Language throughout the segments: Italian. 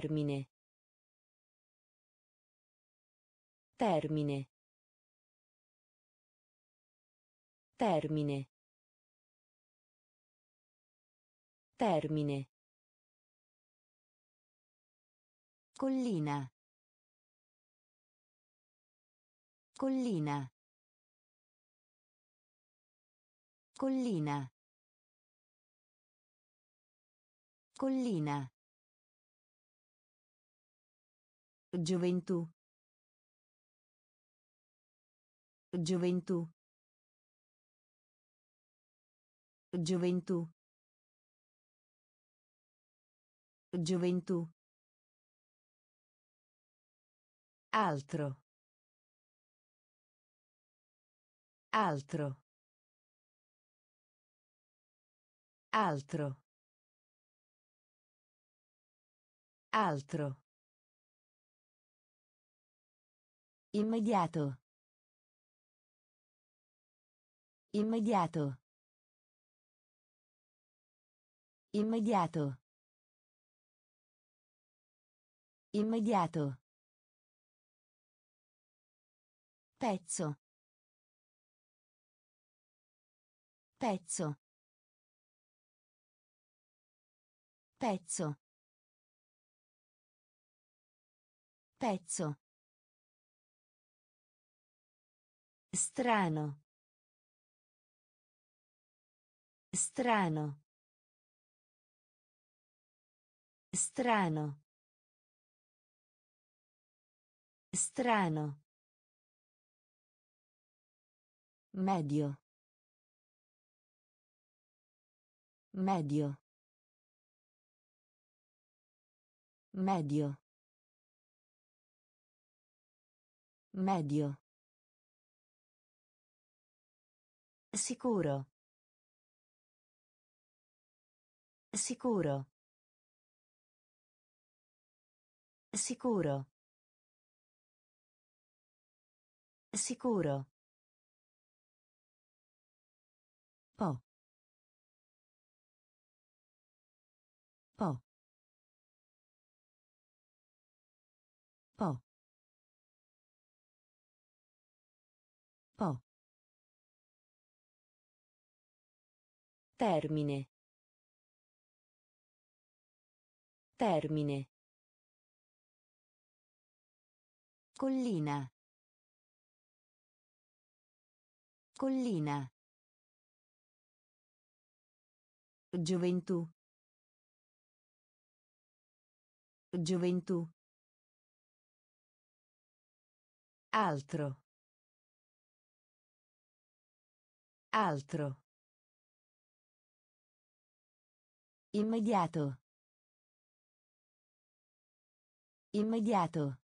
Termine. Termine. Termine. Termine. Collina. Collina. Collina. Collina. Gioventù. Gioventù. Gioventù. Gioventù. Altro. Altro. Altro. Altro. Immediato. Immediato. Immediato. Immediato. Pezzo. Pezzo. Pezzo. Pezzo. Strano. Strano. Strano. Strano. Medio. Medio. Medio. Medio. Sicuro. Sicuro. Sicuro. Sicuro. Termine. Termine. Collina. Collina. Gioventù. Gioventù. Altro. Altro. Immediato. Immediato.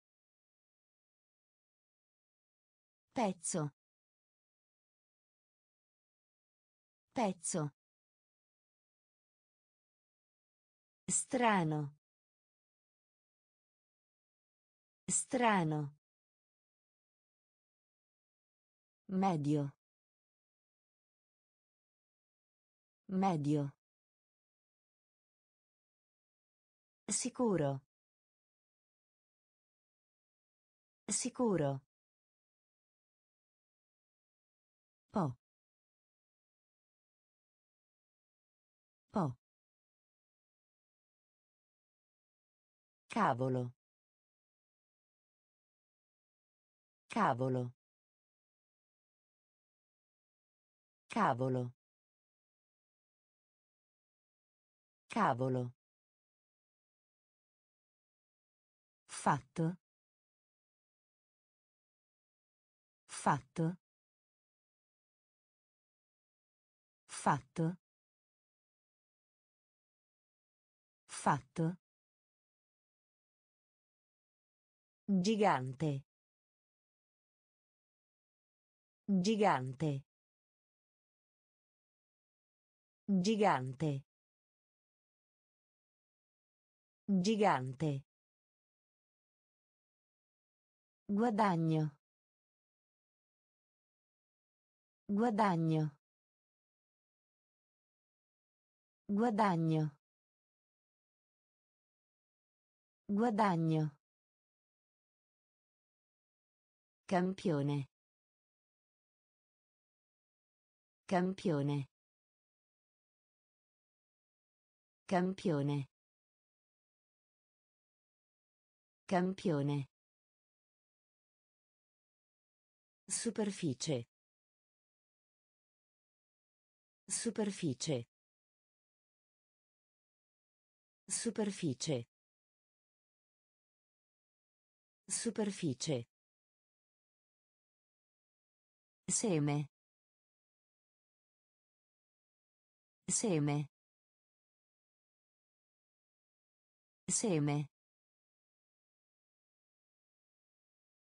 Pezzo. Pezzo. Strano. Strano. Medio. Medio. Sicuro. Sicuro. Po. Po. Cavolo. Cavolo. Cavolo. Cavolo. Fatto. Fatto. Fatto. Fatto. Gigante. Gigante. Gigante. Gigante. Guadagno. Guadagno. Guadagno. Guadagno. Campione. Campione. Campione. Campione. Superficie. Superficie. Superficie. Superficie. Seme. Seme. Seme.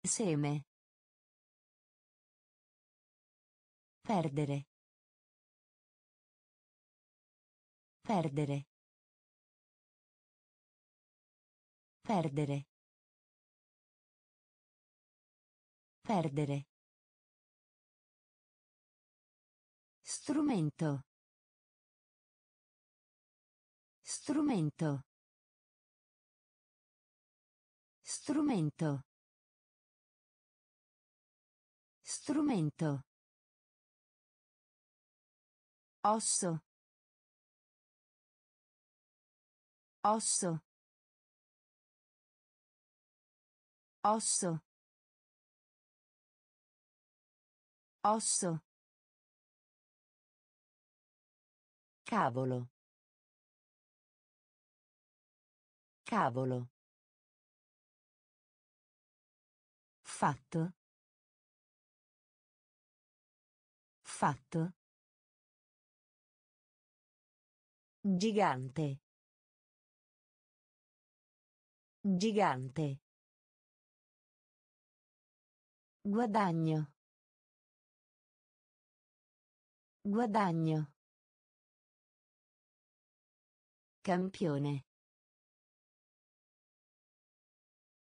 Seme. Perdere. Perdere. Perdere. Perdere. Strumento. Strumento. Strumento. Strumento. Osso. Osso. Osso. Osso. Cavolo. Cavolo. Fatto. Fatto. Gigante. Gigante. Guadagno. Guadagno. Campione.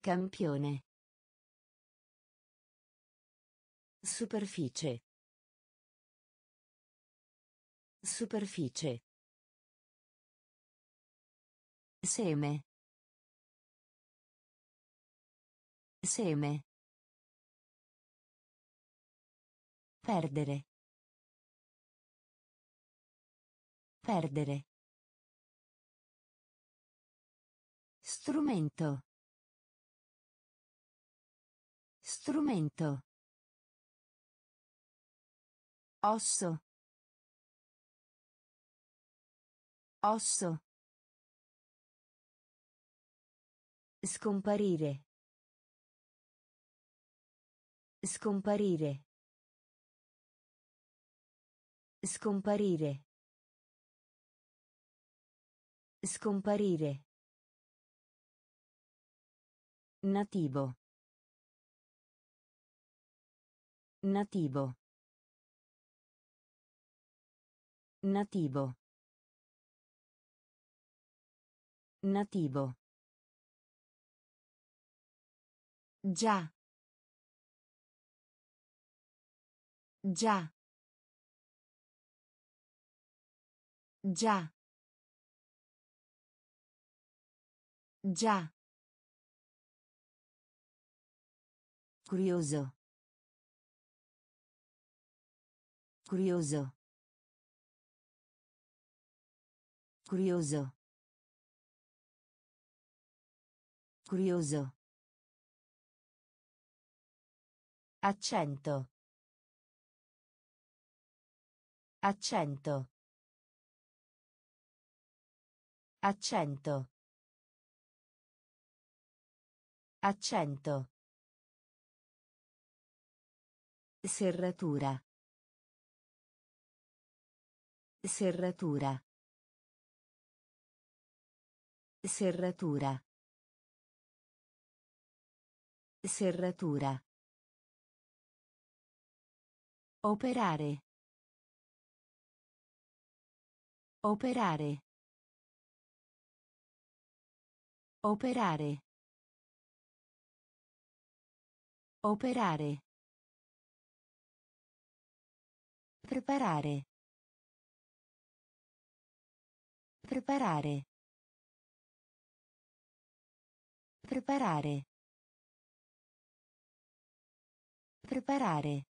Campione. Superficie. Superficie. Seme. Seme. Perdere. Perdere. Strumento. Strumento. Osso. Osso. Scomparire. Scomparire. Scomparire. Scomparire. Nativo. Nativo. Nativo. Nativo. Già. Già. Già. Già. Curioso. Curioso. Curioso. Curioso. Accento. Accento. Accento. Accento. Serratura. Serratura. Serratura. Serratura. Operare. Operare. Operare. Operare. Preparare. Preparare. Preparare. Preparare.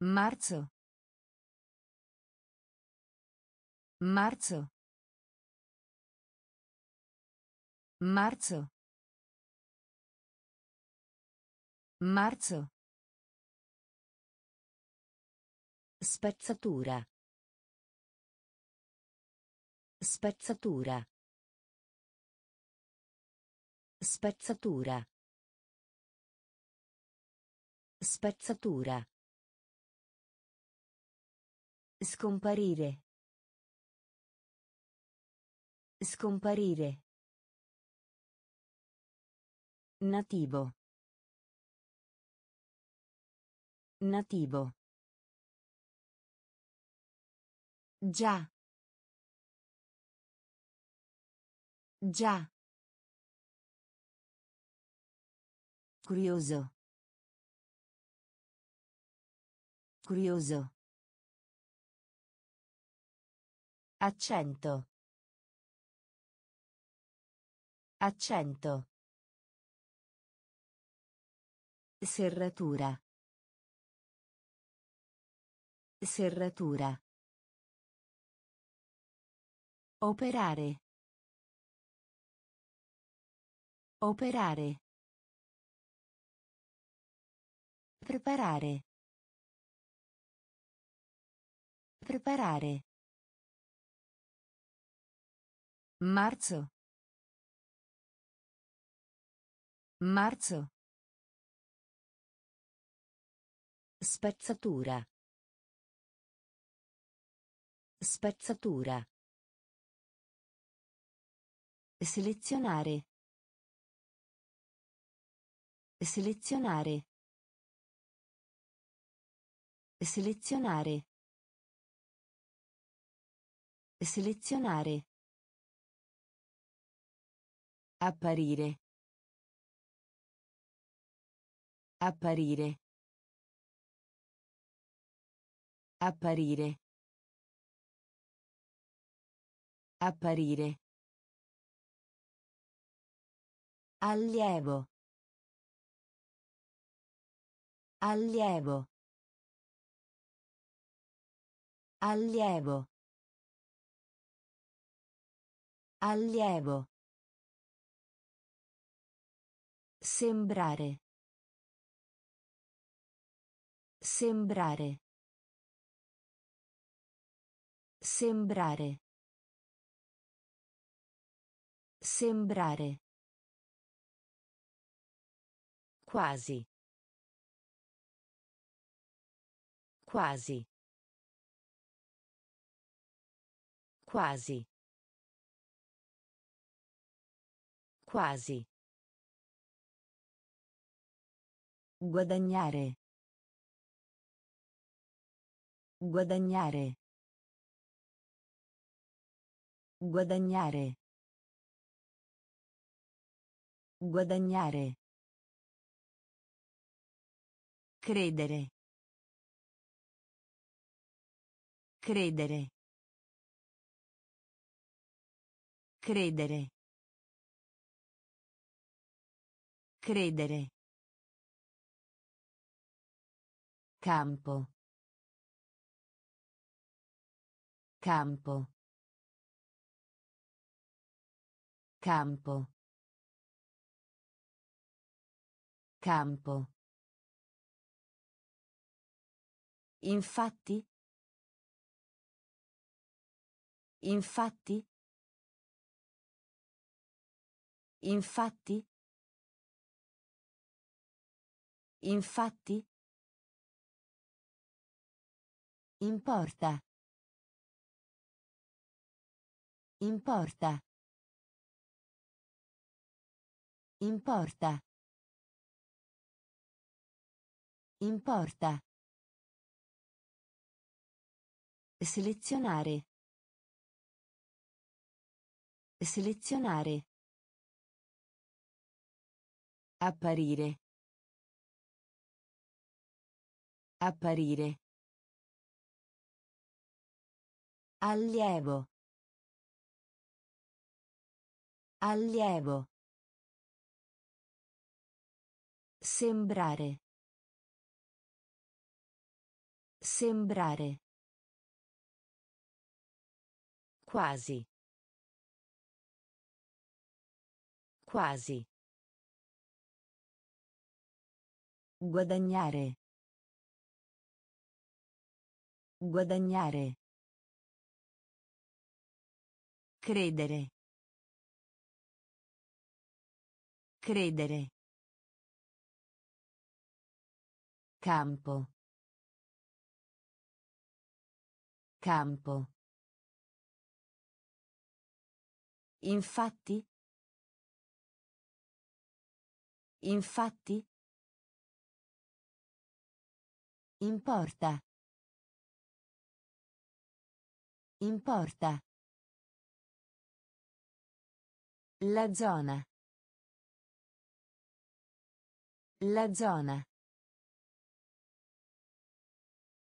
Marzo. Marzo. Marzo. Marzo. Spezzatura. Spezzatura. Spezzatura. Spezzatura. Scomparire. Scomparire. Nativo. Nativo. Già. Già. Curioso. Curioso. Accento. Accento. Serratura. Serratura. Operare. Operare. Preparare. Preparare. Marzo. Marzo. Spezzatura. Spezzatura. Selezionare. Selezionare. Selezionare. Selezionare. Apparire. Apparire. Apparire. Apparire. Allievo. Allievo. Allievo. Allievo. Sembrare. Sembrare. Sembrare. Sembrare. Quasi. Quasi. Quasi. Quasi. Guadagnare. Guadagnare. Guadagnare. Guadagnare. Credere. Credere. Credere. Credere. Campo. Campo. Campo. Campo. Infatti. Infatti. Infatti. Infatti. Importa. Importa. Importa. Importa. Selezionare. Selezionare. Apparire. Apparire. Allievo. Allievo. Sembrare. Sembrare. Quasi. Quasi. Guadagnare. Guadagnare. Credere. Credere. Campo. Campo. Infatti. Infatti. Importa. Importa. La zona. La zona.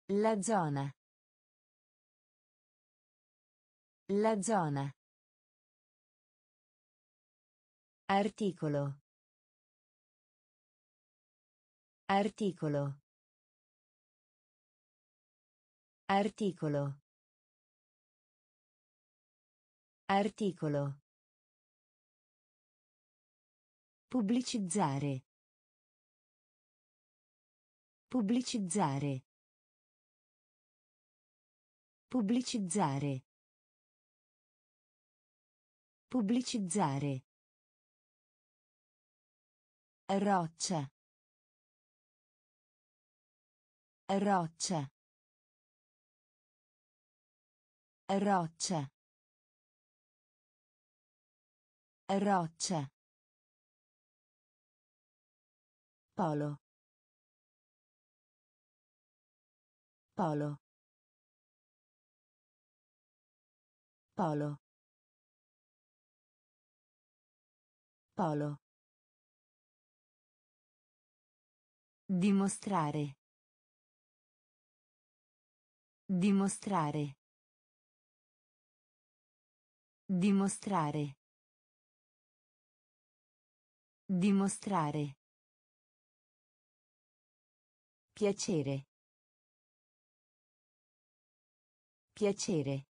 La zona. La zona. Articolo. Articolo. Articolo. Articolo. Pubblicizzare. Pubblicizzare. Pubblicizzare. Pubblicizzare. Roccia. Roccia. Roccia. Roccia. Polo. Polo. Polo. Polo. Dimostrare. Dimostrare. Dimostrare. Dimostrare. Piacere. Piacere.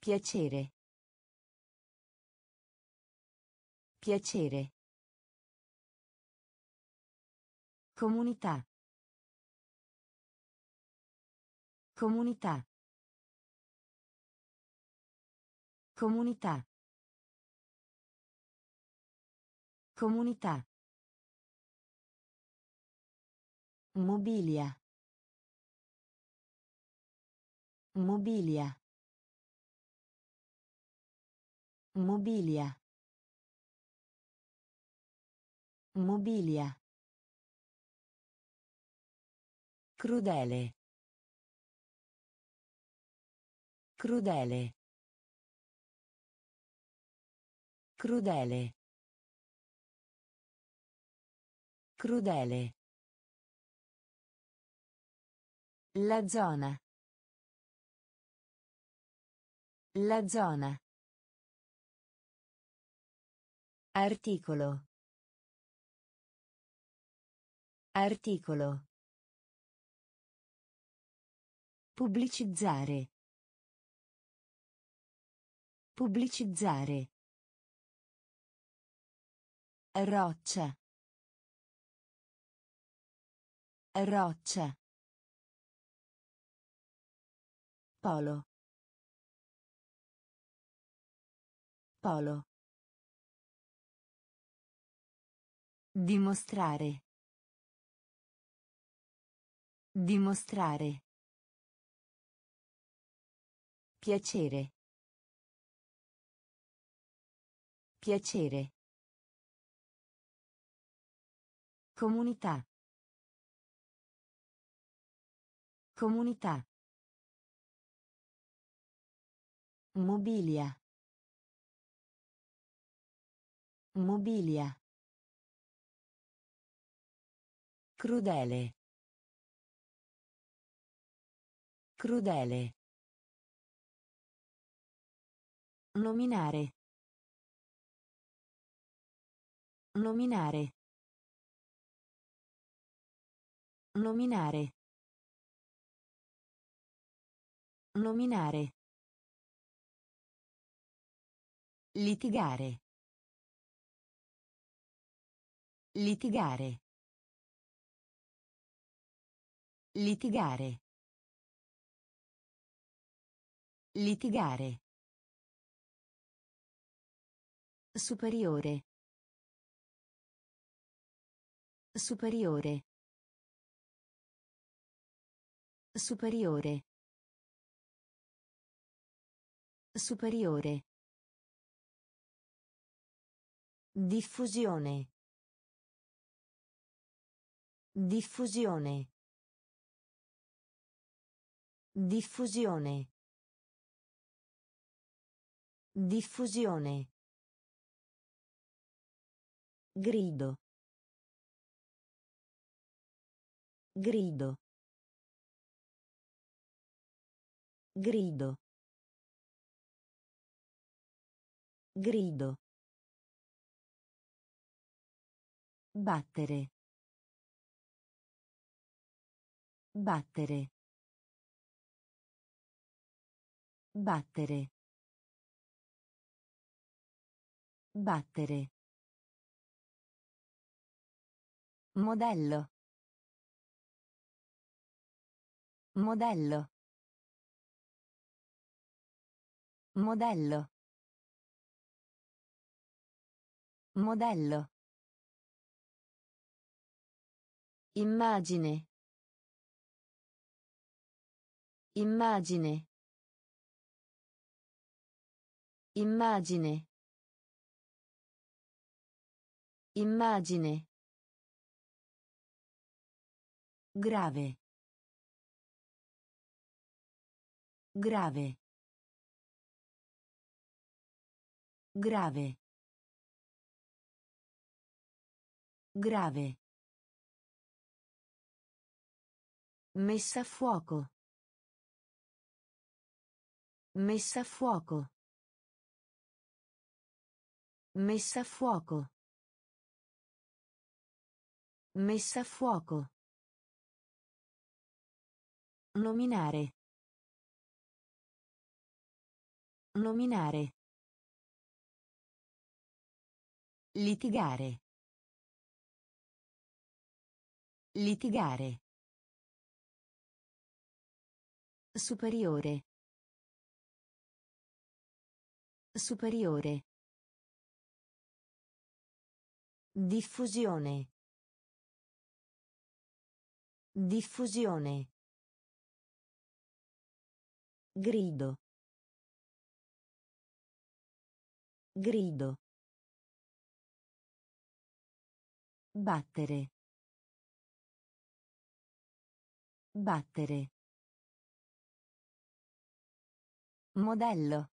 Piacere. Piacere. Comunità. Comunità. Comunità. Comunità. Mobilia. Mobilia. Mobilia. Mobilia. Crudele. Crudele. Crudele. Crudele. La zona. La zona. Articolo. Articolo. Pubblicizzare. Pubblicizzare. Roccia. Roccia. Polo. Polo. Dimostrare. Dimostrare. Piacere. Piacere. Comunità. Comunità. Mobilia. Mobilia. Crudele. Crudele. Nominare. Nominare. Nominare. Nominare. Litigare. Litigare. Litigare. Litigare. Superiore. Superiore. Superiore. Superiore. Diffusione. Diffusione. Diffusione. Diffusione. Grido. Grido. Grido. Grido. Battere. Battere. Battere. Battere. Modello. Modello. Modello. Modello. Immagine. Immagine. Immagine. Immagine. Grave. Grave. Grave. Grave. Messa a fuoco. Messa a fuoco. Messa a fuoco. Messa a fuoco. Nominare. Nominare. Litigare. Litigare. Superiore. Superiore. Diffusione. Diffusione. Grido. Grido. Battere. Battere. Modello.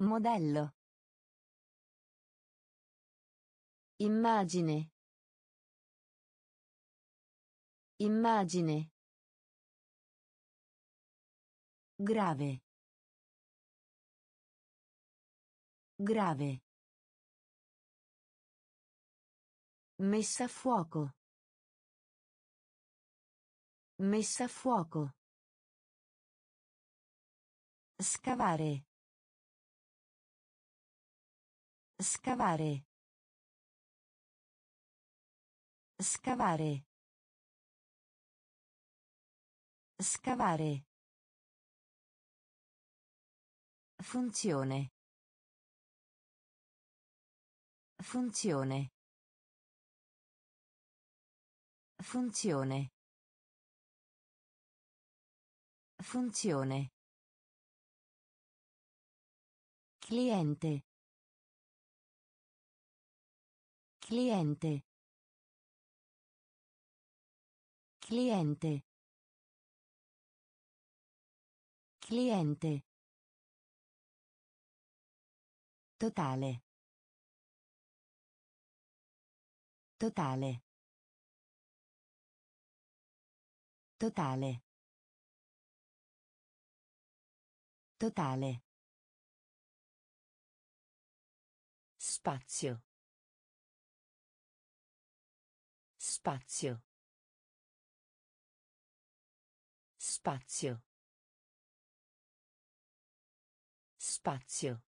Modello. Immagine. Immagine. Grave. Grave. Messa a fuoco. Messa a fuoco. Scavare. Scavare. Scavare. Scavare. Funzione. Funzione. Funzione. Funzione. Cliente. Cliente. Cliente. Cliente. Totale. Totale. Totale. Totale. Spazio. Spazio. Spazio. Spazio.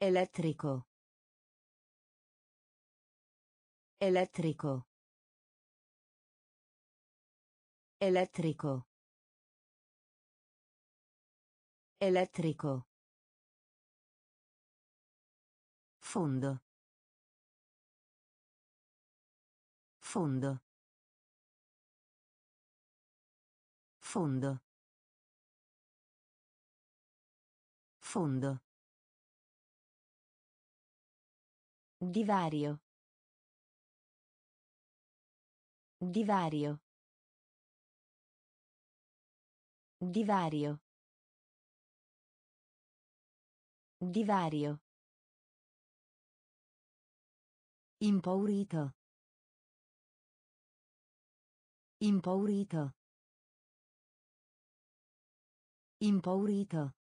Elettrico. Elettrico. Elettrico. Elettrico. Fondo. Fondo. Fondo. Fondo. Divario. Divario. Divario. Divario. Impaurito. Impaurito. Impaurito.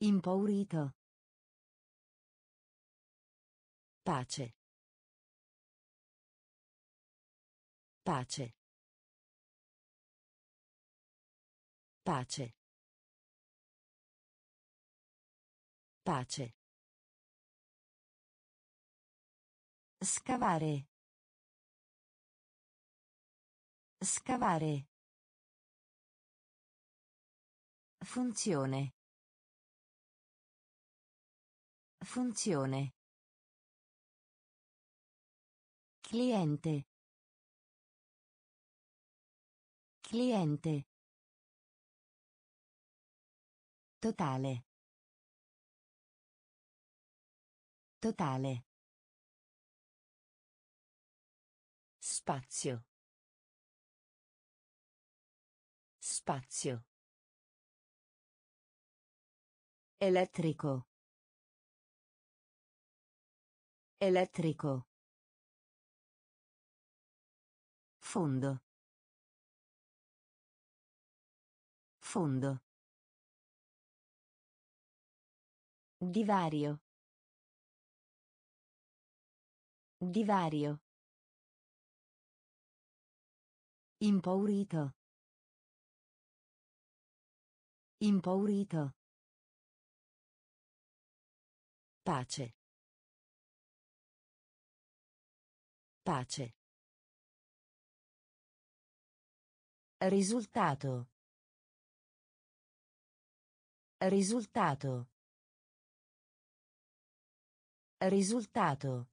Impaurito. Pace. Pace. Pace. Pace. Scavare. Scavare. Funzione. Funzione. Cliente. Cliente. Totale. Totale. Spazio. Spazio. Elettrico. Elettrico. Fondo. Fondo. Divario. Divario. Impaurito. Impaurito. Pace. Pace. Risultato. Risultato. Risultato.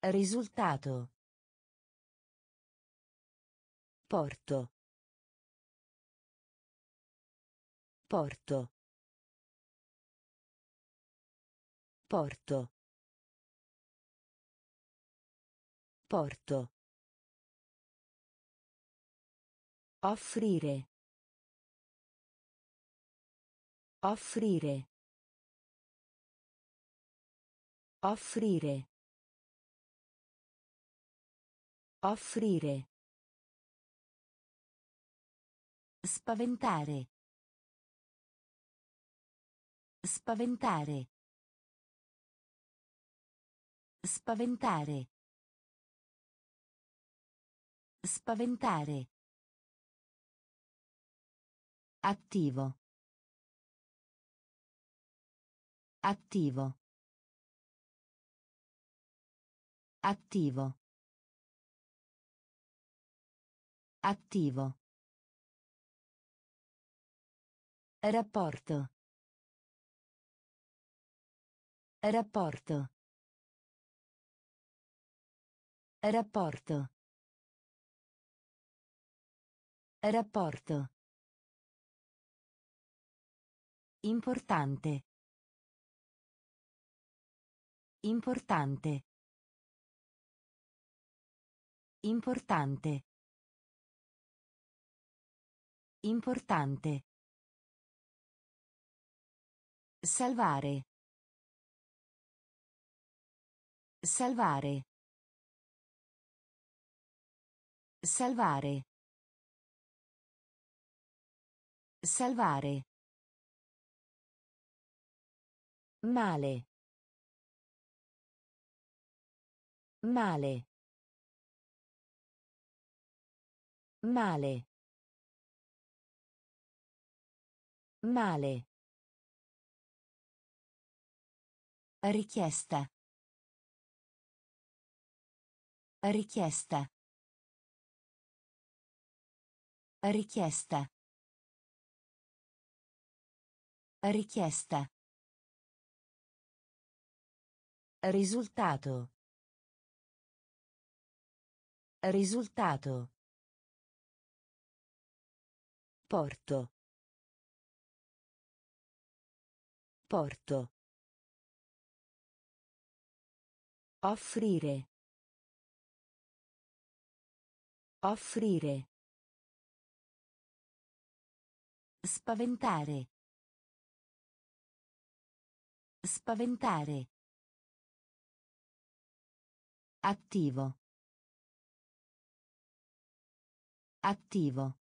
Risultato. Porto. Porto. Porto. Porto. Offrire. Offrire. Offrire. Offrire. Spaventare. Spaventare. Spaventare. Spaventare. Attivo. Attivo. Attivo. Attivo. Rapporto. Rapporto. Rapporto. Rapporto. Importante. Importante. Importante. Importante. Salvare. Salvare. Salvare. Salvare. Male. Male. Male. Male. Richiesta. Richiesta. Richiesta. Richiesta. Risultato. Risultato. Porto. Porto. Offrire. Offrire. Spaventare. Spaventare. Attivo. Attivo.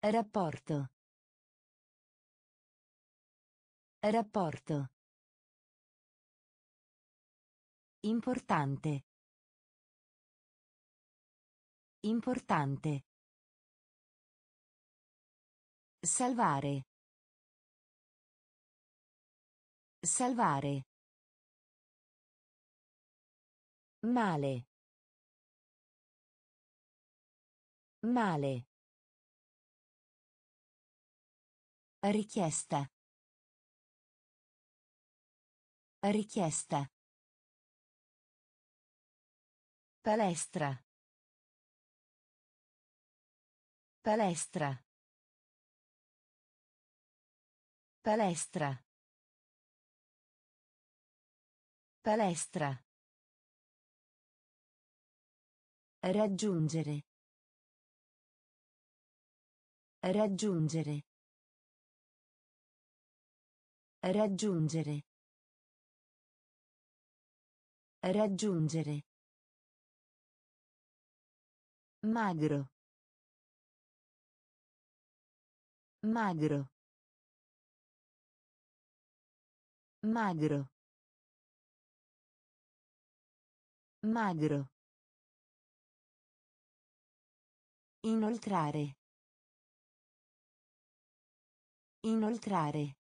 Rapporto. Rapporto. Importante. Importante. Salvare. Salvare. Male. Male. Richiesta. Richiesta. Palestra. Palestra. Palestra. Palestra. Raggiungere. Raggiungere. Raggiungere. Raggiungere. Magro. Magro. Magro. Magro. Inoltrare. Inoltrare.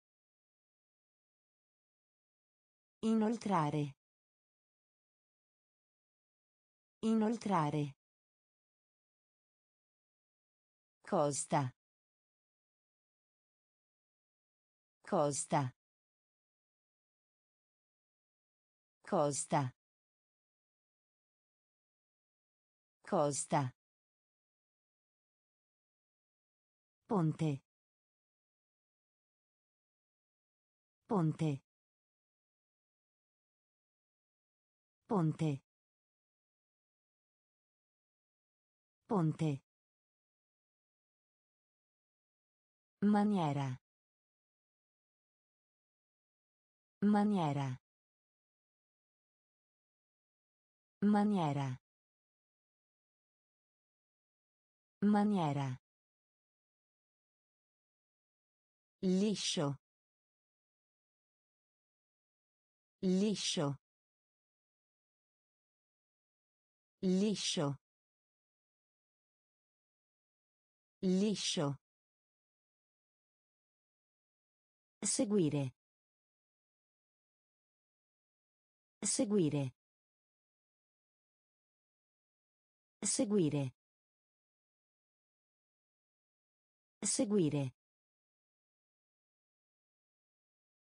Inoltrare. Inoltrare. Costa. Costa. Costa. Costa. Ponte. Ponte. Ponte. Ponte. Maniera. Maniera. Maniera. Maniera. Liscio. Liscio. Liscio. Liscio. Seguire. Seguire. Seguire. Seguire.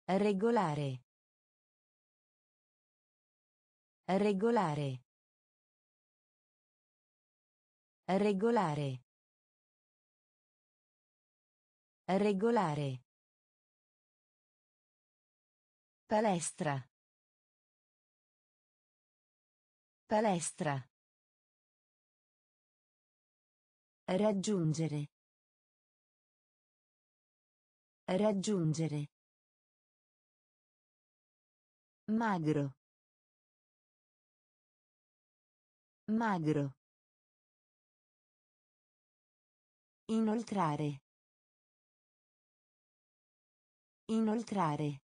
Regolare. Regolare. Regolare. Regolare. Palestra. Palestra. Raggiungere. Raggiungere. Magro. Magro. Inoltrare. Inoltrare.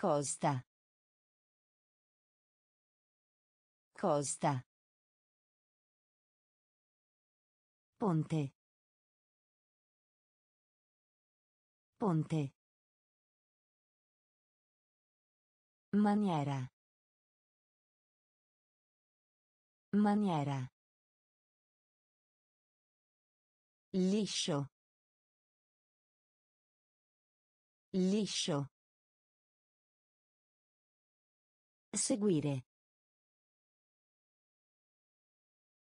Costa. Costa. Ponte. Ponte. Maniera. Maniera. Liscio. Liscio. Seguire.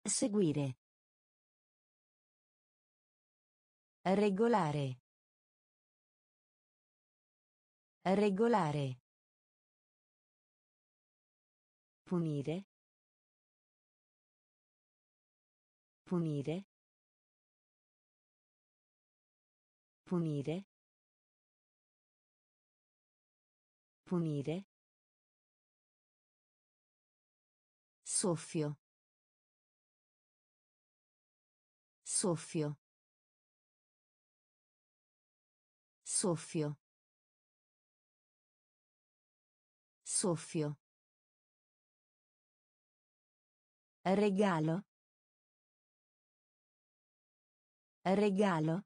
Seguire. Regolare. Regolare. Punire. Punire. Punire. Punire. Soffio. Soffio. Soffio. Soffio. Regalo. Regalo.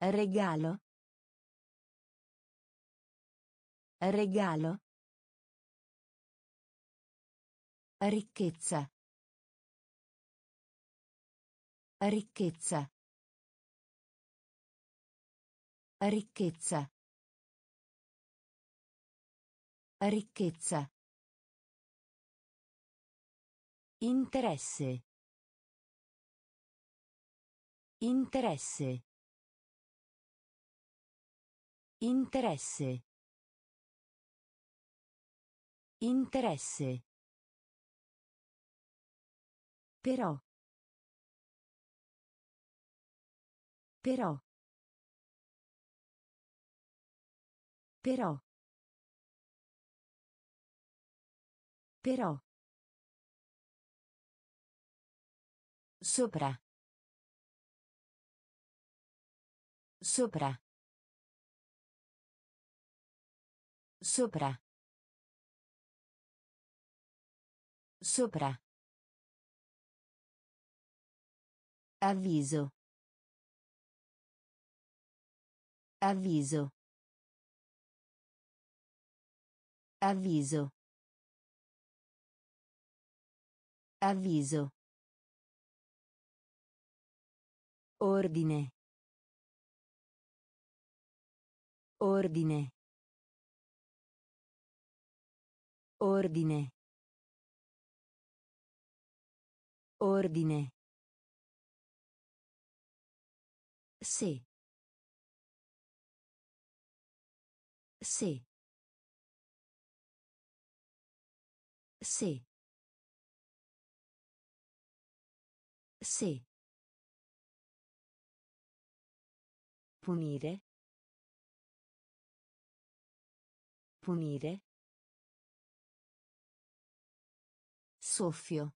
Regalo. Regalo. Ricchezza. Ricchezza. Ricchezza. Ricchezza. Interesse. Interesse. Interesse. Interesse. Però. Però. Però. Però. Sopra. Sopra. Sopra. Sopra. Avviso. Avviso. Avviso. Avviso. Ordine. Ordine. Ordine. Ordine. Sì. Sì. Sì. Sì. Punire. Punire. Soffio.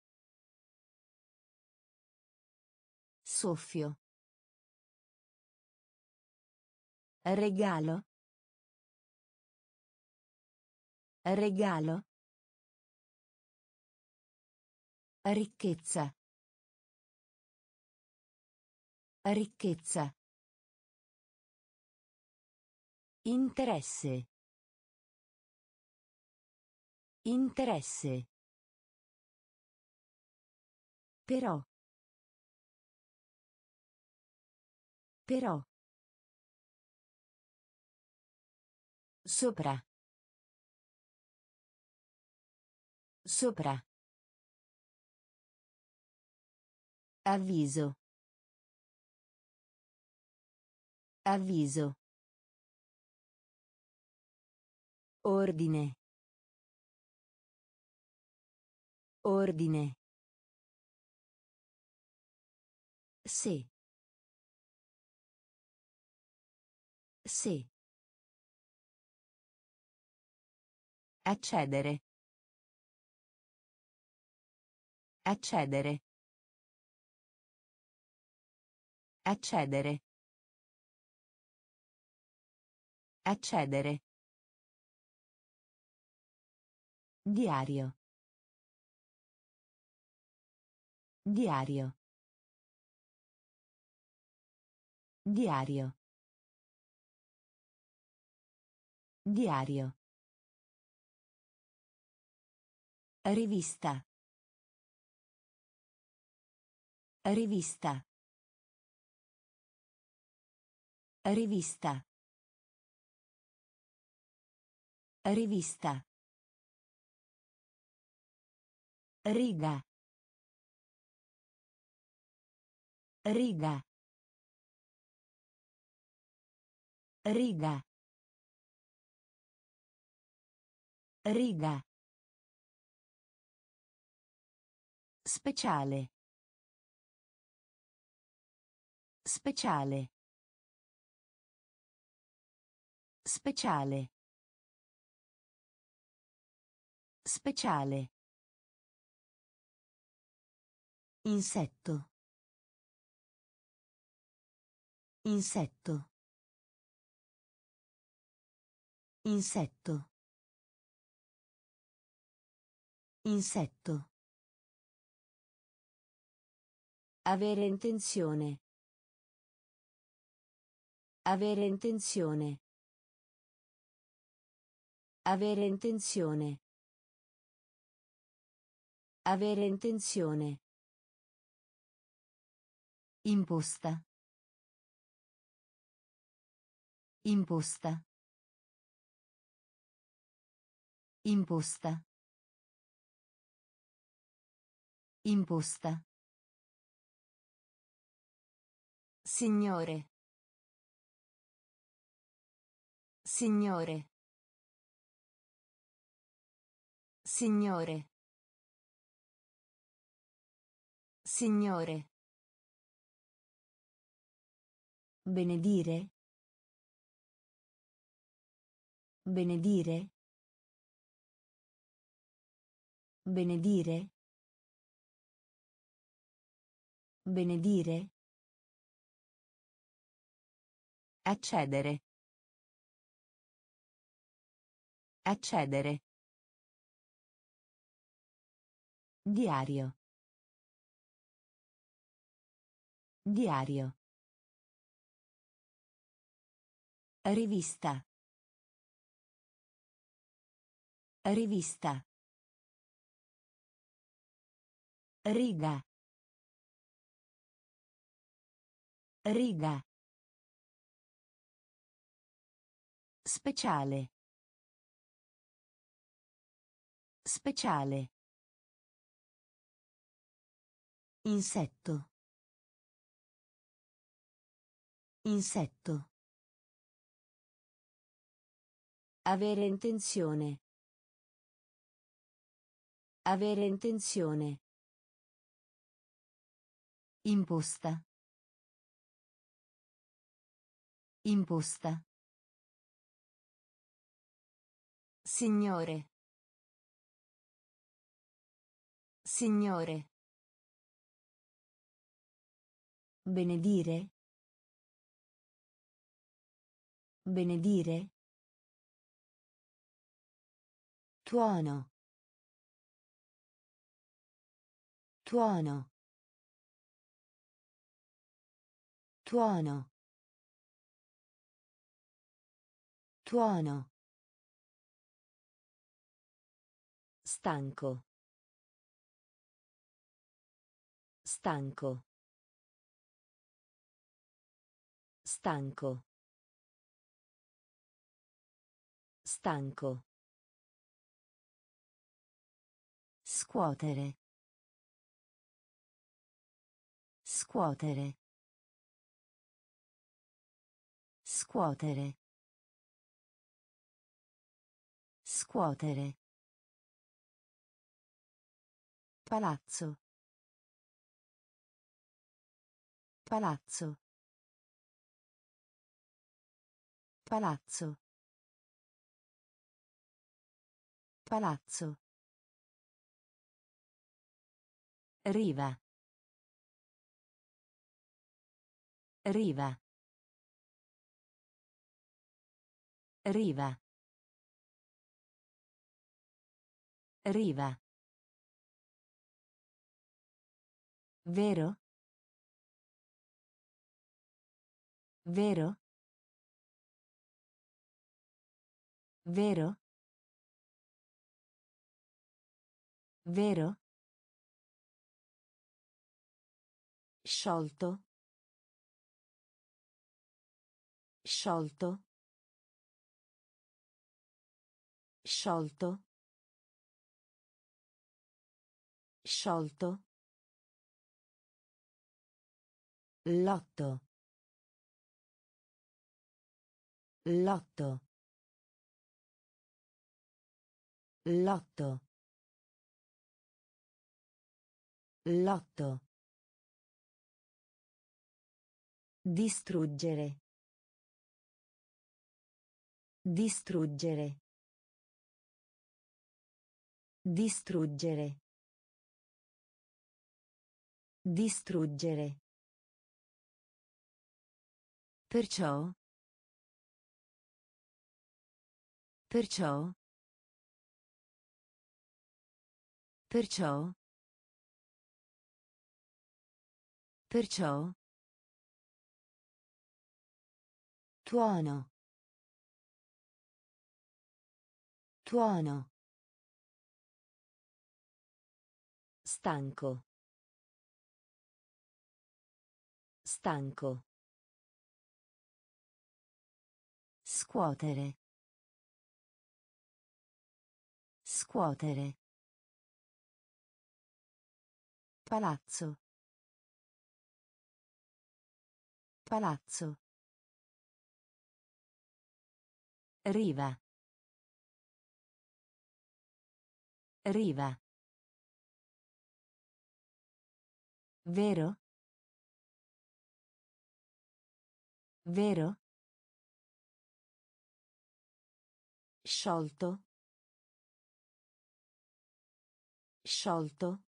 Soffio. Regalo. Regalo. Ricchezza. Ricchezza. Interesse. Interesse. Però. Però. Sopra. Sopra. Avviso. Avviso. Ordine. Ordine. Sì. Sì. Accedere. Accedere. Accedere. Accedere. Diario. Diario. Diario. Diario. Rivista. Rivista. Rivista. Rivista. Riga. Riga. Riga. Riga. Speciale. Speciale. Speciale. Speciale. Insetto. Insetto. Insetto. Insetto. Avere intenzione. Avere intenzione. Avere intenzione. Avere intenzione. Imposta. Imposta. Imposta. Imposta. Signore. Signore. Signore. Signore. Benedire. Benedire. Benedire. Benedire. Accedere. Accedere. Diario. Diario. Rivista. Rivista. Riga. Riga. Speciale. Speciale. Insetto. Insetto. Avere intenzione. Avere intenzione. Imposta. Imposta. Signore. Signore. Benedire. Benedire. Tuono. Tuono. Tuono. Tuono. Stanco. Stanco. Stanco. Stanco. Scuotere. Scuotere. Scuotere. Scuotere. Palazzo. Palazzo. Palazzo. Palazzo. Riva. Riva. Riva. Riva. Vero? Vero? Vero? Vero? Sciolto. Sciolto. Sciolto. Sciolto. Lotto. Lotto. Lotto. Lotto. Distruggere. Distruggere. Distruggere. Distruggere. Perciò. Perciò. Perciò. Perciò. Tuono. Tuono. Stanco. Stanco. Scuotere. Scuotere. Palazzo. Palazzo. Riva. Riva. Vero? Vero? Sciolto. Sciolto.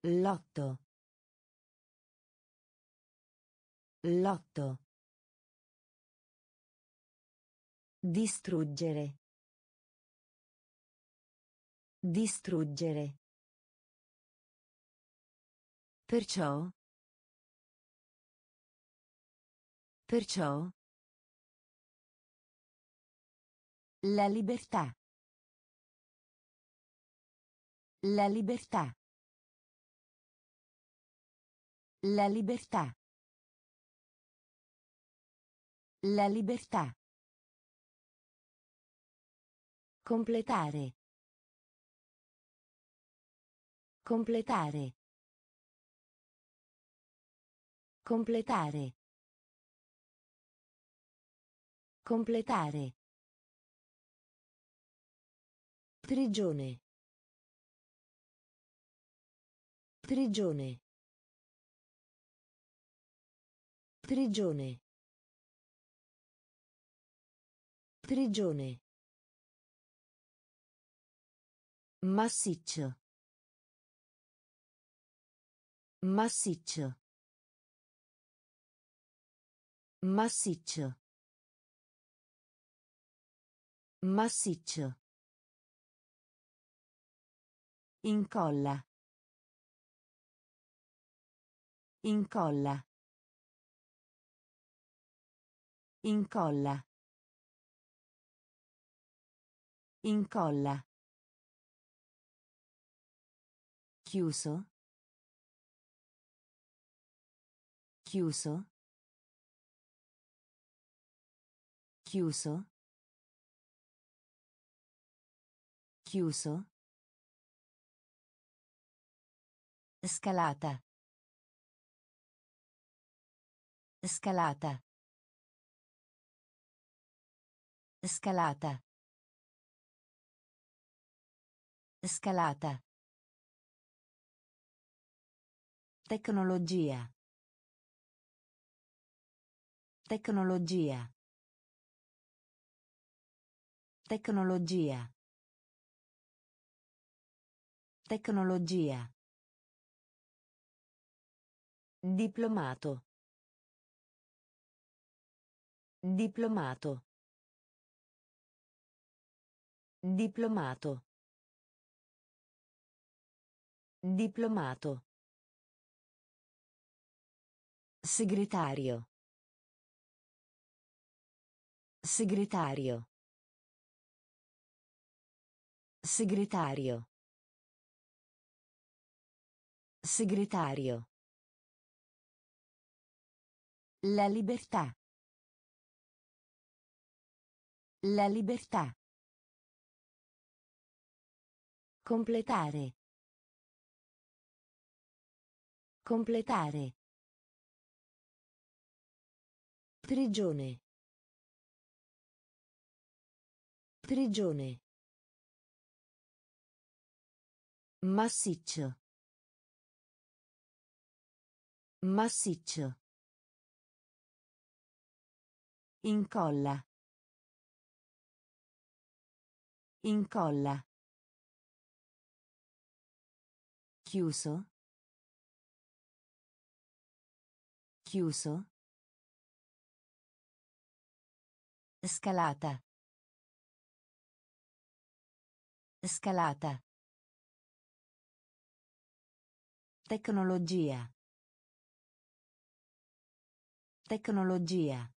Lotto. Lotto. Distruggere. Distruggere. Perciò. Perciò. La libertà. La libertà. La libertà. La libertà. Completare. Completare. Completare. Completare. Prigione. Prigione. Prigione. Prigione. Massiccio. Massiccio. Massiccio. Massiccio. Incolla. Incolla. Incolla. Incolla. Chiuso. Chiuso. Chiuso. Chiuso. Scalata. Scalata. Scalata. Scalata. Tecnologia. Tecnologia. Tecnologia. Tecnologia. Diplomato. Diplomato. Diplomato. Diplomato. Segretario. Segretario. Segretario. Segretario. La libertà. La libertà. Completare. Completare. Prigione. Prigione. Massiccio. Massiccio. Incolla. Incolla. Chiuso. Chiuso. Scalata. Scalata. Tecnologia. Tecnologia.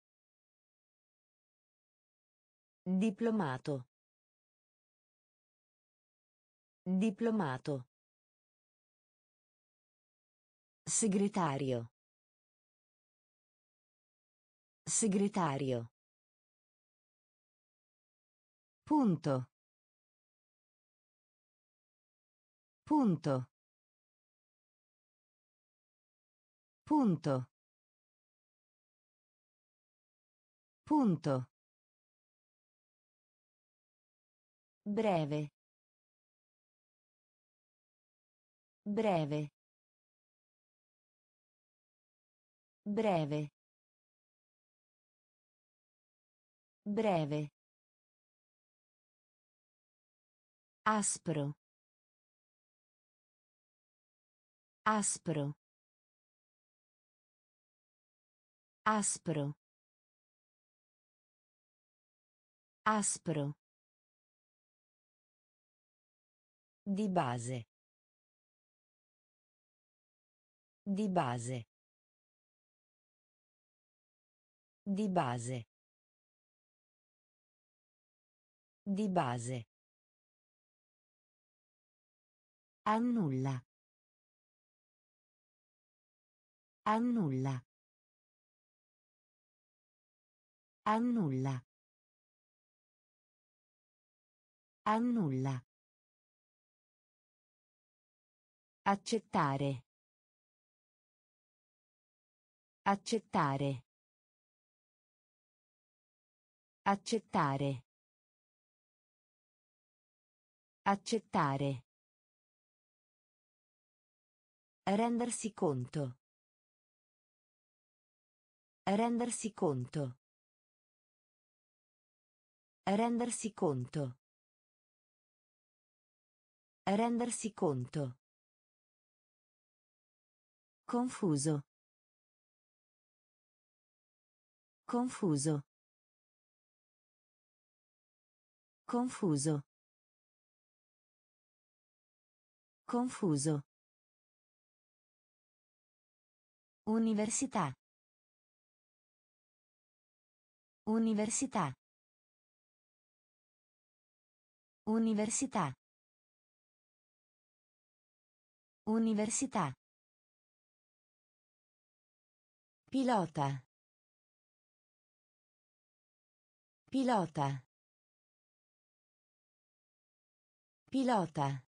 Diplomato. Diplomato. Segretario. Segretario. Punto. Punto. Punto. Punto. Breve. Breve. Breve. Breve. Aspro. Aspro. Aspro. Aspro. Di base. Di base. Di base. Di base. Annulla. Annulla. Annulla. Annulla. Accettare. Accettare. Accettare. Accettare. Rendersi conto. Rendersi conto. Rendersi conto. Rendersi conto. Confuso. Confuso. Confuso. Confuso. Università. Università. Università. Università. Pilota. Pilota. Pilota.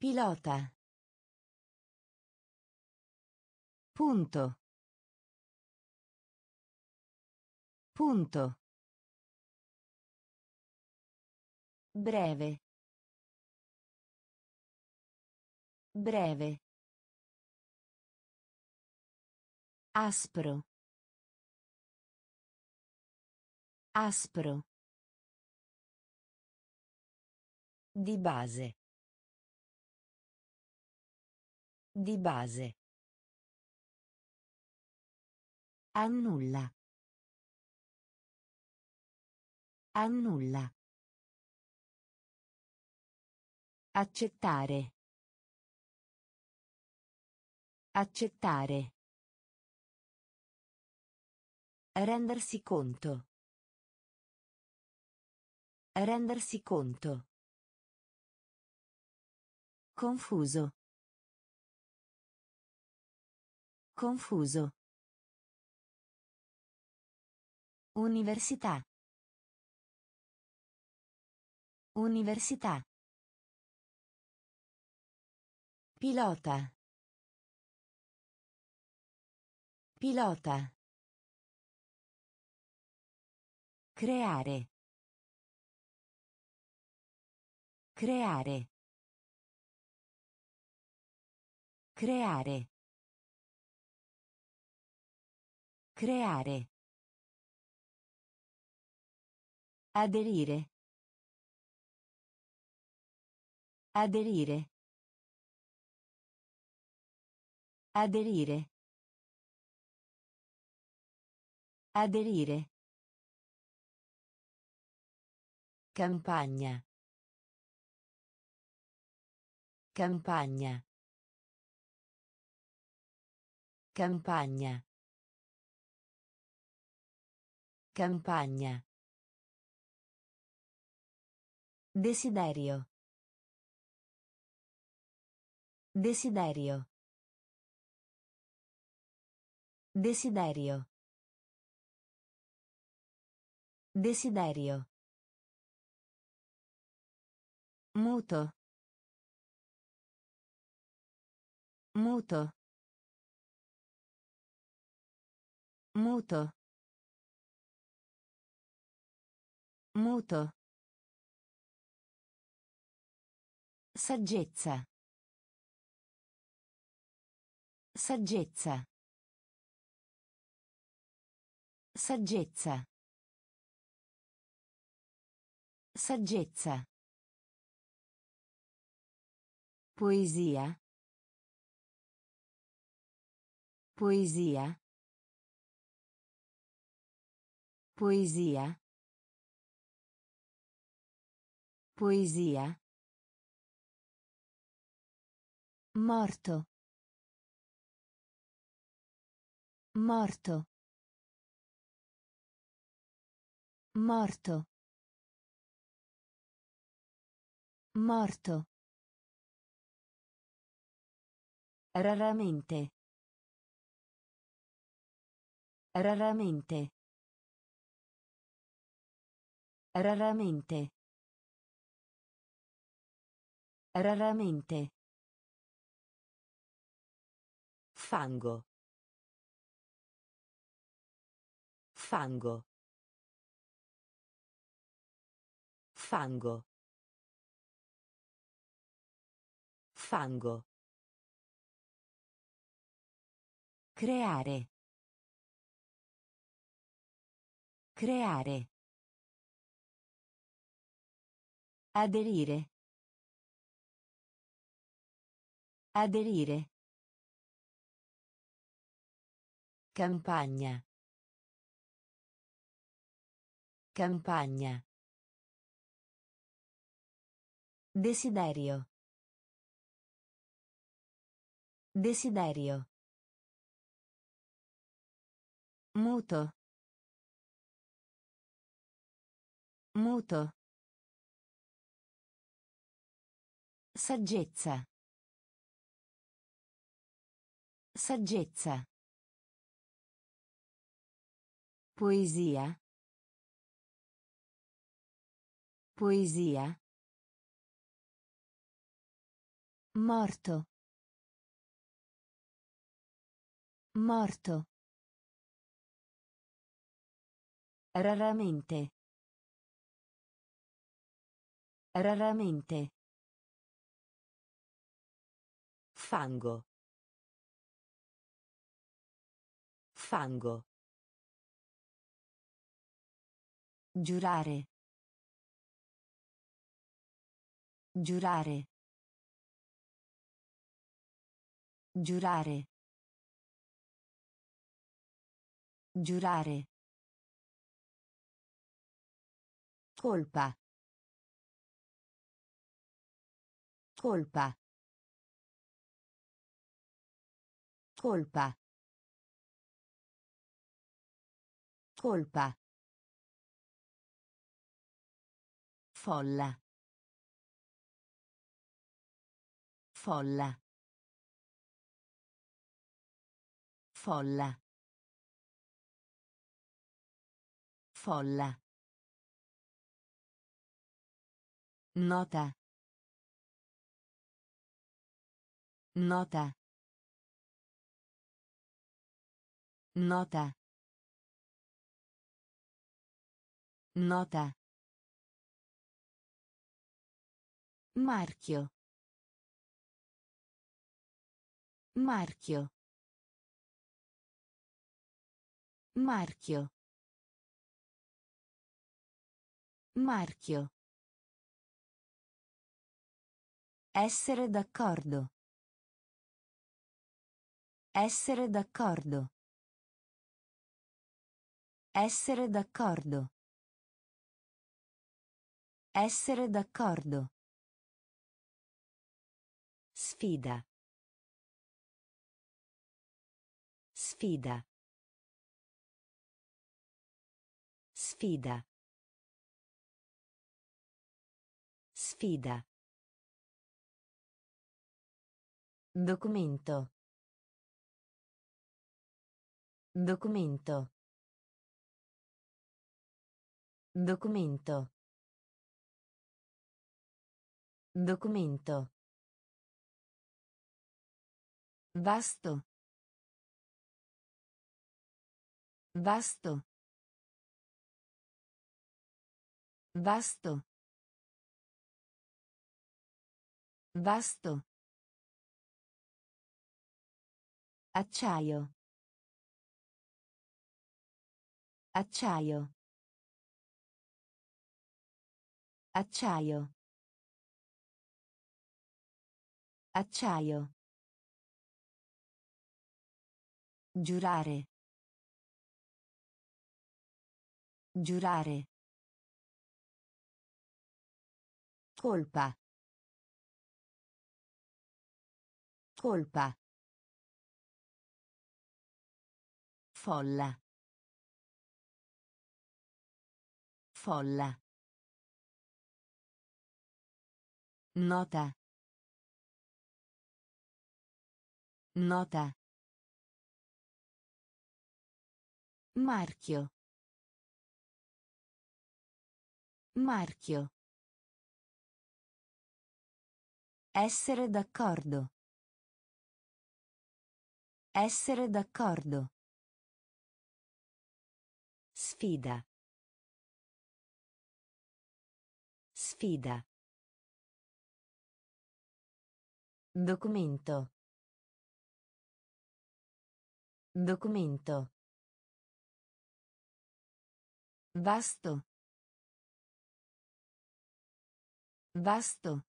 Pilota. Punto. Punto. Breve. Breve. Aspro. Aspro. Di base. Di base. Annulla. Annulla. Accettare. Accettare. Rendersi conto. Rendersi conto. Confuso. Confuso. Università. Università. Pilota. Pilota. Creare. Creare. Creare. Creare. Aderire. Aderire. Aderire. Aderire. Campagna. Campagna. Campagna. Campagna. Desiderio. Desiderio. Desiderio. Desiderio. Muto. Muto. Muto. Muto. Saggezza. Saggezza. Saggezza. Saggezza. Poesia. Poesia. Poesia. Poesia. Morto. Morto. Morto. Morto. Raramente. Raramente. Raramente. Raramente. Fango. Fango. Fango. Fango. Creare. Creare. Aderire. Aderire. Campagna. Campagna. Desiderio. Desiderio. Muto. Muto. Saggezza. Saggezza. Poesia. Poesia. Morto. Morto. Raramente. Raramente. Fango. Fango. Giurare. Giurare. Giurare. Giurare. Colpa. Colpa. Colpa. Colpa. Folla. Folla. Folla. Folla. Nota. Nota. Nota. Nota. Marchio. Marchio. Marchio. Marchio. Essere d'accordo. Essere d'accordo. Essere d'accordo. Essere d'accordo. Sfida. Sfida. Sfida. Sfida. Documento. Documento. Documento. Documento. Vasto. Vasto. Vasto. Vasto. Acciaio. Acciaio. Acciaio. Acciaio. Giurare. Giurare. Colpa. Colpa. Folla. Folla. Nota. Nota. Marchio. Marchio. Essere d'accordo. Essere d'accordo. Sfida. Sfida. Documento. Documento. Vasto. Vasto.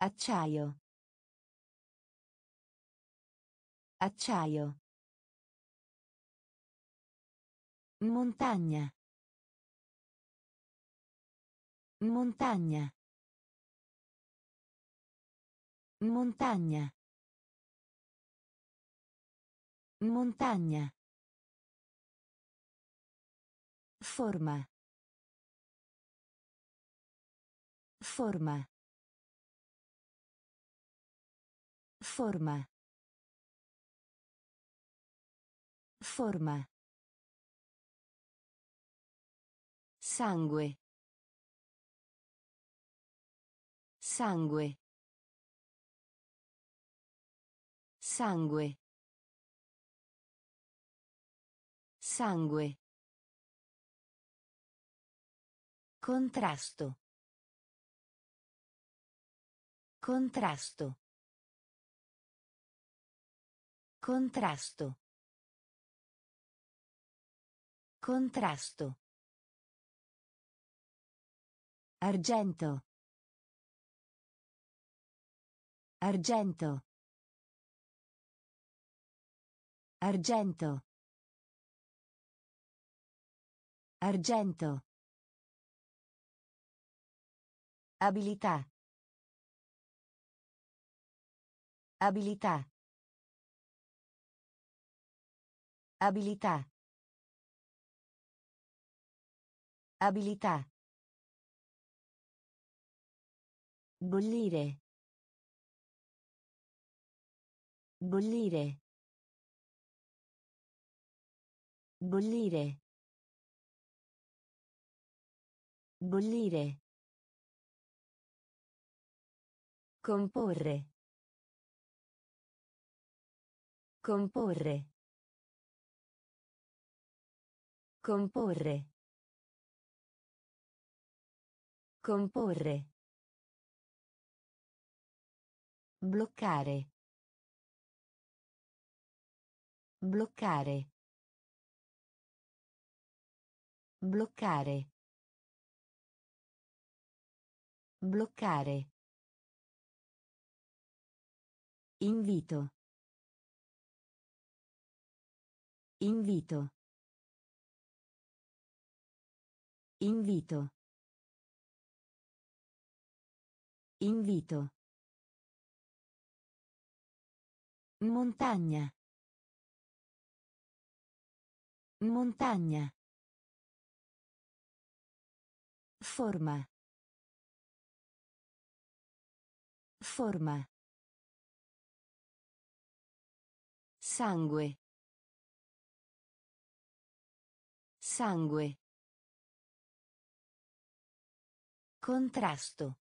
Acciaio. Acciaio. Montagna. Montagna. Montagna. Montagna. Forma. Forma. Forma. Forma. Sangue. Sangue. Sangue. Sangue. Contrasto. Contrasto. Contrasto. Contrasto. Argento. Argento. Argento. Argento. Abilità. Abilità. Abilità. Abilità. Bollire. Bollire. Bollire. Bollire. Comporre. Comporre. Comporre. Comporre. Bloccare. Bloccare. Bloccare. Bloccare. Invito. Invito. Invito. Invito. Montagna. Montagna. Forma. Forma. Sangue. Sangue. Contrasto.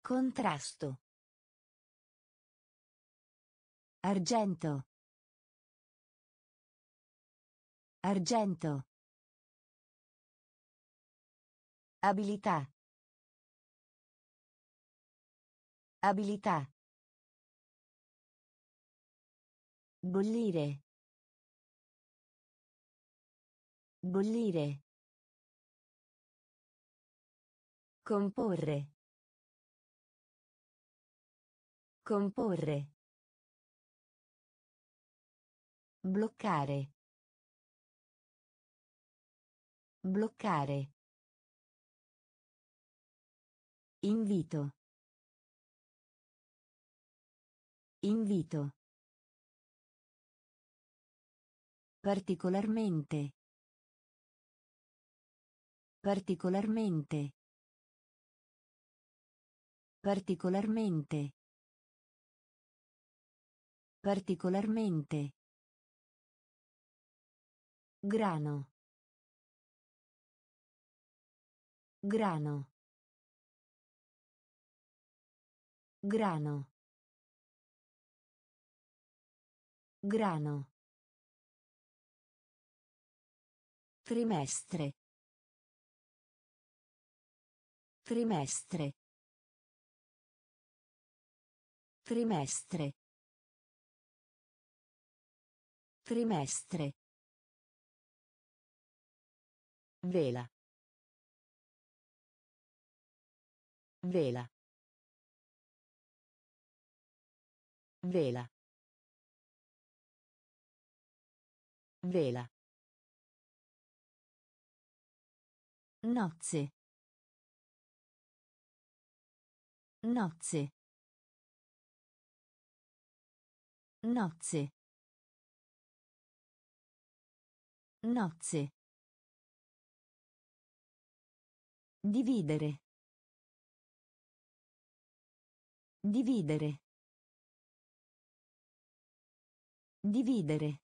Contrasto. Argento. Argento. Abilità. Abilità. Bollire. Bollire. Comporre. Comporre. Bloccare. Bloccare. Invito. Invito. Particolarmente. Particolarmente. Particolarmente. Particolarmente. Grano. Grano. Grano. Grano. Trimestre. Trimestre. Trimestre. Trimestre. Vela. Vela. Vela. Vela. Nozze. Nozze. Nozze. Nozze. Dividere. Dividere. Dividere.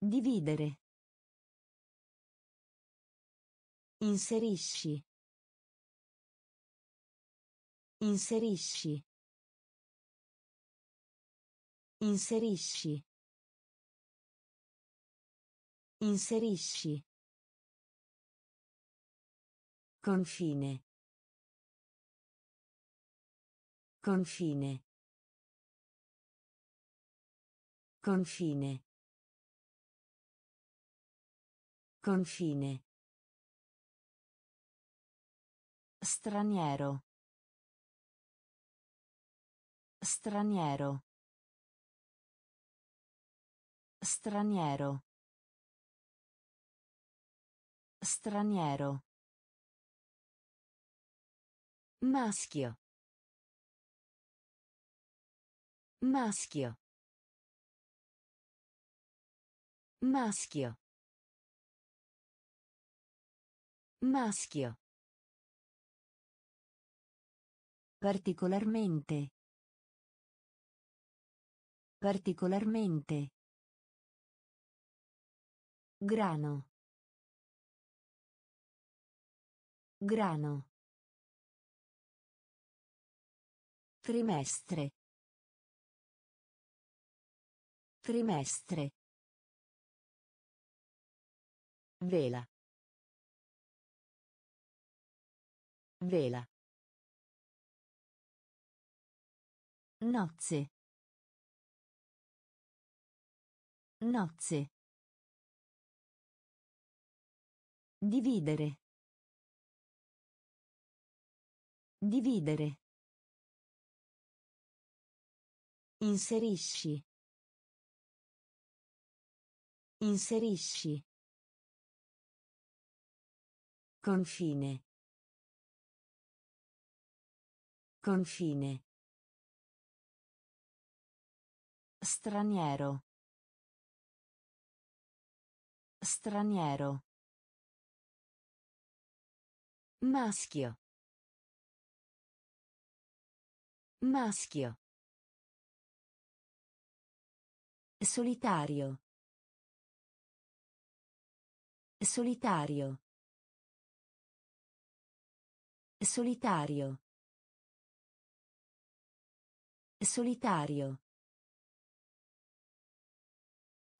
Dividere. Inserisci. Inserisci. Inserisci. Inserisci. Confine. Confine. Confine. Confine. Straniero. Straniero. Straniero. Straniero. Maschio. Maschio. Maschio. Maschio. Particolarmente. Particolarmente. Grano. Grano. Trimestre. Trimestre. Vela. Vela. Nozze. Nozze. Dividere. Dividere. Inserisci. Inserisci. Confine. Confine. Straniero. Straniero. Maschio. Maschio. Solitario. Solitario. Solitario. Solitario.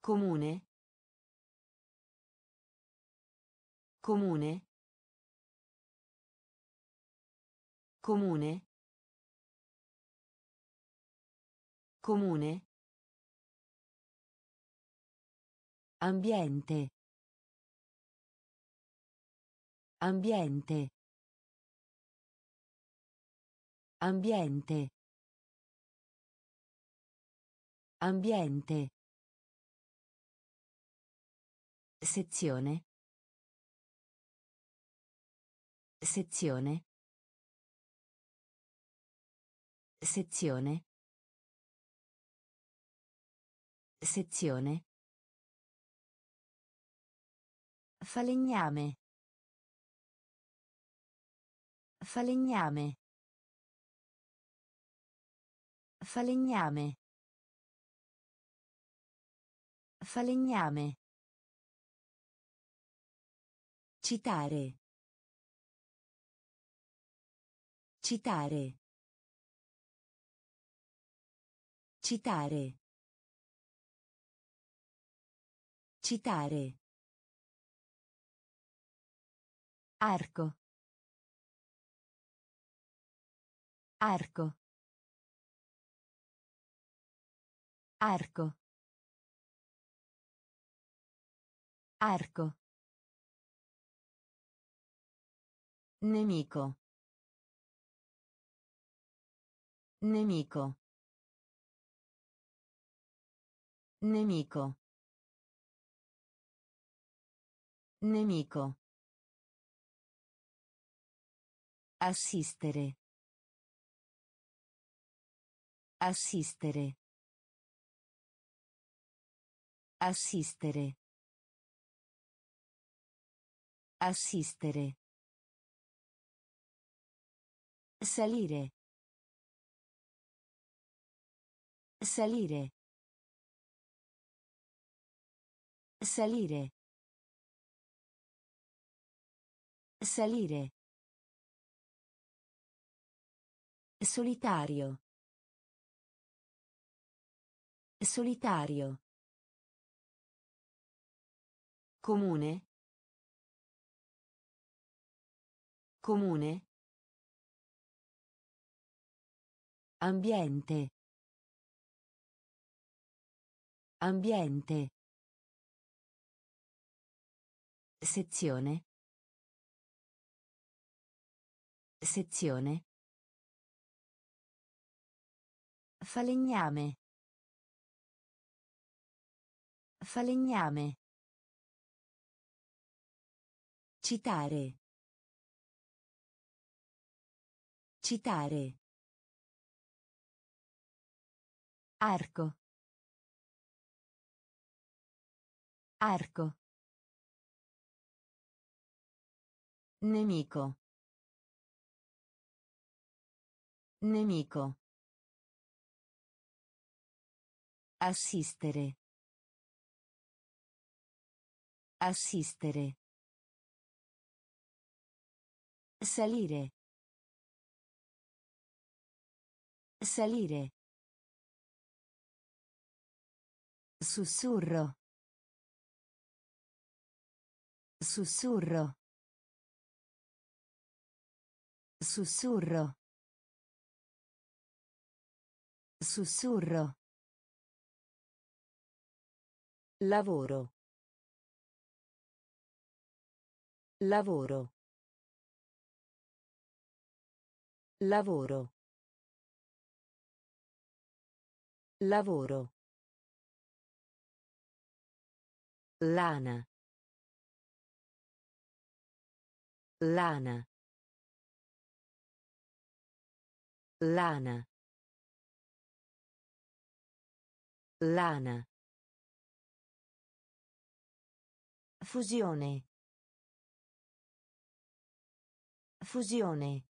Comune. Comune. Comune. Comune. Ambiente. Ambiente. Ambiente. Ambiente. Sezione. Sezione. Sezione. Sezione. Falegname. Falegname. Falegname. Falegname. Citare. Citare. Citare. Citare. Arco. Arco. Arco. Arco. Nemico. Nemico. Nemico. Nemico. Assistere. Assistere. Assistere. Assistere. Salire. Salire. Salire. Salire. Solitario. Solitario. Comune. Comune. Ambiente. Ambiente. Sezione. Sezione. Falegname. Falegname. Citare. Citare. Arco. Arco. Nemico. Nemico. Assistere. Assistere. Salire. Salire. Sussurro. Sussurro. Sussurro. Sussurro. Lavoro. Lavoro. Lavoro. Lavoro. Lana. Lana. Lana. Lana. Fusione. Fusione.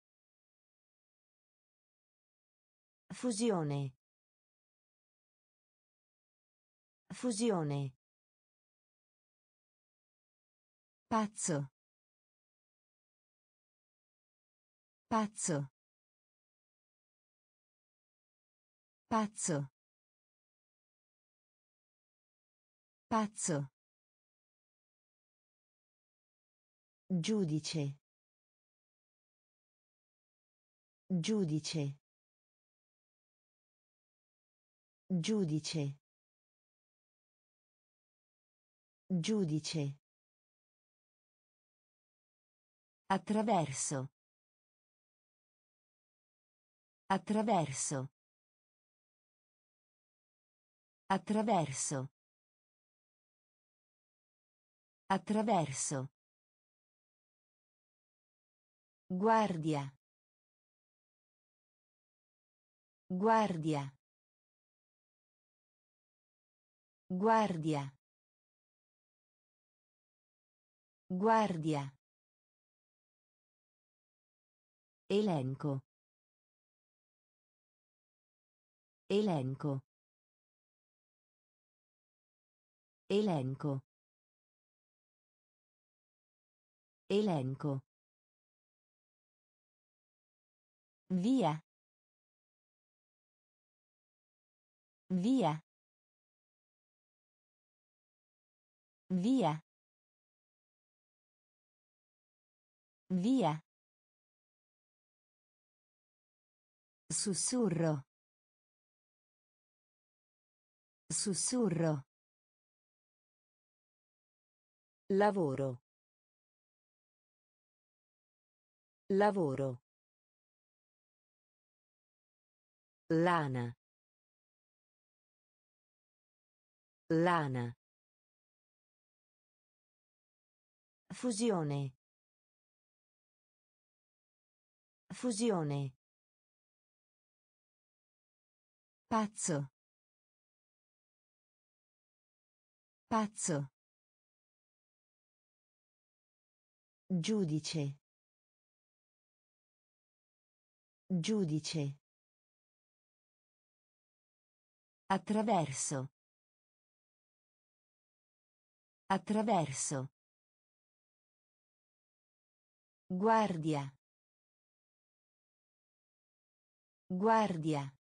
Fusione. Fusione. Pazzo. Pazzo. Pazzo. Pazzo. Giudice. Giudice. Giudice. Giudice. Attraverso. Attraverso. Attraverso. Attraverso. Guardia. Guardia. Guardia. Guardia. Elenco. Elenco. Elenco. Elenco. Via. Via. Via. Via. Sussurro. Sussurro. Lavoro. Lavoro. Lana. Lana. Fusione. Fusione. Pazzo. Pazzo. Giudice. Giudice. Attraverso. Attraverso. Guardia. Guardia.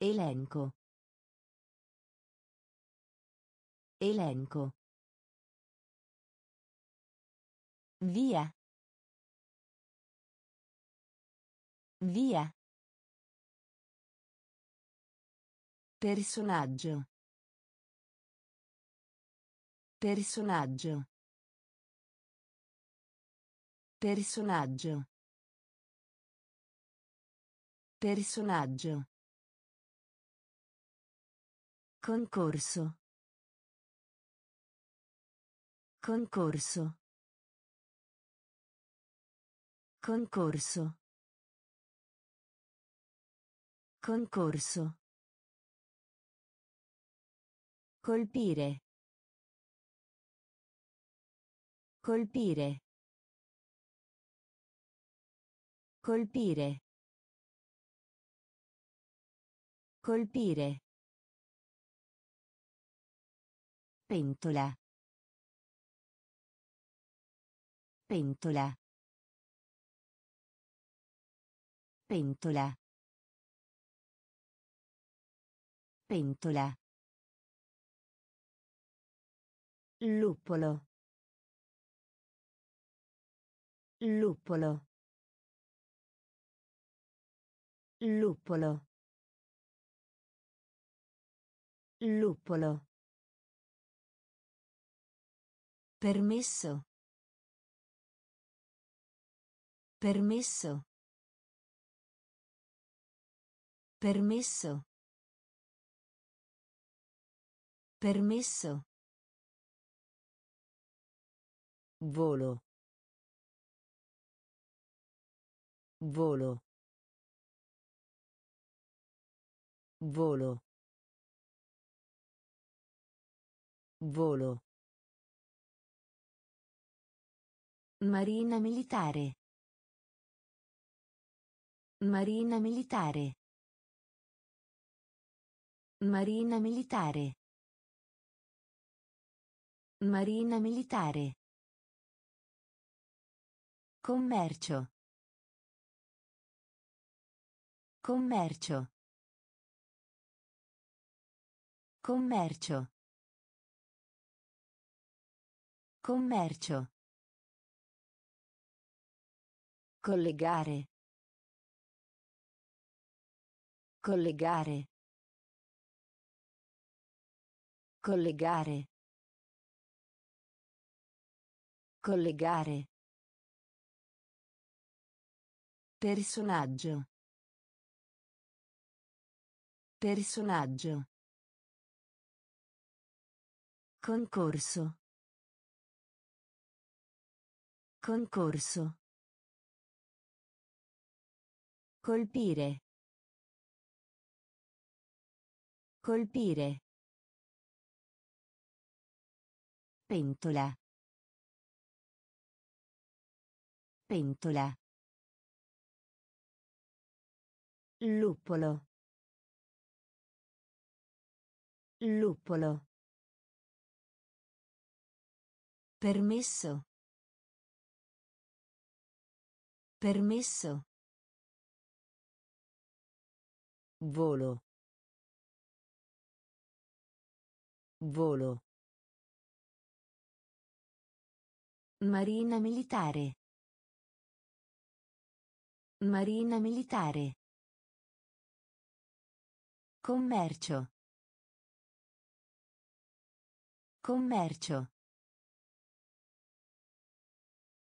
Elenco. Elenco. Via. Via. Personaggio. Personaggio. Personaggio. Personaggio. Concorso. Concorso. Concorso. Concorso. Colpire. Colpire. Colpire. Colpire. Pentola. Pentola. Pentola. Pentola. Luppolo. Luppolo. Luppolo. Luppolo. Permesso. Permesso. Permesso. Permesso. Volo. Volo. Volo. Volo. Marina militare. Marina militare. Marina militare. Marina militare. Commercio. Commercio. Commercio. Commercio. Collegare. Collegare. Collegare. Collegare. Personaggio. Personaggio. Concorso. Concorso. Colpire. Colpire. Pentola. Pentola. Luppolo. Luppolo. Permesso. Permesso. Volo. Volo. Marina militare. Marina militare. Commercio. Commercio.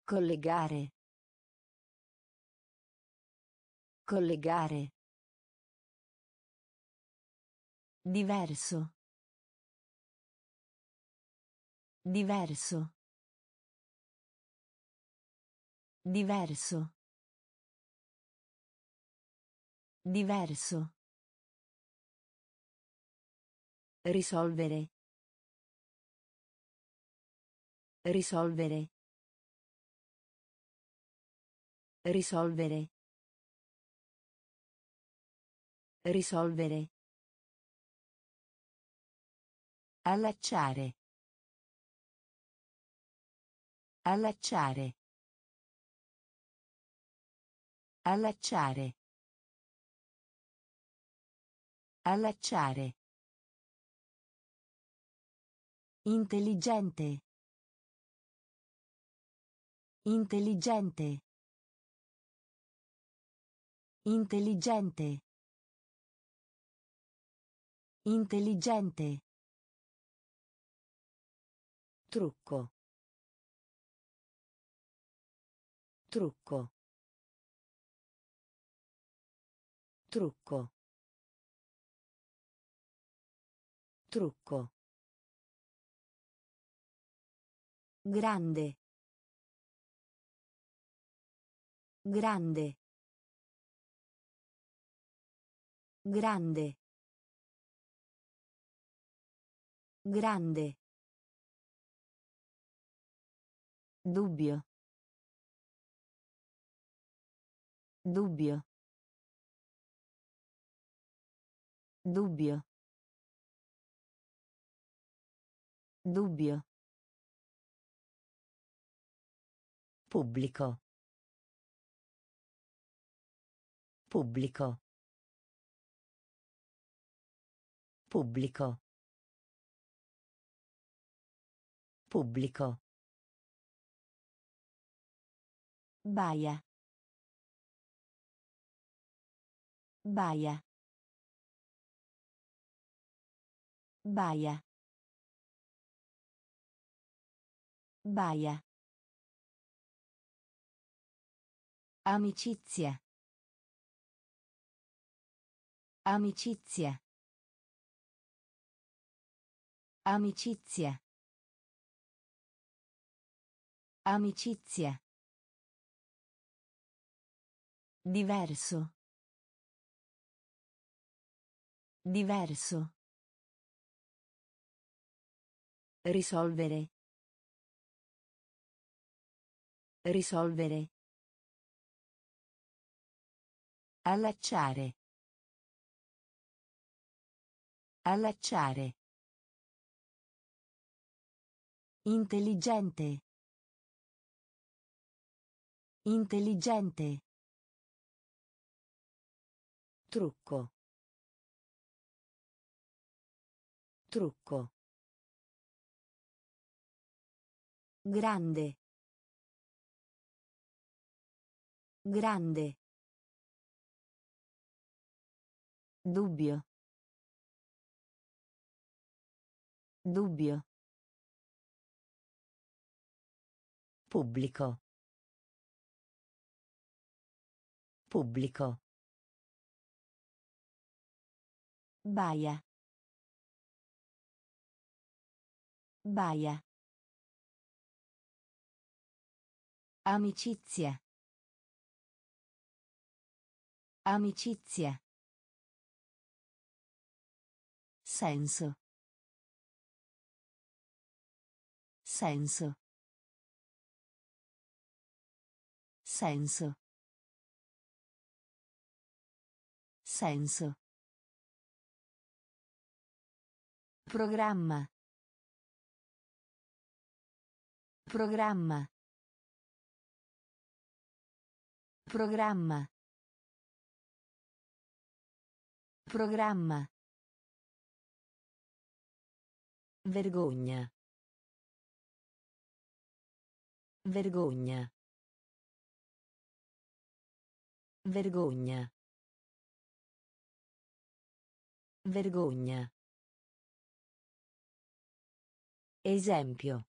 Collegare. Collegare. Diverso. Diverso. Diverso. Diverso. Risolvere. Risolvere. Risolvere. Risolvere. Allacciare. Allacciare. Allacciare. Allacciare. Intelligente. Intelligente. Intelligente. Intelligente. Trucco. Trucco. Trucco. Trucco. Grande. Grande. Grande. Grande. Dubbio. Dubbio. Dubbio. Dubbio. Pubblico. Pubblico. Pubblico. Pubblico. Baia. Baia. Baia. Baia. Amicizia. Amicizia. Amicizia. Amicizia. Diverso. Diverso. Risolvere. Risolvere. Allacciare. Allacciare. Intelligente. Intelligente. Trucco. Trucco. Grande. Grande. Dubbio. Dubbio. Pubblico. Pubblico. Baia. Baia. Amicizia. Amicizia. Senso. Senso. Senso. Senso. Programma. Programma. Programma. Programma. Vergogna. Vergogna. Vergogna. Vergogna. Esempio.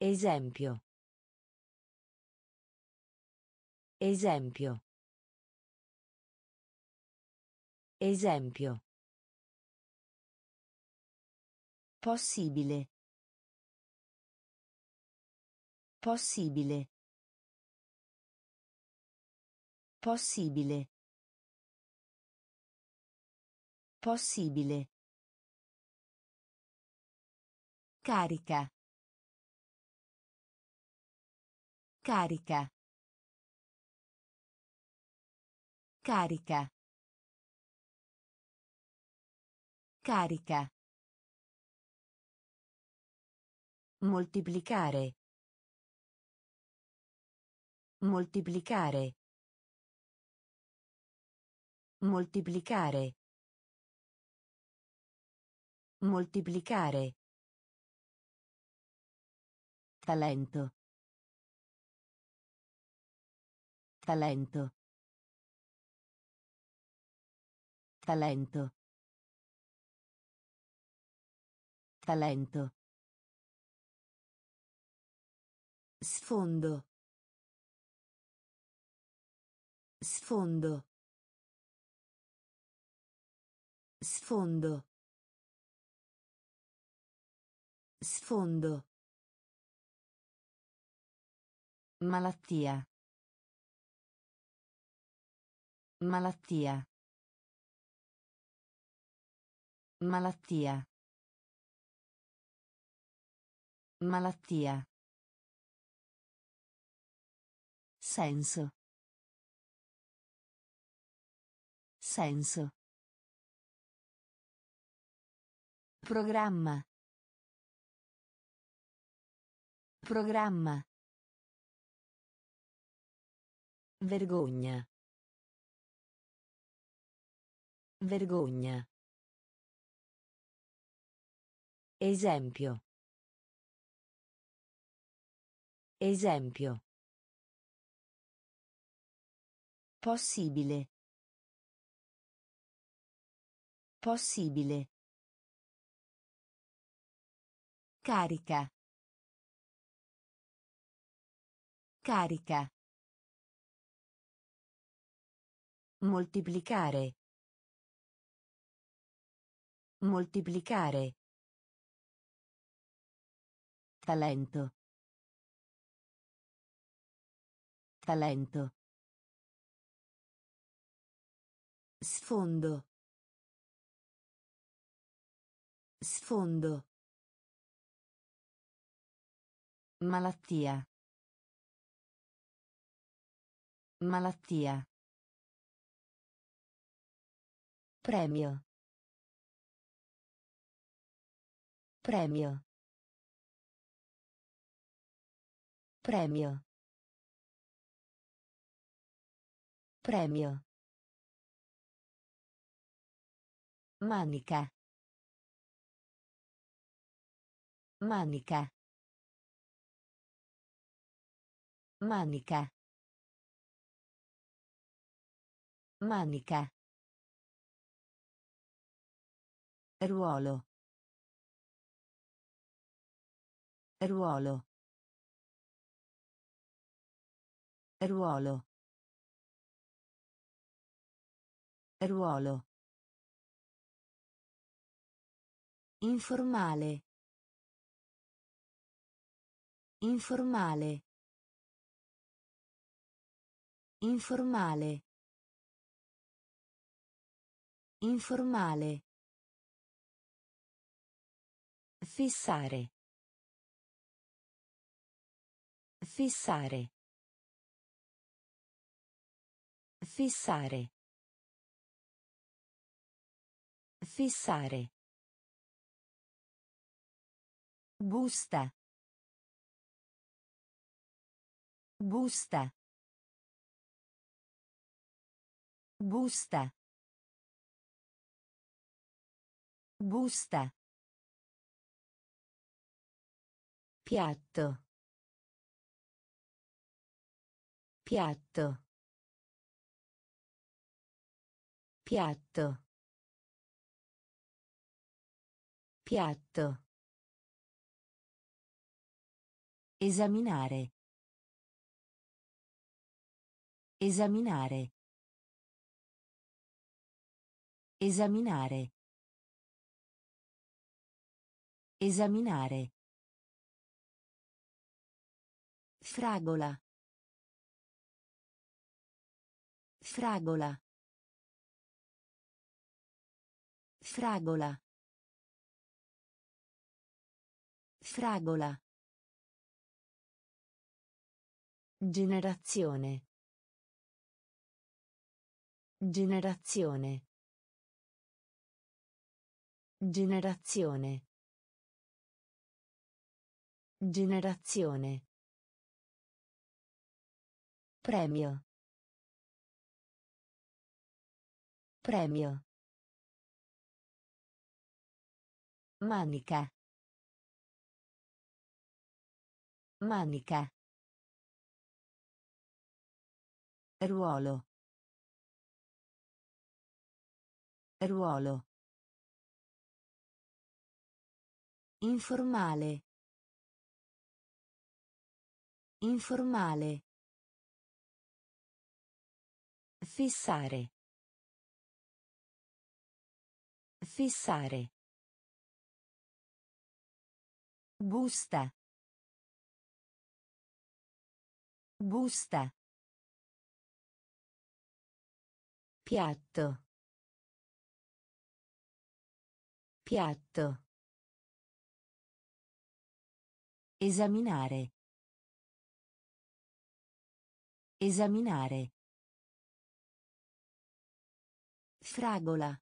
Esempio. Esempio. Esempio. Possibile. Possibile. Possibile. Possibile. Carica. Carica. Carica. Carica. Moltiplicare. Moltiplicare. Moltiplicare. Moltiplicare. Talento. Talento. Talento. Talento. Sfondo. Sfondo. Sfondo. Sfondo. Malattia. Malattia. Malattia. Malattia. Senso. Senso. Programma. Programma. Vergogna. Vergogna. Esempio. Esempio. Possibile. Possibile. Carica. Carica. Moltiplicare. Moltiplicare. Talento. Talento. Sfondo. Sfondo. Malattia. Malattia. Premio. Premio. Premio. Premio. Manica. Manica. Manica. Manica. Ruolo. Ruolo. Ruolo. Ruolo. Informale. Informale. Informale. Informale. Fissare. Fissare. Fissare. Fissare. Busta. Busta. Busta. Busta. Piatto. Piatto. Piatto. Piatto. Esaminare. Esaminare. Esaminare. Esaminare. Fragola. Fragola. Fragola. Fragola. Generazione. Generazione. Generazione. Generazione. Premio. Premio. Manica. Manica. Ruolo. Ruolo. Informale. Informale. Fissare. Fissare. Busta. Busta. Piatto. Piatto. Esaminare. Esaminare. Fragola.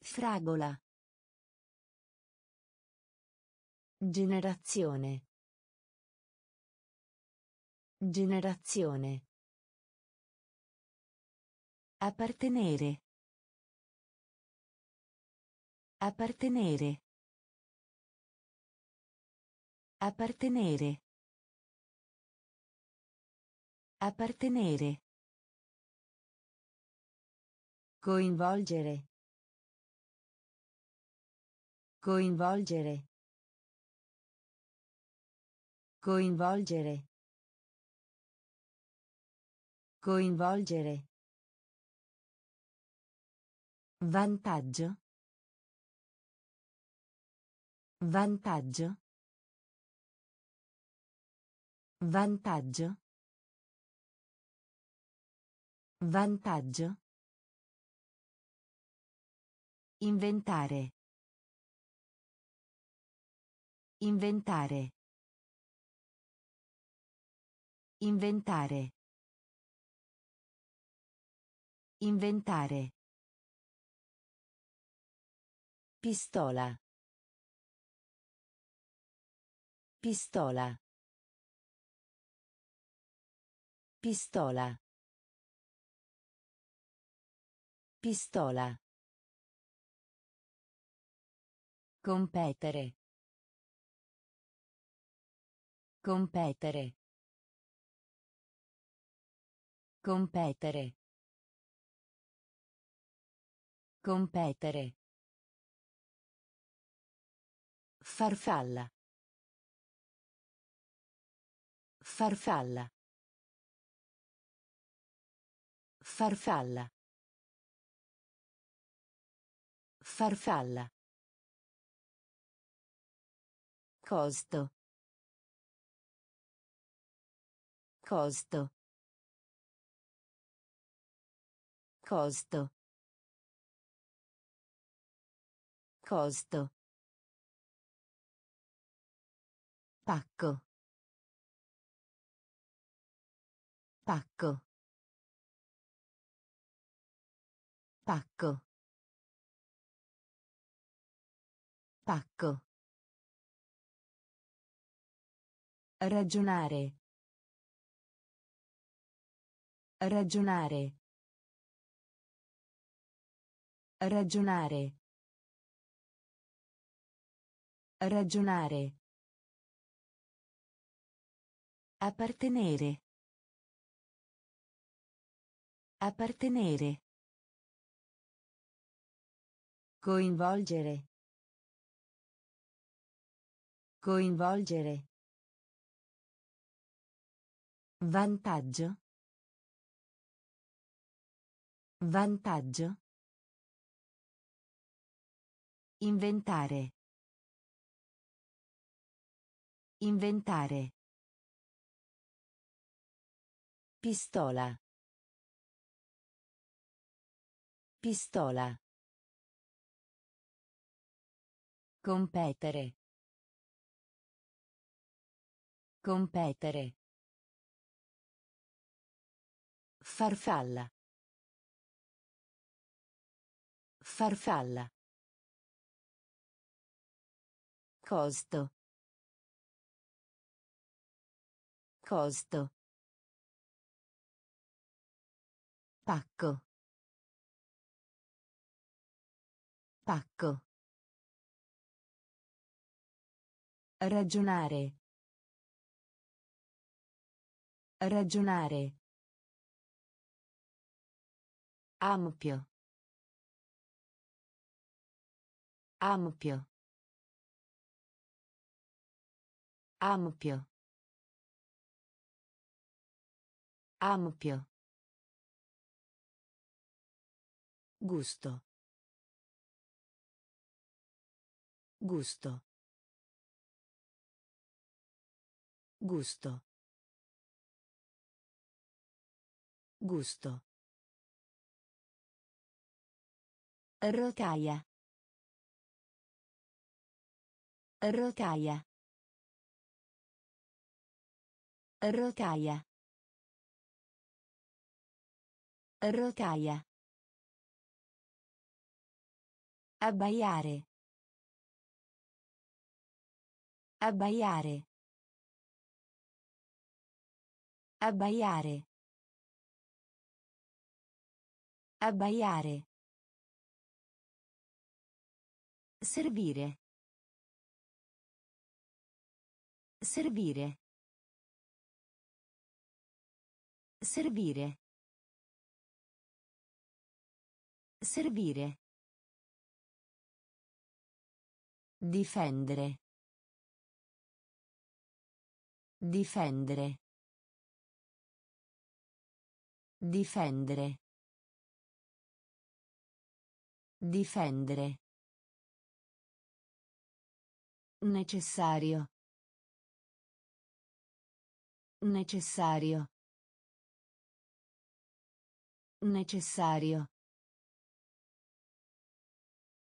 Fragola. Generazione. Generazione. Appartenere. Appartenere. Appartenere. Appartenere. Coinvolgere. Coinvolgere. Coinvolgere. Coinvolgere. Vantaggio. Vantaggio. Vantaggio. Vantaggio. Inventare. Inventare. Inventare. Inventare. Pistola. Pistola. Pistola. Pistola. Competere. Competere. Competere. Competere. Farfalla. Farfalla. Farfalla. Farfalla. Costo. Costo. Costo. Costo. Pacco. Pacco. Pacco. Pacco. Ragionare. Ragionare. Ragionare. Ragionare. Appartenere. Appartenere. Coinvolgere. Coinvolgere. Vantaggio. Vantaggio. Inventare. Inventare. Pistola. Pistola. Competere. Competere. Farfalla. Farfalla. Costo. Costo. Pacco. Pacco. Ragionare. Ragionare. Ampio. Ampio. Ampio. Ampio. Gusto. Gusto. Gusto. Gusto. Rotaia. Rotaia. Rotaia. Rotaia. Abbaiare. Abbaiare. Abbaiare. Abbaiare. Servire. Servire. Servire. Servire. Difendere. Difendere. Difendere. Difendere. Necessario. Necessario. Necessario.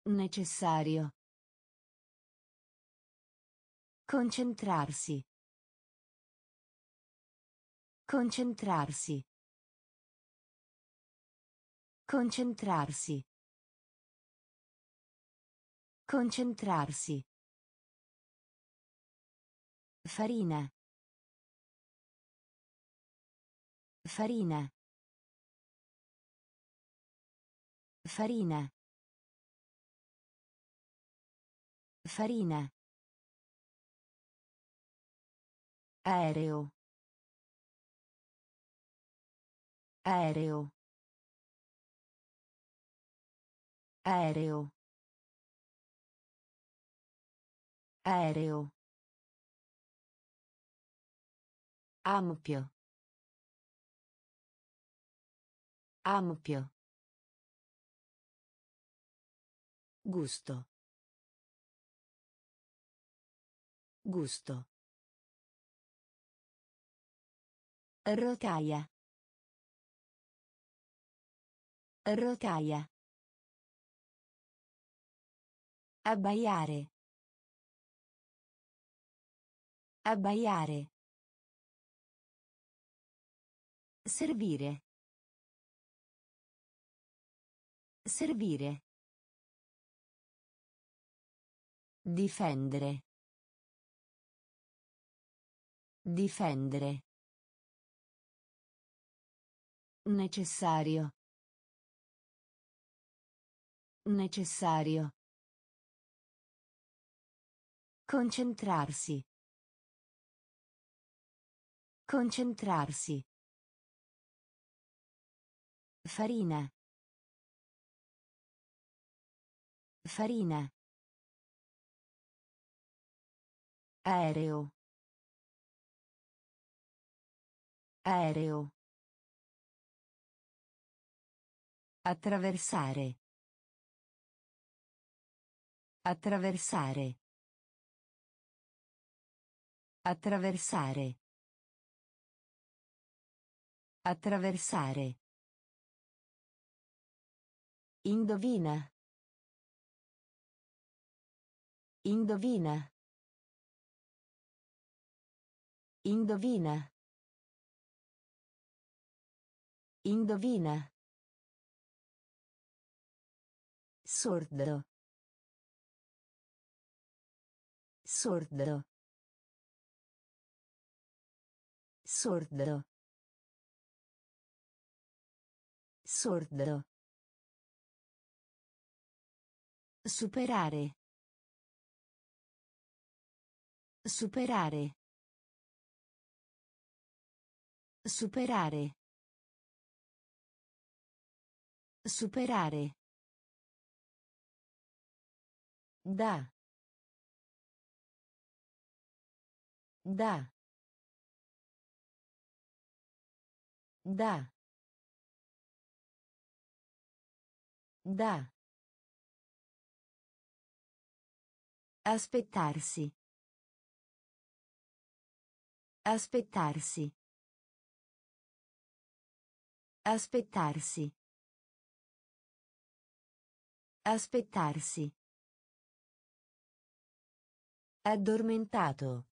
Necessario. Concentrarsi. Concentrarsi. Concentrarsi. Concentrarsi. Farina. Farina. Farina. Farina. Aereo. Aereo. Aereo. Aereo. Ampio. Ampio. Gusto. Gusto. Rotaia. Rotaia. Abbaiare. Abbaiare. Servire. Servire. Difendere. Difendere. Necessario. Necessario. Concentrarsi. Concentrarsi. Farina. Farina. Aereo. Aereo. Attraversare. Attraversare. Attraversare. Attraversare. Indovina. Indovina. Indovina. Indovina. Sordo. Sordo. Sordo. Sordo. Superare. Superare. Superare. Superare. Da. Da. Da. Da. Aspettarsi. Aspettarsi. Aspettarsi. Aspettarsi. Addormentato.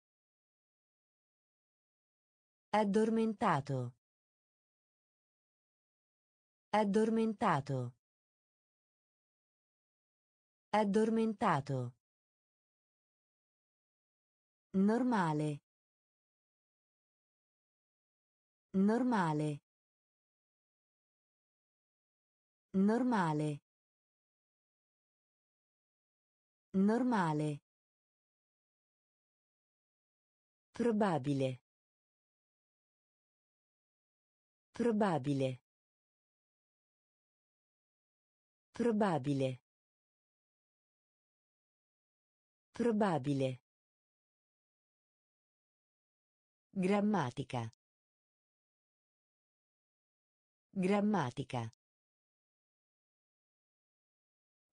Addormentato. Addormentato. Addormentato. Normale. Normale. Normale. Normale. Probabile. Probabile. Probabile. Probabile. Grammatica. Grammatica.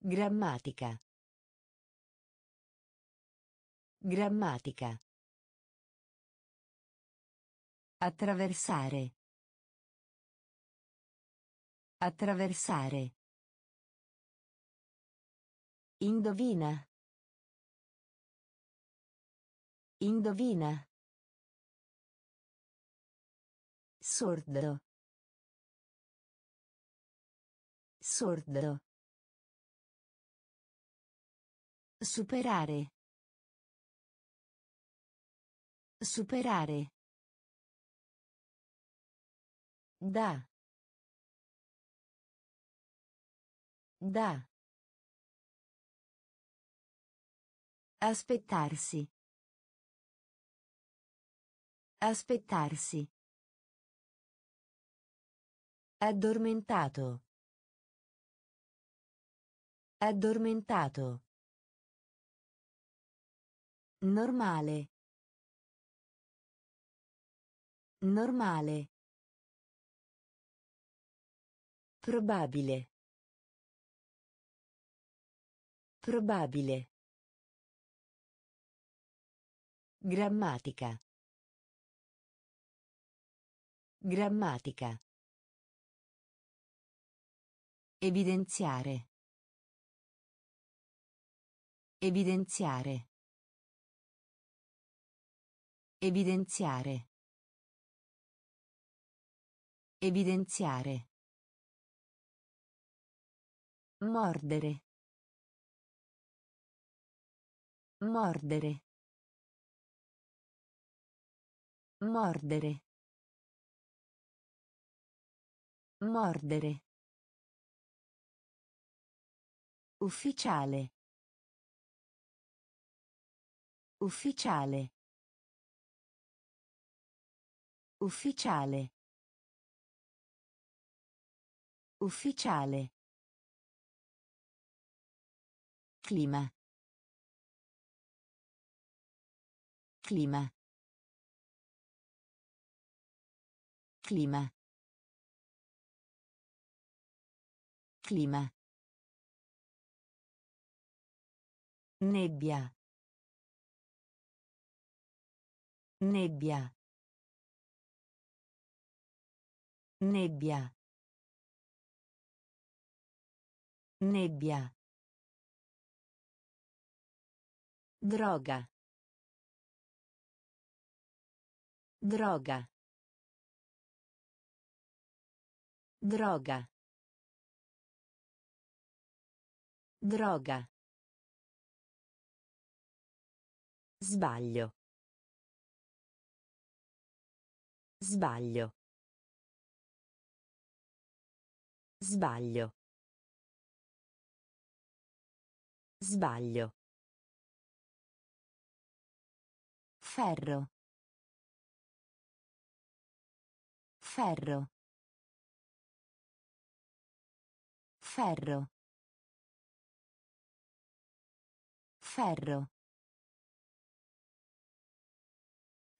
Grammatica. Grammatica. Attraversare. Attraversare. Indovina. Indovina. Sordo. Sordo. Superare. Superare. Da. Da. Aspettarsi. Aspettarsi. Addormentato. Addormentato. Normale. Normale. Probabile. Probabile. Grammatica. Grammatica. Evidenziare. Evidenziare. Evidenziare. Evidenziare. Mordere. Mordere. Mordere. Mordere. Ufficiale. Ufficiale. Ufficiale. Ufficiale. Clima. Clima. Clima. Clima. Nebbia. Nebbia. Nebbia. Nebbia. Droga. Droga. Droga. Droga. Sbaglio. Sbaglio. Sbaglio. Sbaglio. Ferro. Ferro. Ferro. Ferro.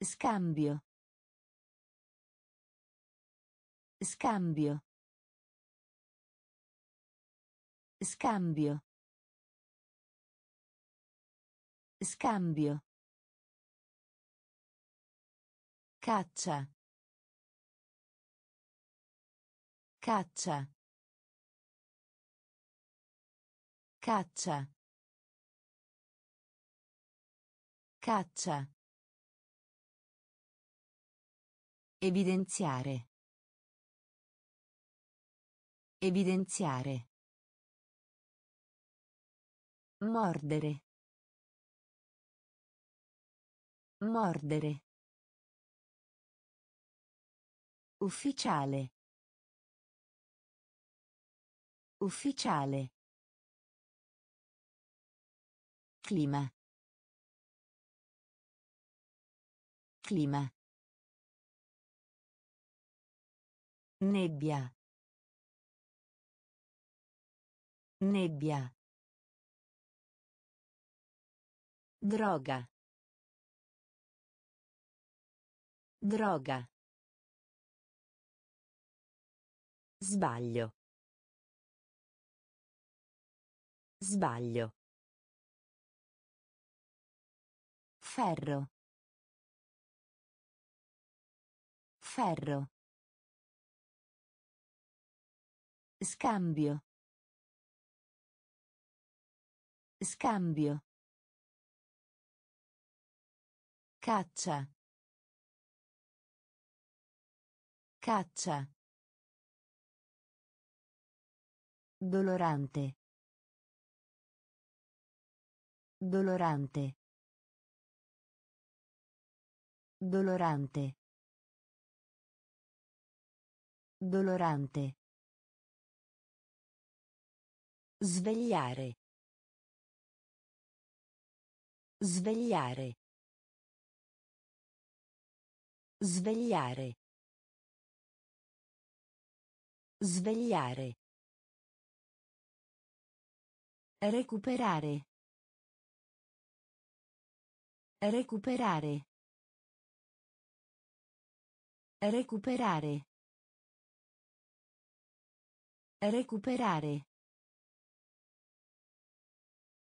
Scambio. Scambio. Scambio. Scambio. Caccia. Caccia. Caccia. Caccia. Evidenziare. Evidenziare. Mordere. Mordere. Ufficiale. Ufficiale. Clima. Clima. Nebbia. Nebbia. Droga. Droga. Sbaglio. Sbaglio. Ferro. Ferro. Scambio. Scambio. Caccia. Caccia. Dolorante. Dolorante. Dolorante. Dolorante. Svegliare. Svegliare. Svegliare. Svegliare. Recuperare. Recuperare. Recuperare. Recuperare.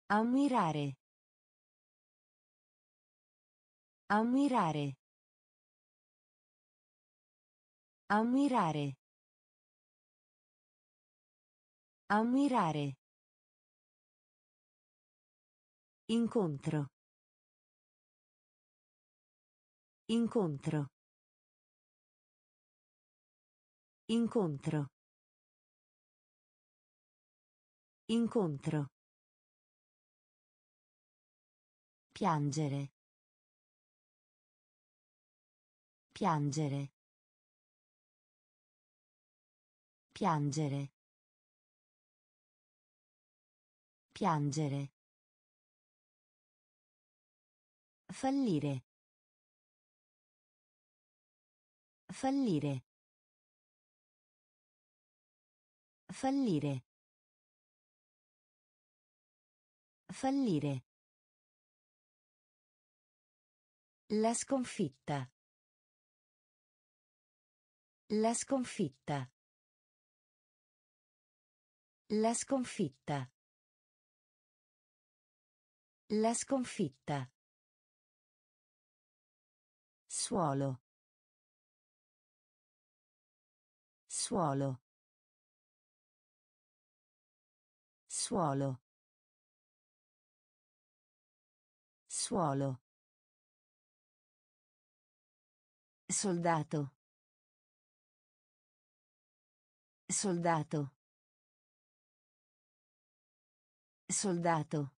Ammirare. Ammirare. Ammirare. Ammirare. Incontro. Incontro. Incontro. Incontro. Piangere. Piangere. Piangere. Piangere. Fallire. Fallire. Fallire. Fallire. La sconfitta. La sconfitta. La sconfitta. La sconfitta. Suolo. Suolo. Suolo. Suolo. Soldato. Soldato. Soldato.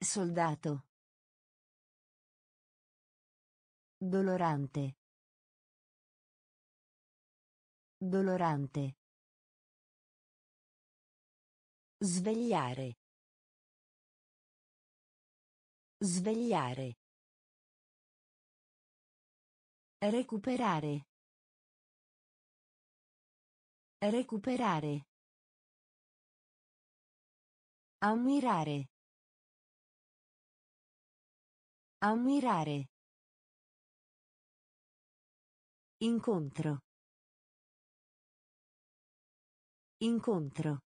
Soldato. Dolorante. Dolorante. Svegliare. Svegliare. Recuperare. Recuperare. Ammirare. Ammirare. Incontro. Incontro.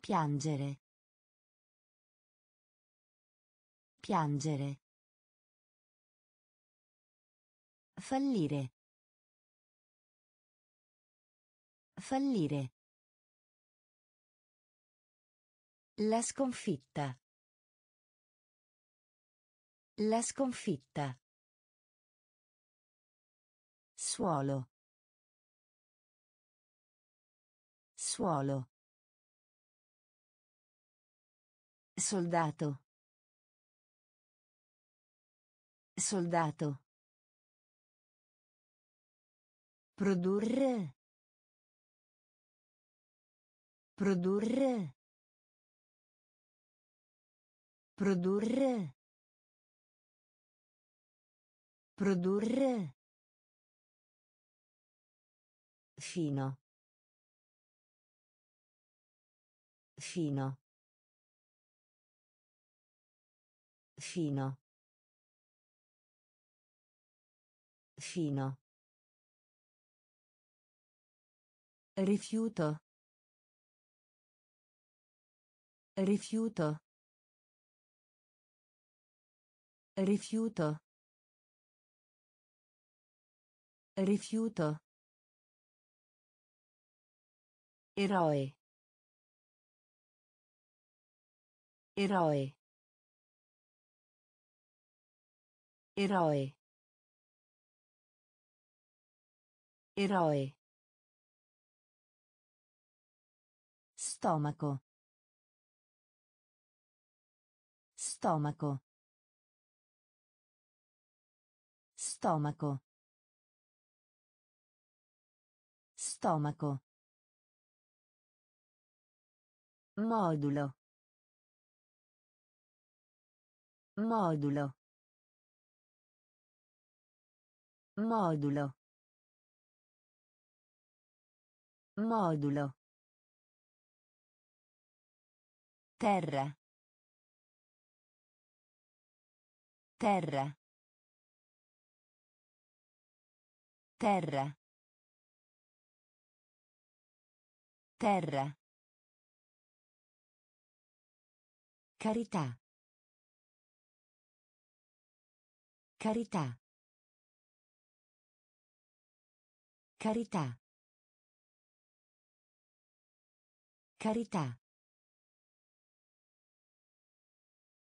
Piangere. Piangere. Fallire. Fallire. La sconfitta. La sconfitta. Suolo. Suolo. Soldato. Soldato. Produrre. Produrre. Produrre. Produrre. Fino. Fino. Fino. Fino. Rifiuto. Rifiuto. Rifiuto. Rifiuto. Eroe. Eroe. Eroe. Eroe. Stomaco. Stomaco. Stomaco. Stomaco. Modulo. Modulo. Modulo. Modulo. Terra. Terra. Terra. Terra. Carità. Carità. Carità. Carità.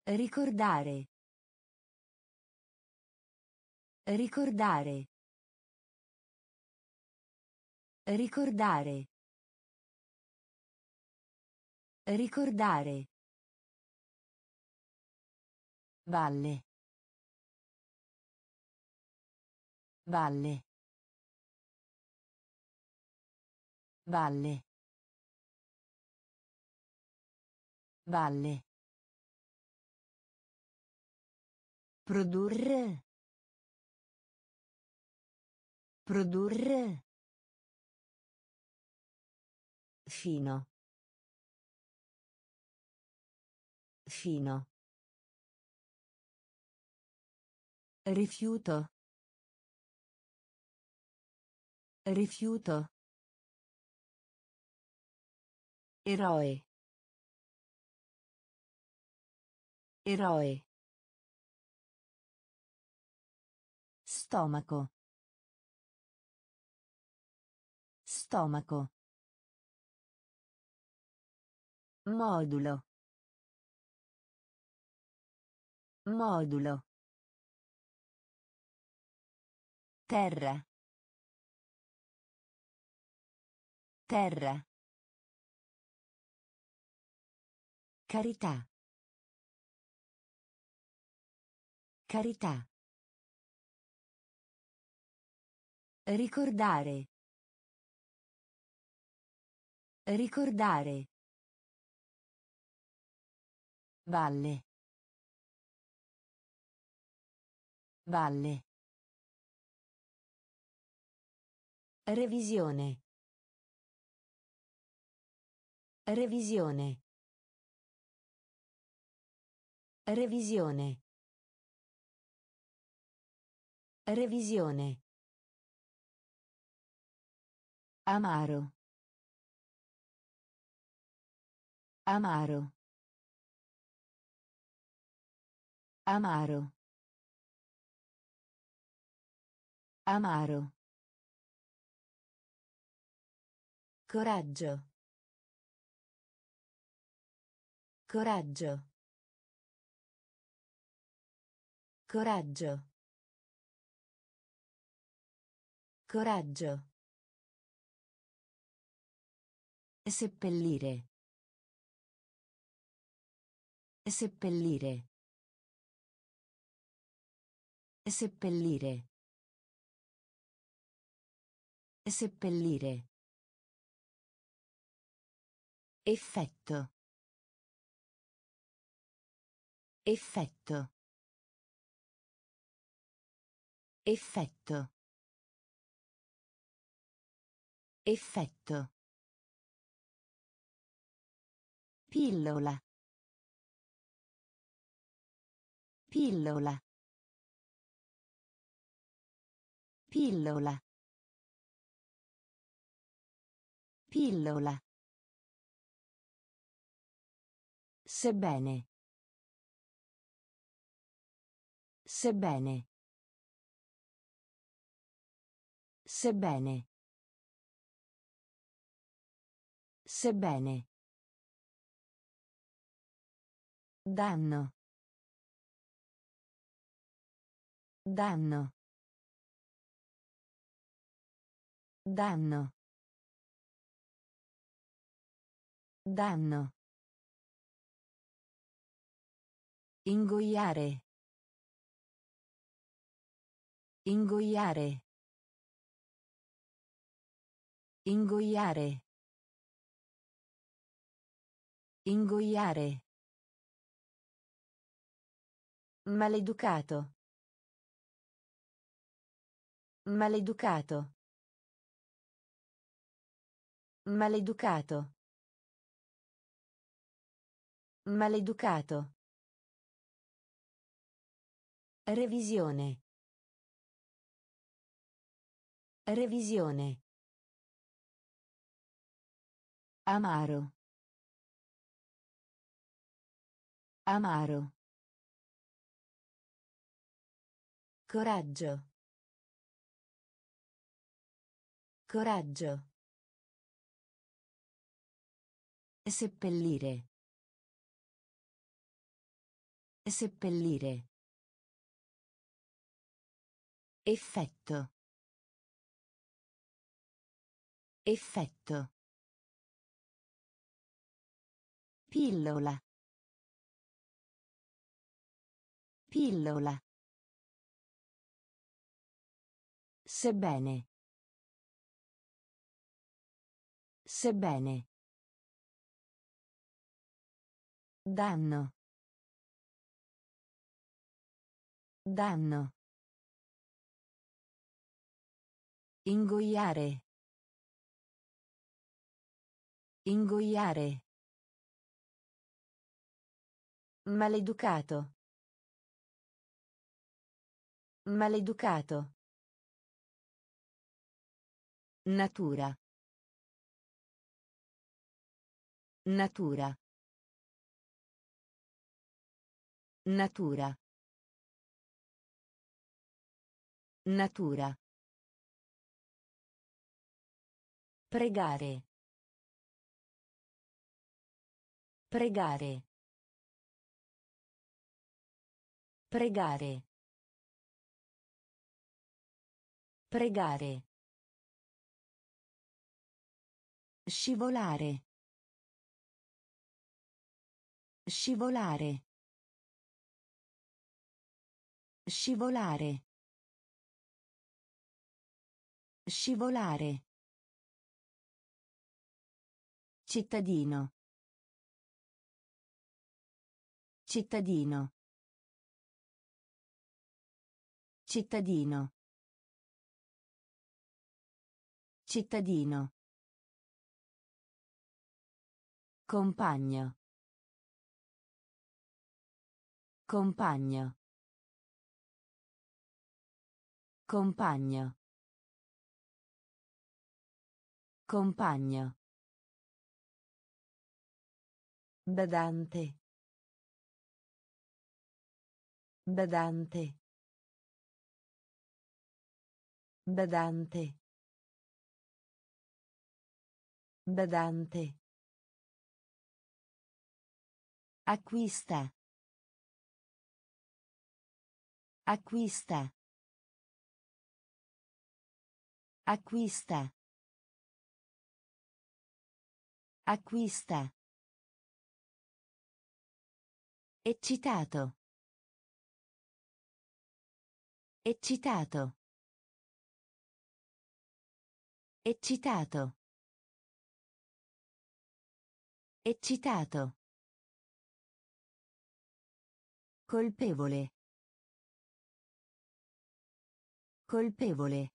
Ricordare. Ricordare. Ricordare. Ricordare. Valle. Valle. Valle. Valle. Produrre. Produrre. Fino. Fino. Rifiuto. Rifiuto. Eroe. Eroe. Stomaco. Stomaco. Modulo. Modulo. Terra. Terra. Carità. Carità. Ricordare. Ricordare. Valle. Valle. Revisione. Revisione. Revisione. Revisione. Amaro. Amaro. Amaro. Amaro. Coraggio. Coraggio. Coraggio. Coraggio. Seppellire. Seppellire. Seppellire. Seppellire. Effetto. Effetto. Effetto. Effetto. Pillola. Pillola. Pillola. Pillola. Sebbene. Sebbene. Sebbene. Sebbene. Danno. Danno. Danno. Danno. Ingoiare. Ingoiare. Ingoiare. Ingoiare. Maleducato. Maleducato. Maleducato. Maleducato. Revisione. Revisione. Amaro. Amaro. Coraggio. Coraggio. Seppellire. Seppellire. Effetto. Effetto. Pillola. Pillola. Sebbene. Sebbene. Danno. Danno. Ingoiare. Ingoiare. Maleducato. Maleducato. Natura. Natura. Natura. Natura. Pregare. Pregare. Pregare. Pregare. Scivolare. Scivolare. Scivolare. Scivolare. Cittadino. Cittadino. Cittadino. Cittadino. Compagno. Compagno. Compagno. Compagno. Badante. Badante. Badante. Badante. Acquista. Acquista. Acquista. Acquista. Eccitato. Eccitato. Eccitato. Eccitato. Colpevole. Colpevole.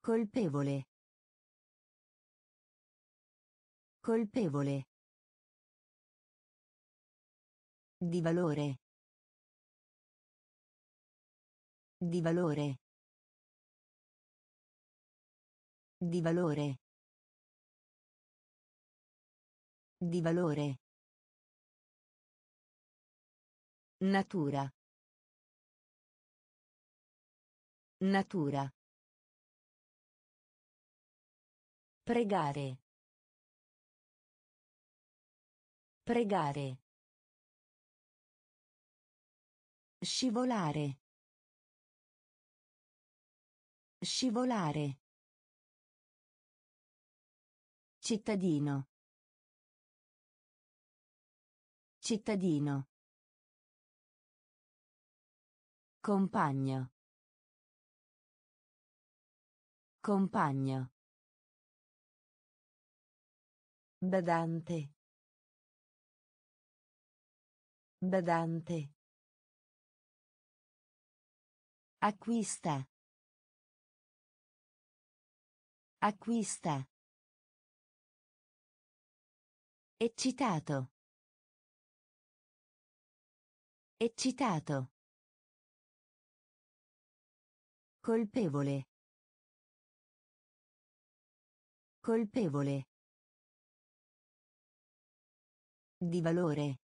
Colpevole. Colpevole. Di valore. Di valore. Di valore. Di valore. Natura. Natura. Pregare. Pregare. Scivolare. Scivolare. Cittadino. Cittadino. Compagno. Compagno. Badante. Badante. Acquista. Acquista. Eccitato. Eccitato. Colpevole. Colpevole. Di valore.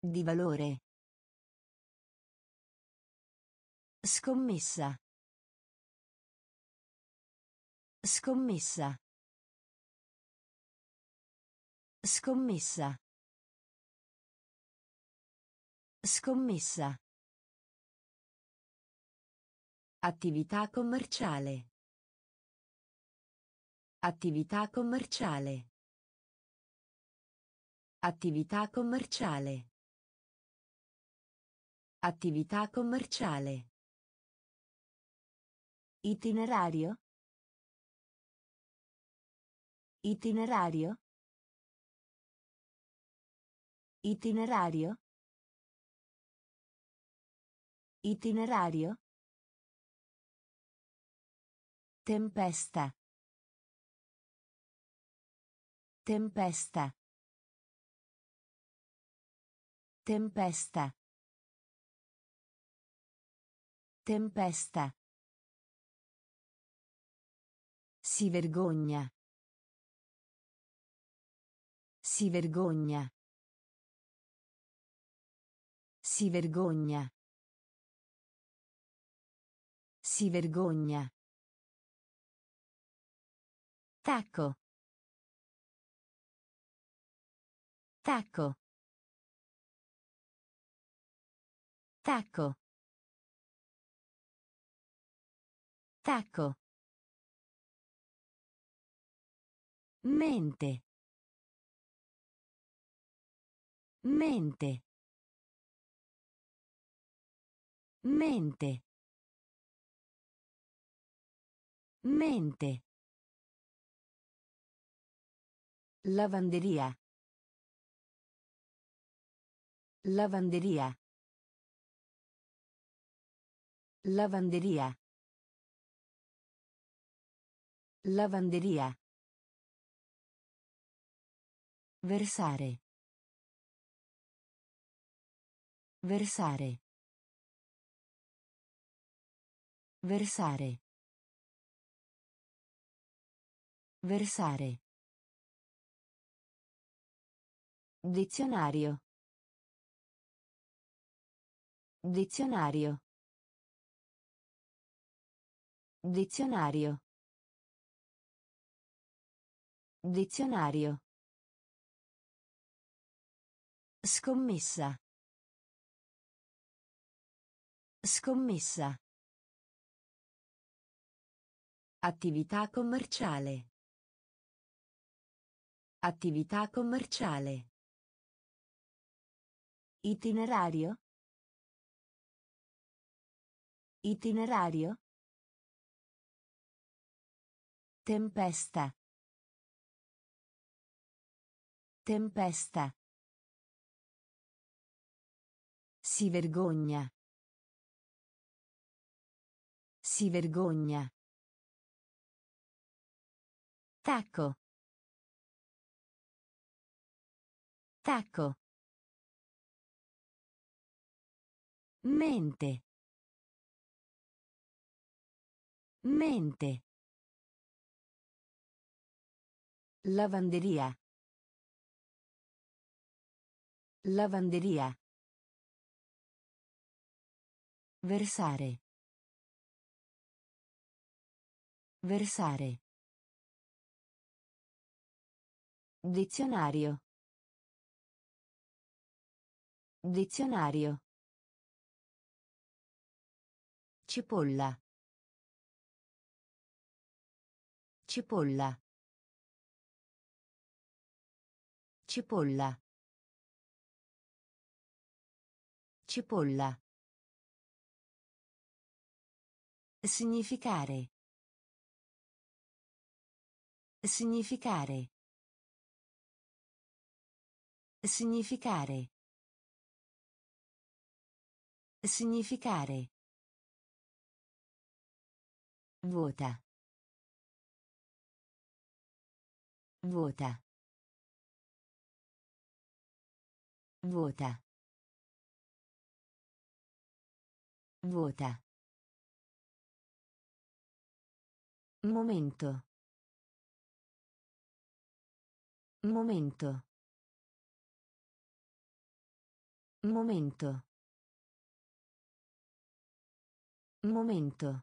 Di valore. Scommessa. Scommessa. Scommessa. Scommessa. Attività commerciale. Attività commerciale. Attività commerciale. Attività commerciale. Itinerario. Itinerario. Itinerario. Itinerario. Tempesta. Tempesta. Tempesta. Tempesta. Si vergogna. Si vergogna. Si vergogna. Si vergogna. Tacco. Tacco. Tacco. Tacco. Mente. Mente. Mente. Mente. Lavanderia. Lavanderia. Lavanderia. Lavanderia. Versare. Versare. Versare. Versare. Dizionario. Dizionario. Dizionario. Dizionario. Scommessa. Scommessa. Attività commerciale. Attività commerciale. Itinerario. Itinerario. Tempesta. Tempesta. Si vergogna. Si vergogna. Tacco. Tacco. Mente. Mente. Lavanderia. Lavanderia. Versare. Versare. Dizionario. Dizionario. Cipolla. Cipolla. Cipolla. Cipolla. Significare. Significare. Significare. Significare. Vota. Vota. Vota. Vota. Momento. Momento. Momento. Momento.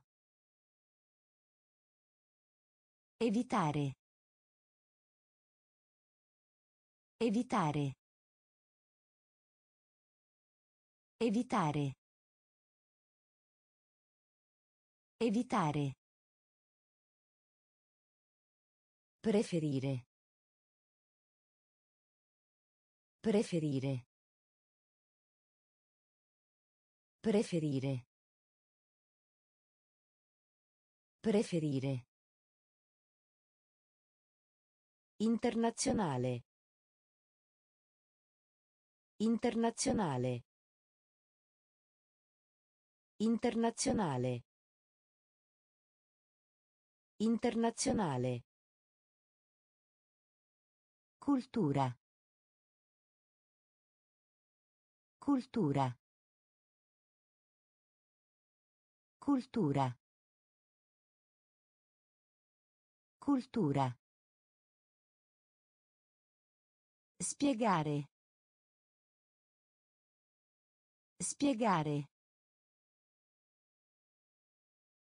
Evitare. Evitare. Evitare. Evitare. Preferire. Preferire. Preferire. Preferire. Internazionale. Internazionale. Internazionale. Internazionale. Cultura. Cultura. Cultura. Cultura. Spiegare. Spiegare.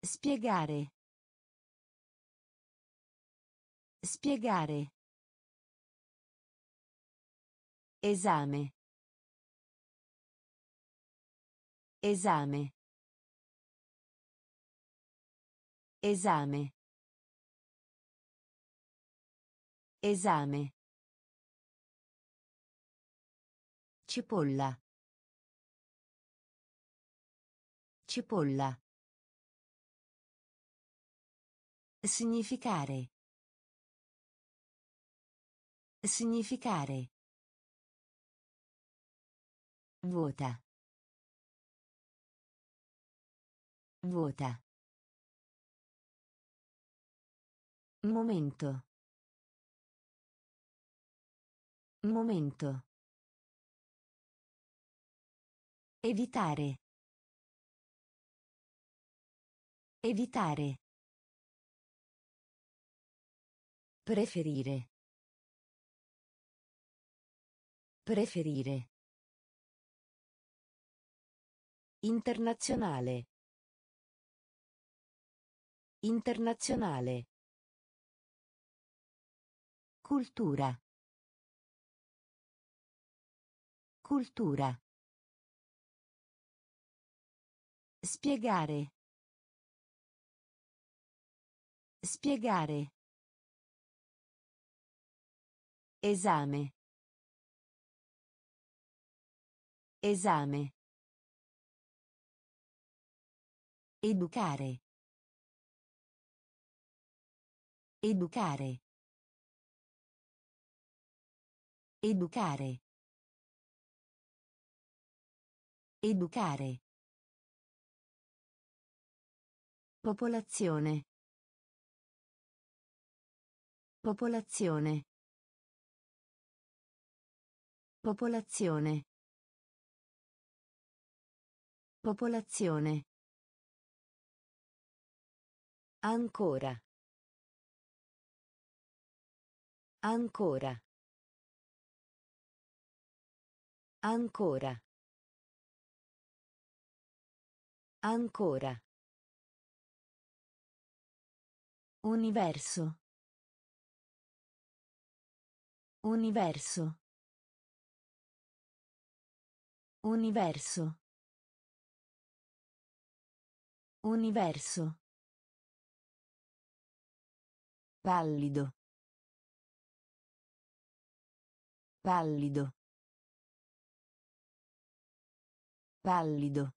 Spiegare. Spiegare. Esame. Esame. Esame. Esame. Cipolla. Cipolla. Significare. Significare. Vota. Vuota. Momento. Momento. Evitare. Evitare. Preferire. Preferire. Internazionale. Internazionale. Cultura. Cultura. Spiegare. Spiegare. Esame. Esame. Educare. Educare. Educare. Educare. Popolazione. Popolazione. Popolazione. Popolazione. Ancora. Ancora. Ancora. Ancora. Universo. Universo. Universo. Universo. Pallido. Pallido. Pallido.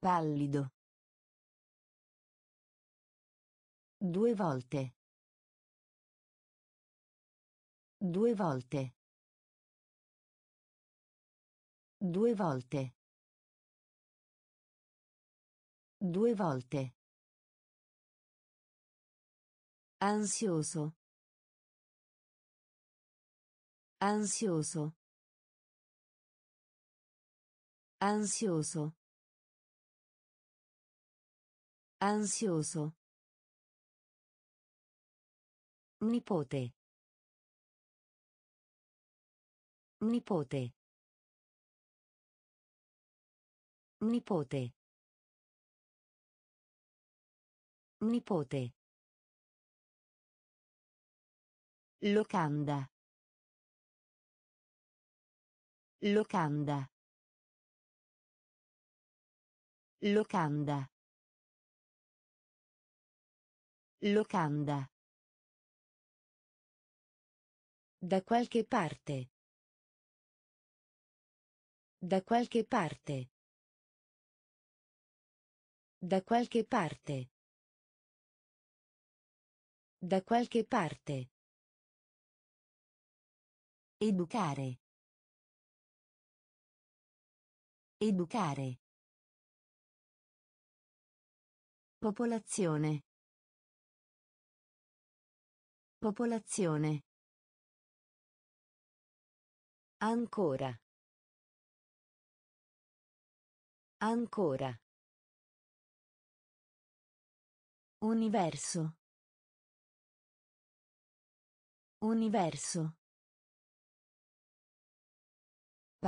Pallido. Due volte. Due volte. Due volte. Due volte. Ansioso. Ansioso. Ansioso. Ansioso. Nipote. Nipote. Nipote. Nipote. Locanda. Locanda. Locanda. Locanda. Da qualche parte. Da qualche parte. Da qualche parte. Da qualche parte. Educare. Educare. Popolazione. Popolazione. Ancora. Ancora. Universo. Universo.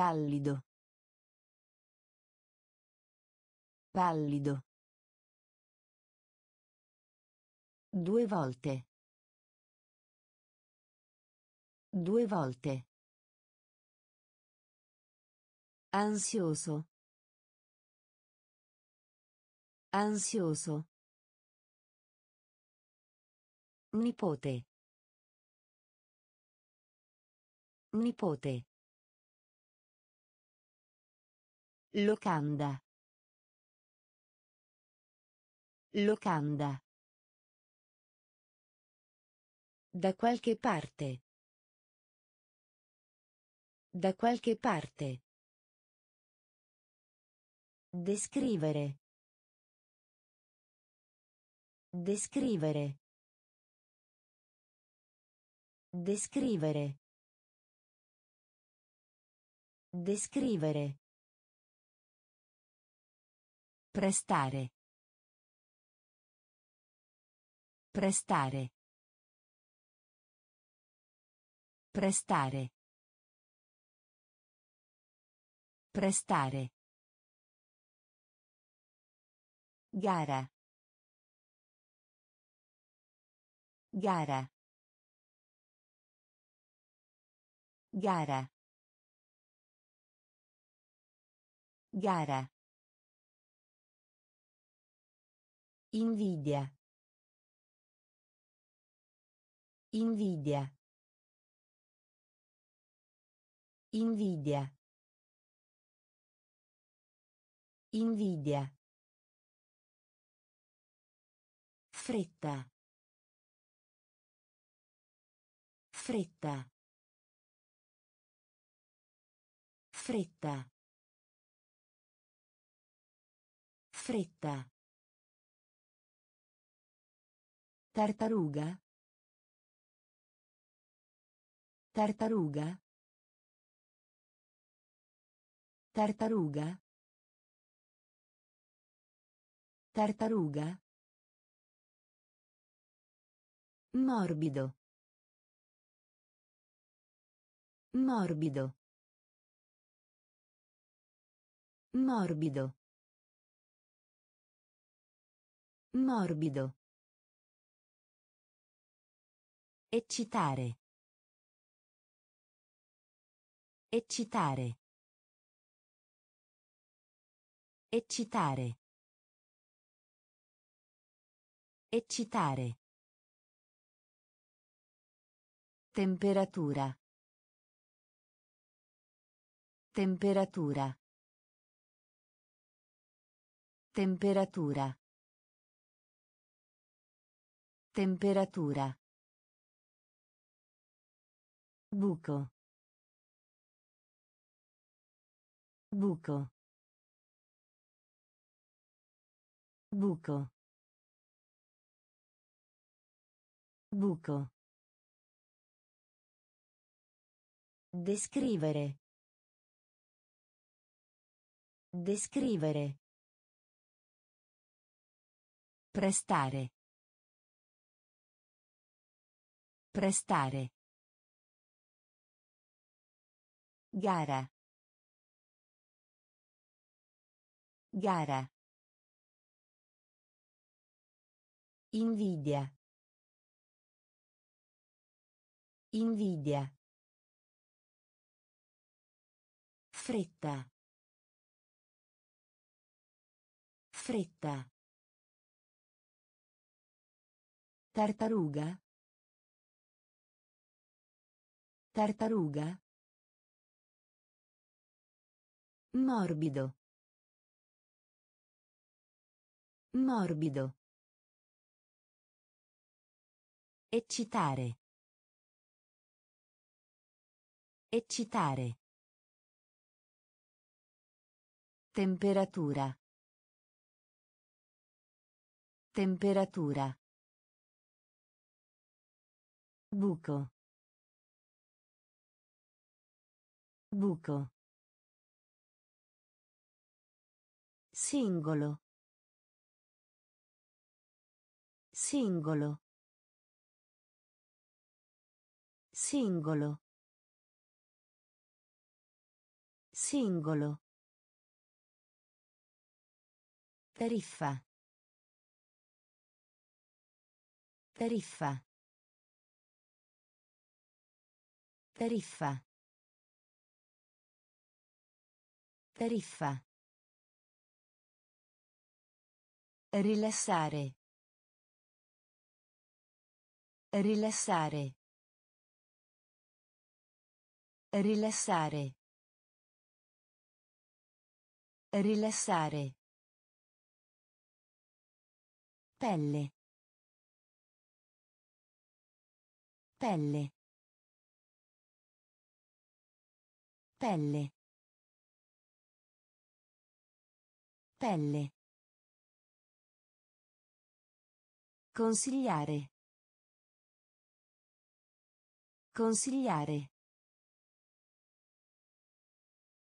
Pallido. Pallido. Due volte. Due volte. Ansioso. Ansioso. Nipote. Nipote. Locanda. Locanda. Da qualche parte. Da qualche parte. Descrivere. Descrivere. Descrivere. Descrivere. Prestare. Prestare. Prestare. Prestare. Gara. Gara. Gara. Gara. Invidia. Invidia. Invidia. Invidia. Fretta. Fretta. Fretta. Fretta. Tartaruga. Tartaruga. Tartaruga. Tartaruga. Morbido. Morbido. Morbido. Morbido. Eccitare. Eccitare. Eccitare. Eccitare. Temperatura. Temperatura. Temperatura. Temperatura. Buco. Buco. Buco. Buco. Descrivere. Descrivere. Prestare. Prestare. Gara. Gara. Invidia. Invidia. Fretta. Fretta. Tartaruga. Tartaruga. Morbido. Morbido. Eccitare. Eccitare. Temperatura. Temperatura. Buco. Buco. Singolo. Singolo. Singolo. Singolo. Tariffa. Tariffa. Tariffa. Tariffa. Rilassare. Rilassare. Rilassare. Rilassare. Pelle. Pelle. Pelle. Pelle. Consigliare. Consigliare.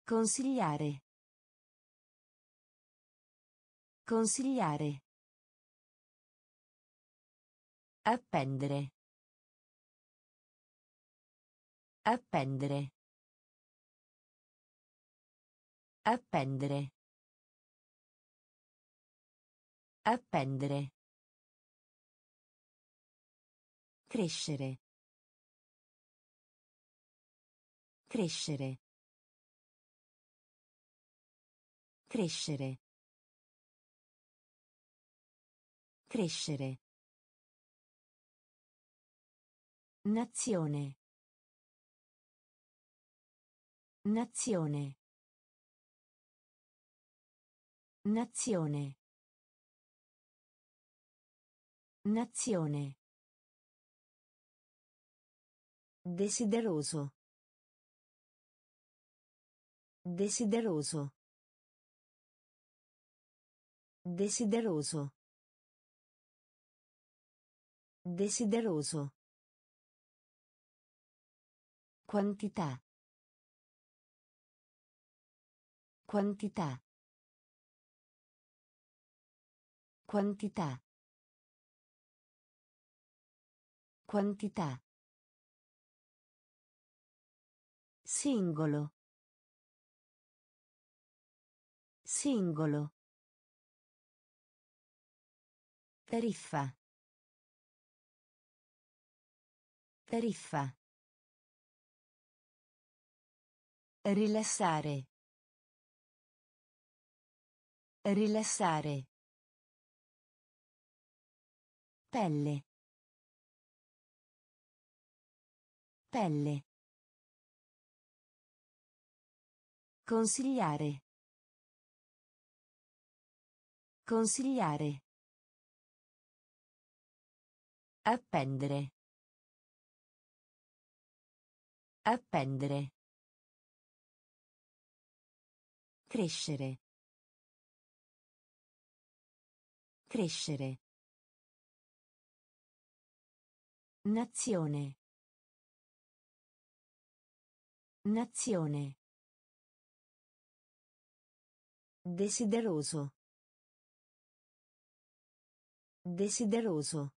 Consigliare. Consigliare. Appendere. Appendere. Appendere. Appendere. Crescere. Crescere. Crescere. Crescere. Nazione. Nazione. Nazione. Nazione. Desideroso. Desideroso. Desideroso. Desideroso. Quantità. Quantità. Quantità. Quantità. Singolo. Singolo. Tariffa. Tariffa. Rilassare. Rilassare. Pelle. Pelle. Consigliare. Consigliare. Appendere. Appendere. Crescere. Crescere. Nazione. Nazione. Desideroso. Desideroso.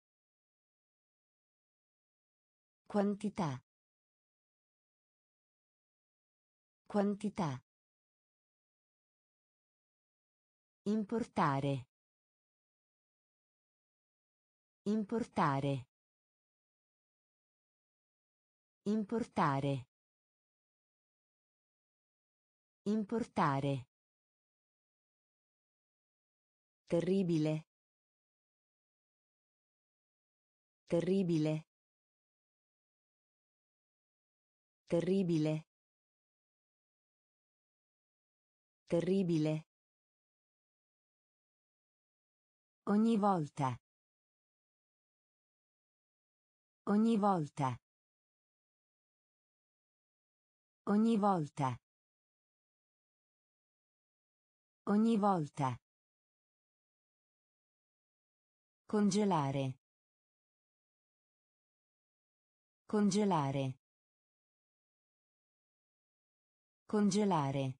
Quantità. Quantità. Importare. Importare. Importare. Importare. Terribile. Terribile. Terribile. Terribile. Ogni volta. Ogni volta. Ogni volta. Ogni volta. Congelare. Congelare. Congelare.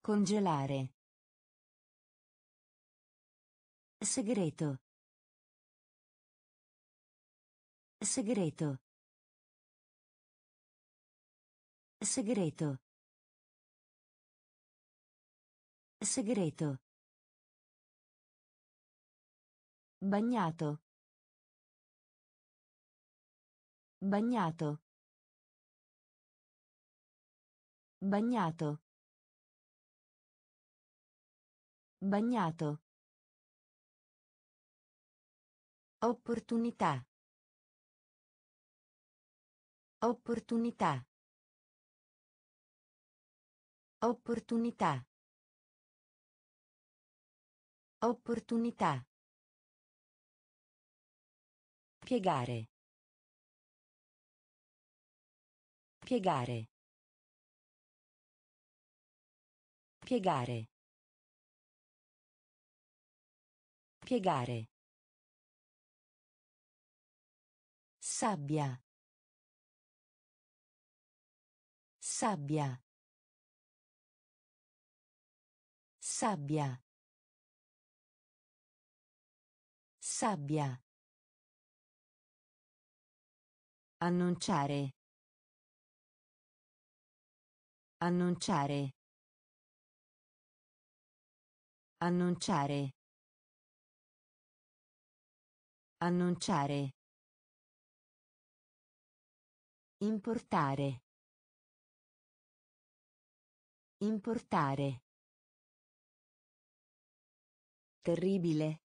Congelare. Segreto. Segreto. Segreto. Segreto. Bagnato. Bagnato. Bagnato. Bagnato. Opportunità. Opportunità. Opportunità. Opportunità. Piegare. Piegare. Piegare. Piegare. Sabbia. Sabbia. Sabbia. Sabbia. Annunciare. Annunciare. Annunciare. Annunciare. Importare. Importare. Terribile.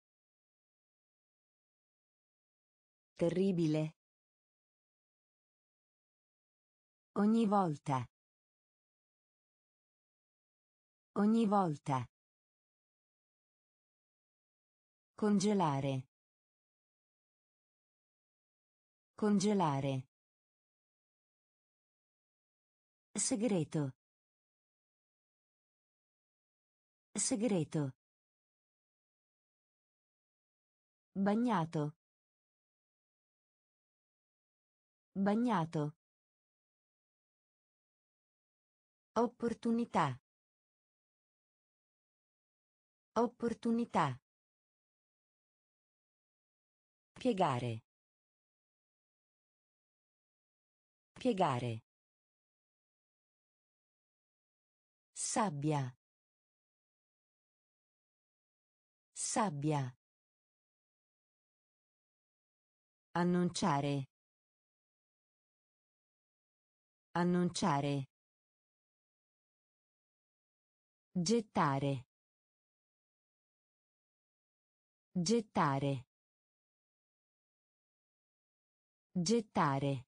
Terribile. Ogni volta. Ogni volta. Congelare. Congelare. Segreto. Segreto. Bagnato. Bagnato. Opportunità. Opportunità. Piegare. Piegare. Sabbia. Sabbia. Annunciare. Annunciare. Gettare. Gettare. Gettare.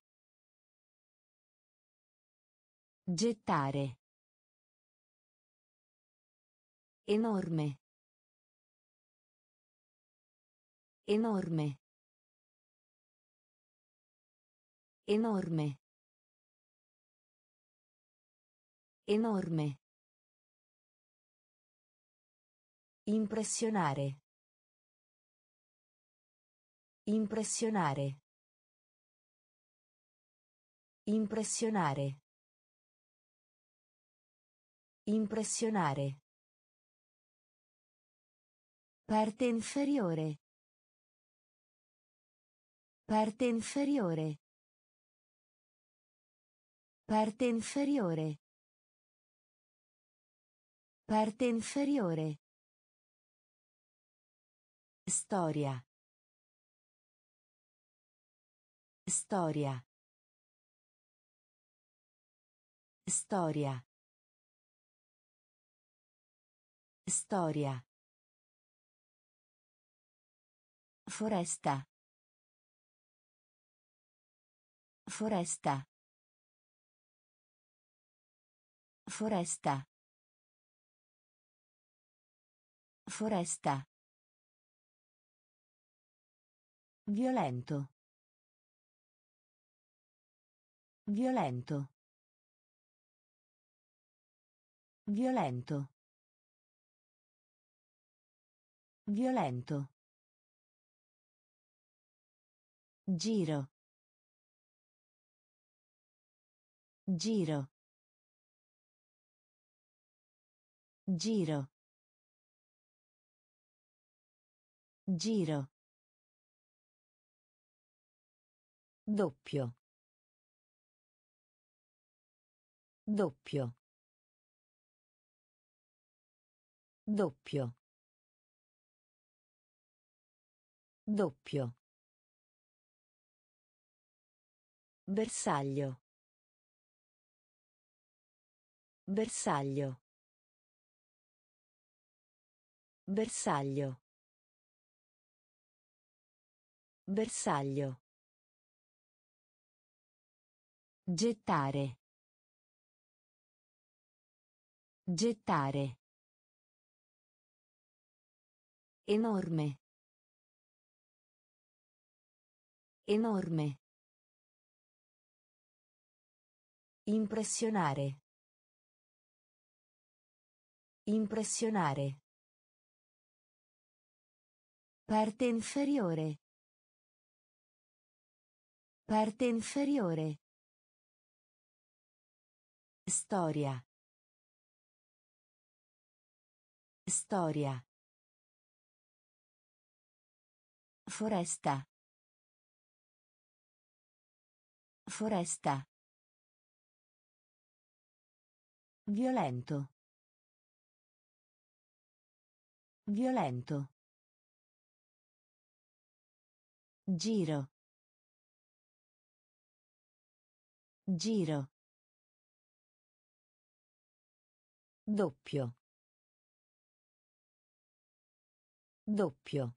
Gettare. Enorme. Enorme. Enorme. Enorme. Impressionare. Impressionare. Impressionare. Impressionare. Parte inferiore. Parte inferiore. Parte inferiore. Parte inferiore. Storia. Storia. Storia. Storia. Foresta. Foresta. Foresta. Foresta. Violento. Violento. Violento. Violento. Giro. Giro. Giro. Giro. Doppio. Doppio. Doppio. Doppio. Bersaglio. Bersaglio. Bersaglio. Bersaglio. Gettare. Gettare. Enorme. Enorme. Impressionare. Impressionare. Parte inferiore. Parte inferiore. Storia. Storia. Foresta. Foresta. Violento. Violento. Giro. Giro. Doppio. Doppio.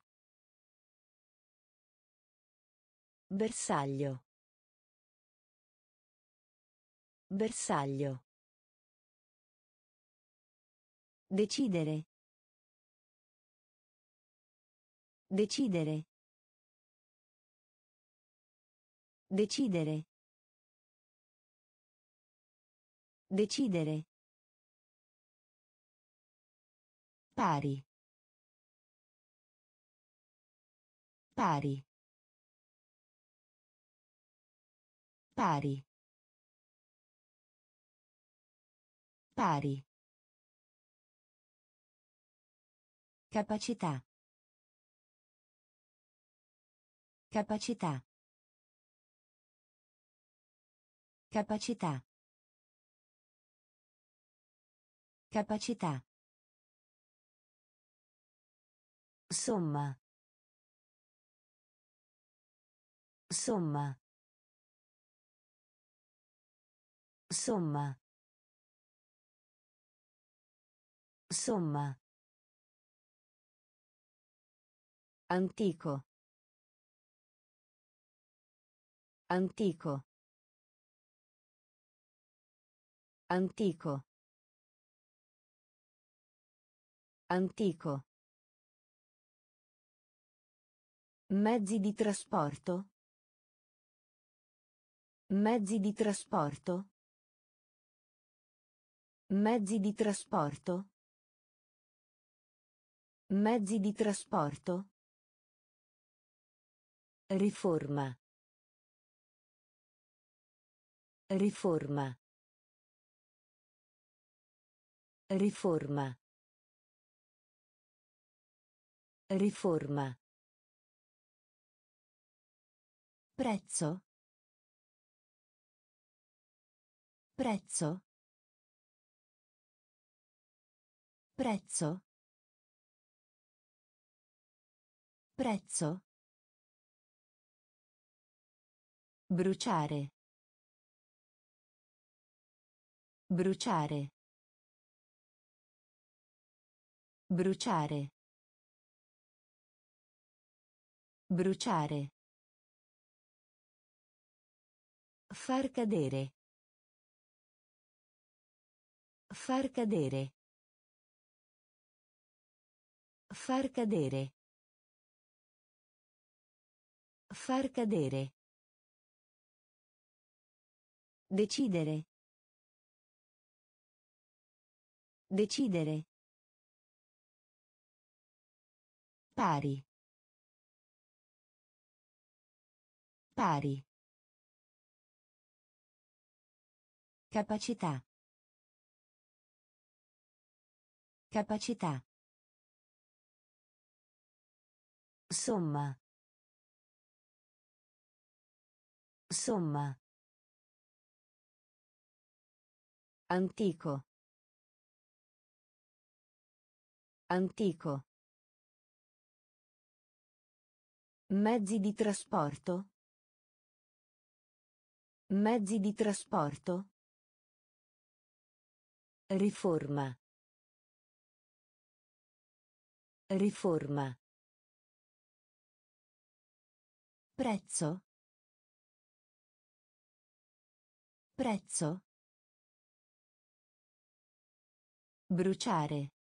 Bersaglio. Bersaglio. Decidere. Decidere. Decidere. Decidere. Pari. Pari. Pari. Pari. Capacità. Capacità. Capacità. Capacità. Somma. Somma. Somma. Somma. Antico. Antico. Antico. Antico. Mezzi di trasporto. Mezzi di trasporto. Mezzi di trasporto. Mezzi di trasporto. Riforma. Riforma. Riforma. Riforma. Prezzo. Prezzo. Prezzo. Prezzo. Bruciare. Bruciare. Bruciare. Bruciare. Far cadere. Far cadere. Far cadere. Far cadere. Decidere. Decidere. Pari. Pari. Capacità. Capacità. Somma. Somma. Antico. Antico. Mezzi di trasporto. Mezzi di trasporto. Riforma. Riforma. Prezzo. Prezzo. Bruciare.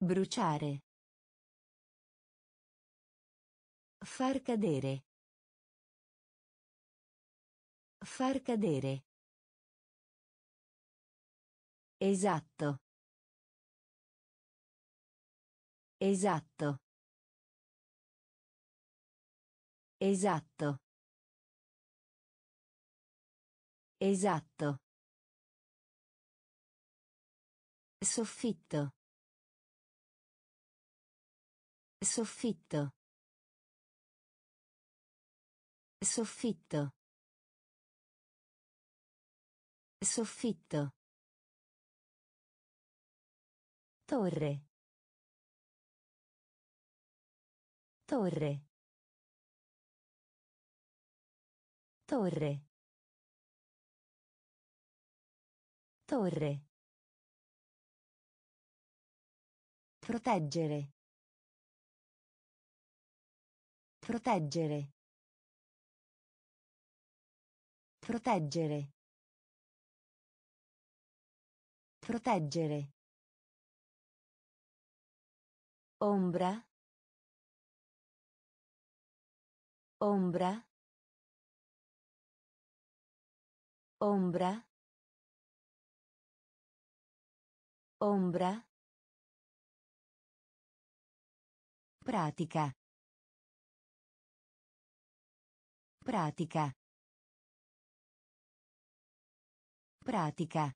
Bruciare. Far cadere. Far cadere. Esatto. Esatto. Esatto. Esatto. Soffitto. Soffitto. Soffitto. Soffitto. Torre. Torre. Torre. Torre. Proteggere. Proteggere. Proteggere. Proteggere. Ombra. Ombra. Ombra. Ombra. Pratica. Pratica. Pratica.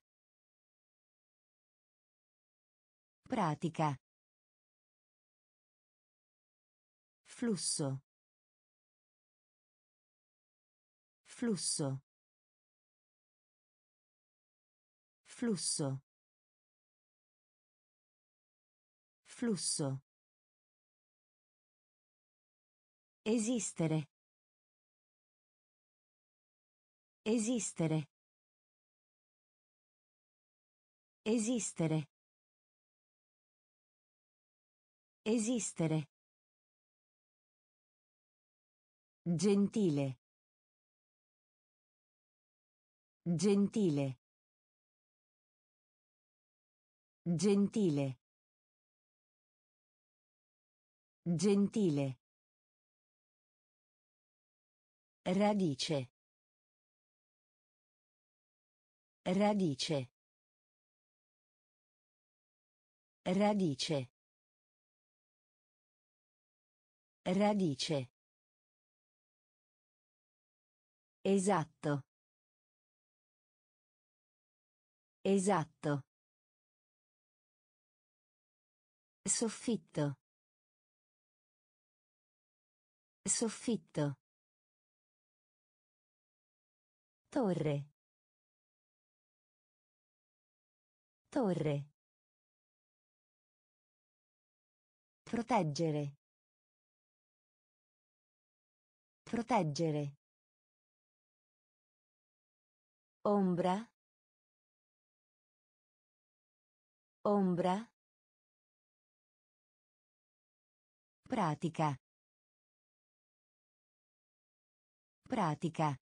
Pratica. Flusso. Flusso. Flusso. Flusso. Esistere. Esistere. Esistere. Esistere. Gentile. Gentile. Gentile. Gentile. Radice. Radice. Radice. Radice. Esatto. Esatto. Soffitto. Soffitto. Torre. Torre. Proteggere. Proteggere. Ombra. Ombra. Pratica. Pratica.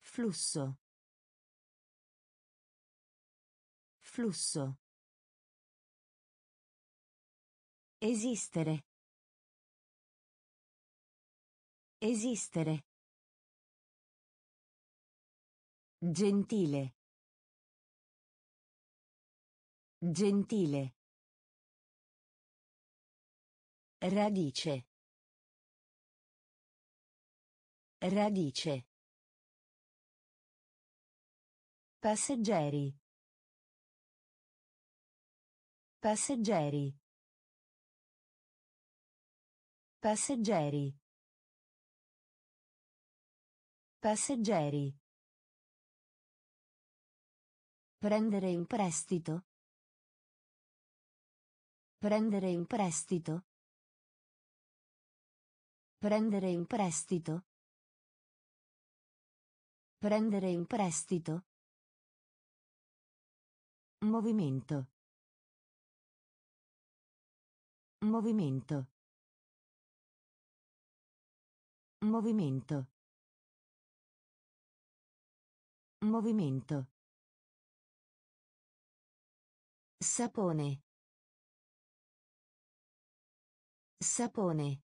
Flusso. Flusso. Esistere. Esistere. Gentile. Gentile. Radice. Radice. Passeggeri. Passeggeri. Passeggeri. Passeggeri. Prendere in prestito. Prendere in prestito. Prendere in prestito. Prendere in prestito. Movimento. Movimento. Movimento. Movimento. Sapone. Sapone.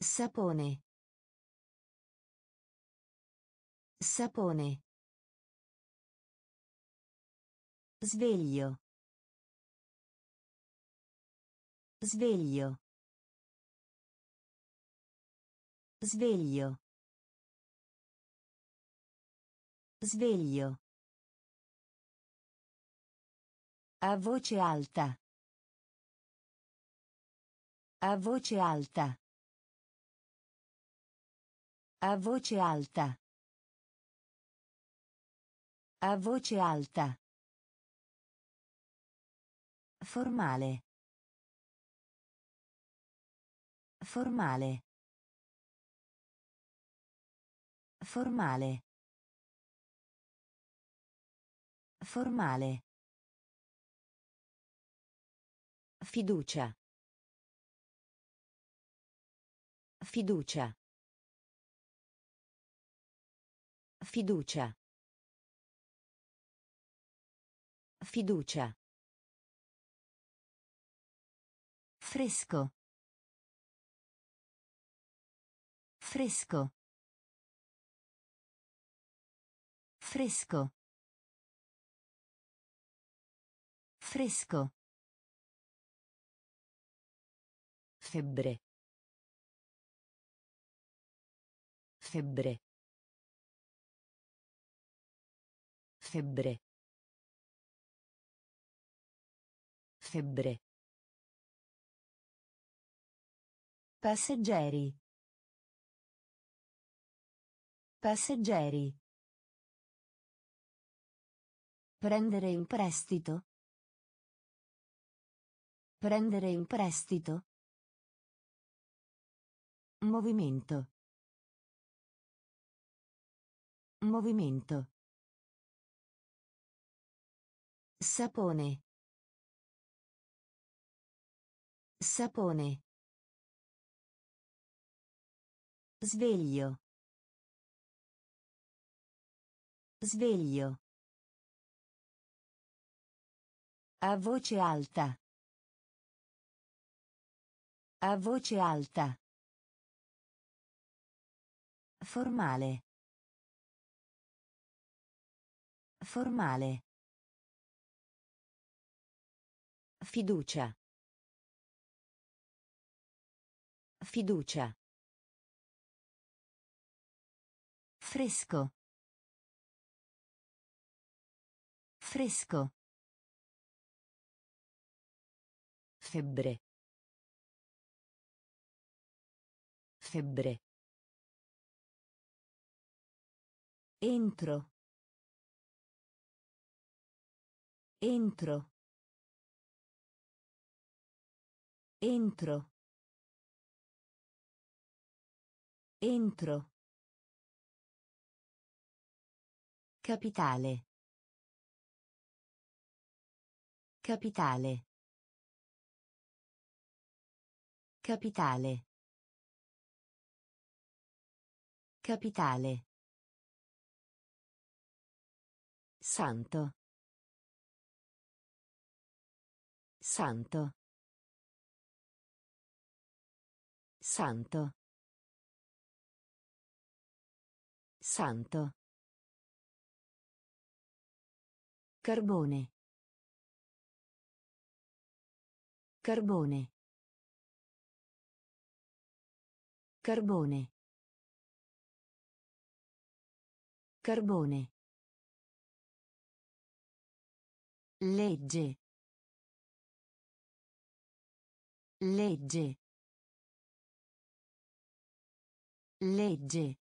Sapone. Sapone. Sveglio. Sveglio. Sveglio. Sveglio. A voce alta. A voce alta. A voce alta. A voce alta. Formale. Formale. Formale. Formale. Fiducia. Fiducia. Fiducia. Fiducia. Fresco. Fresco. Fresco. Fresco. Febbre. Febbre. Febbre. Febbre. Passeggeri. Passeggeri. Prendere in prestito. Prendere in prestito. Movimento. Movimento. Sapone. Sapone. Sveglio. Sveglio. A voce alta. A voce alta. Formale. Formale. Fiducia. Fiducia. Fresco. Fresco. Febbre. Febbre. Entro. Entro. Entro. Entro. Capitale. Capitale. Capitale. Capitale. Santo. Santo. Santo. Santo. Carbone. Carbone. Carbone. Carbone. Legge. Legge. Legge.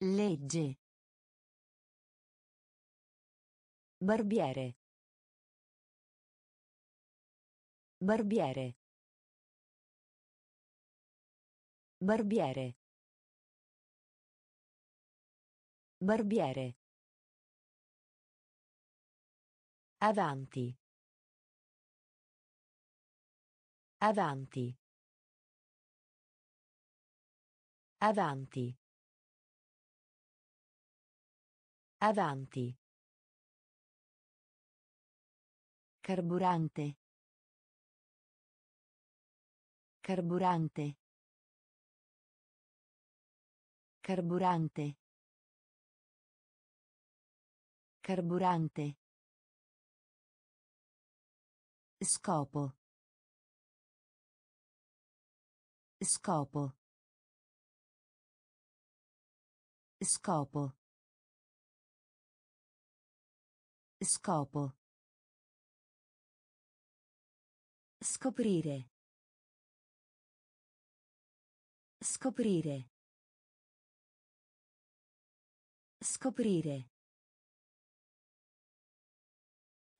Legge. Barbiere. Barbiere. Barbiere. Barbiere. Avanti. Avanti. Avanti. Avanti. Carburante. Carburante. Carburante. Carburante. Scopo. Scopo. Scopo. Scopo. Scoprire. Scoprire. Scoprire.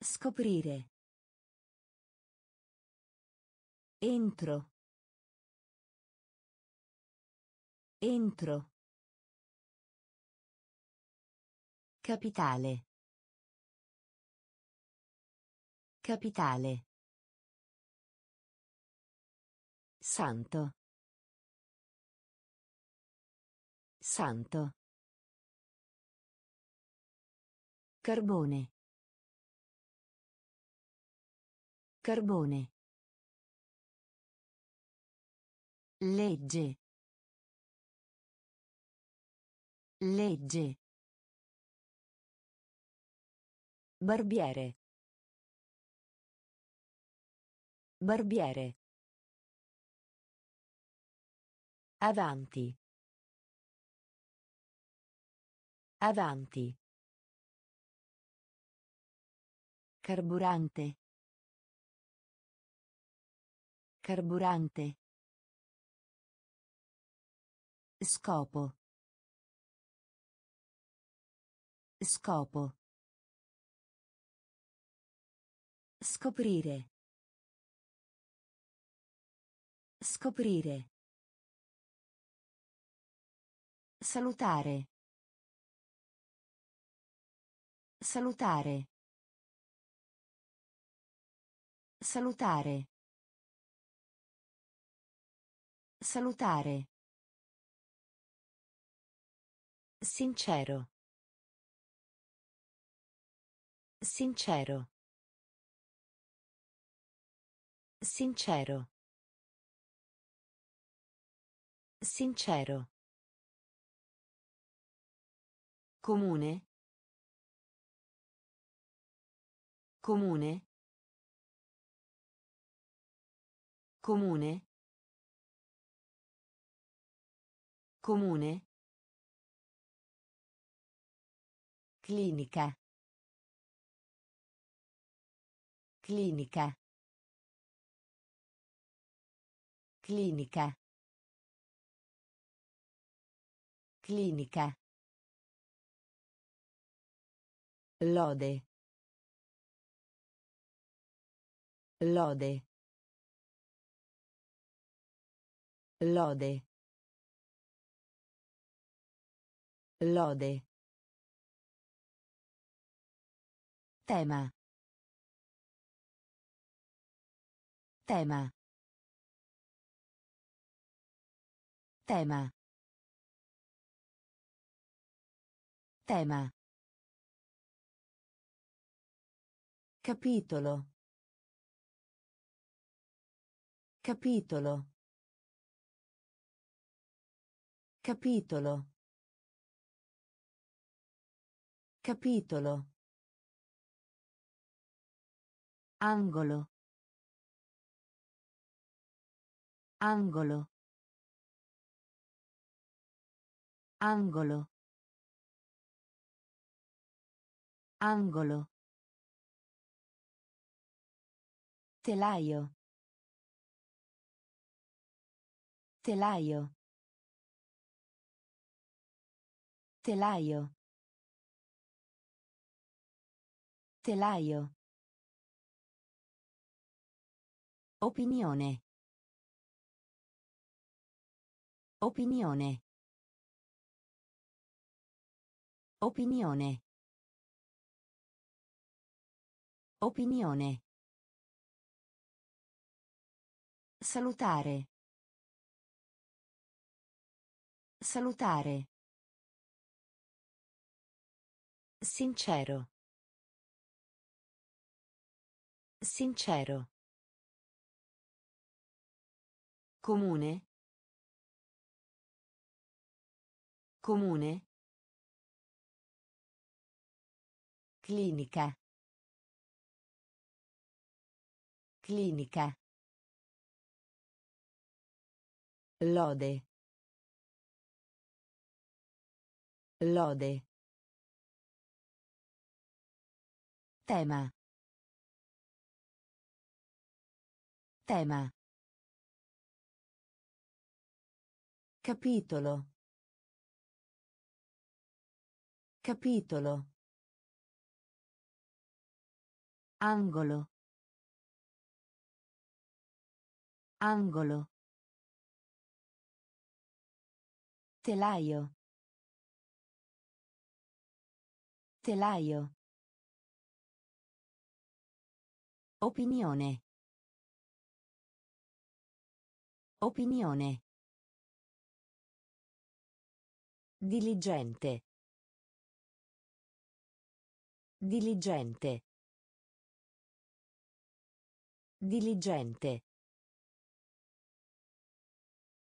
Scoprire. Entro. Entro. Capitale. Capitale. Santo. Santo. Carbone. Carbone. Legge. Legge. Barbiere. Barbiere. Avanti. Avanti. Carburante. Carburante. Scopo. Scopo. Scoprire. Scoprire. Salutare. Salutare. Salutare. Salutare. Sincero. Sincero. Sincero. Sincero. Comune. Comune. Comune. Comune. Clinica. Clinica. Clinica. Clinica. Lode. Lode. Lode. Lode. Tema. Tema. Tema. Tema. Capitolo. Capitolo. Capitolo. Capitolo. Angolo. Angolo. Angolo. Angolo. Telaio. Telaio. Telaio. Telaio. Opinione. Opinione. Opinione. Opinione. Salutare. Salutare. Sincero. Sincero. Comune. Comune. Clinica. Clinica. Lode. Lode. Tema. Tema. Capitolo. Capitolo. Angolo. Angolo. Telaio. Telaio. Opinione. Opinione. Diligente. Diligente. Diligente.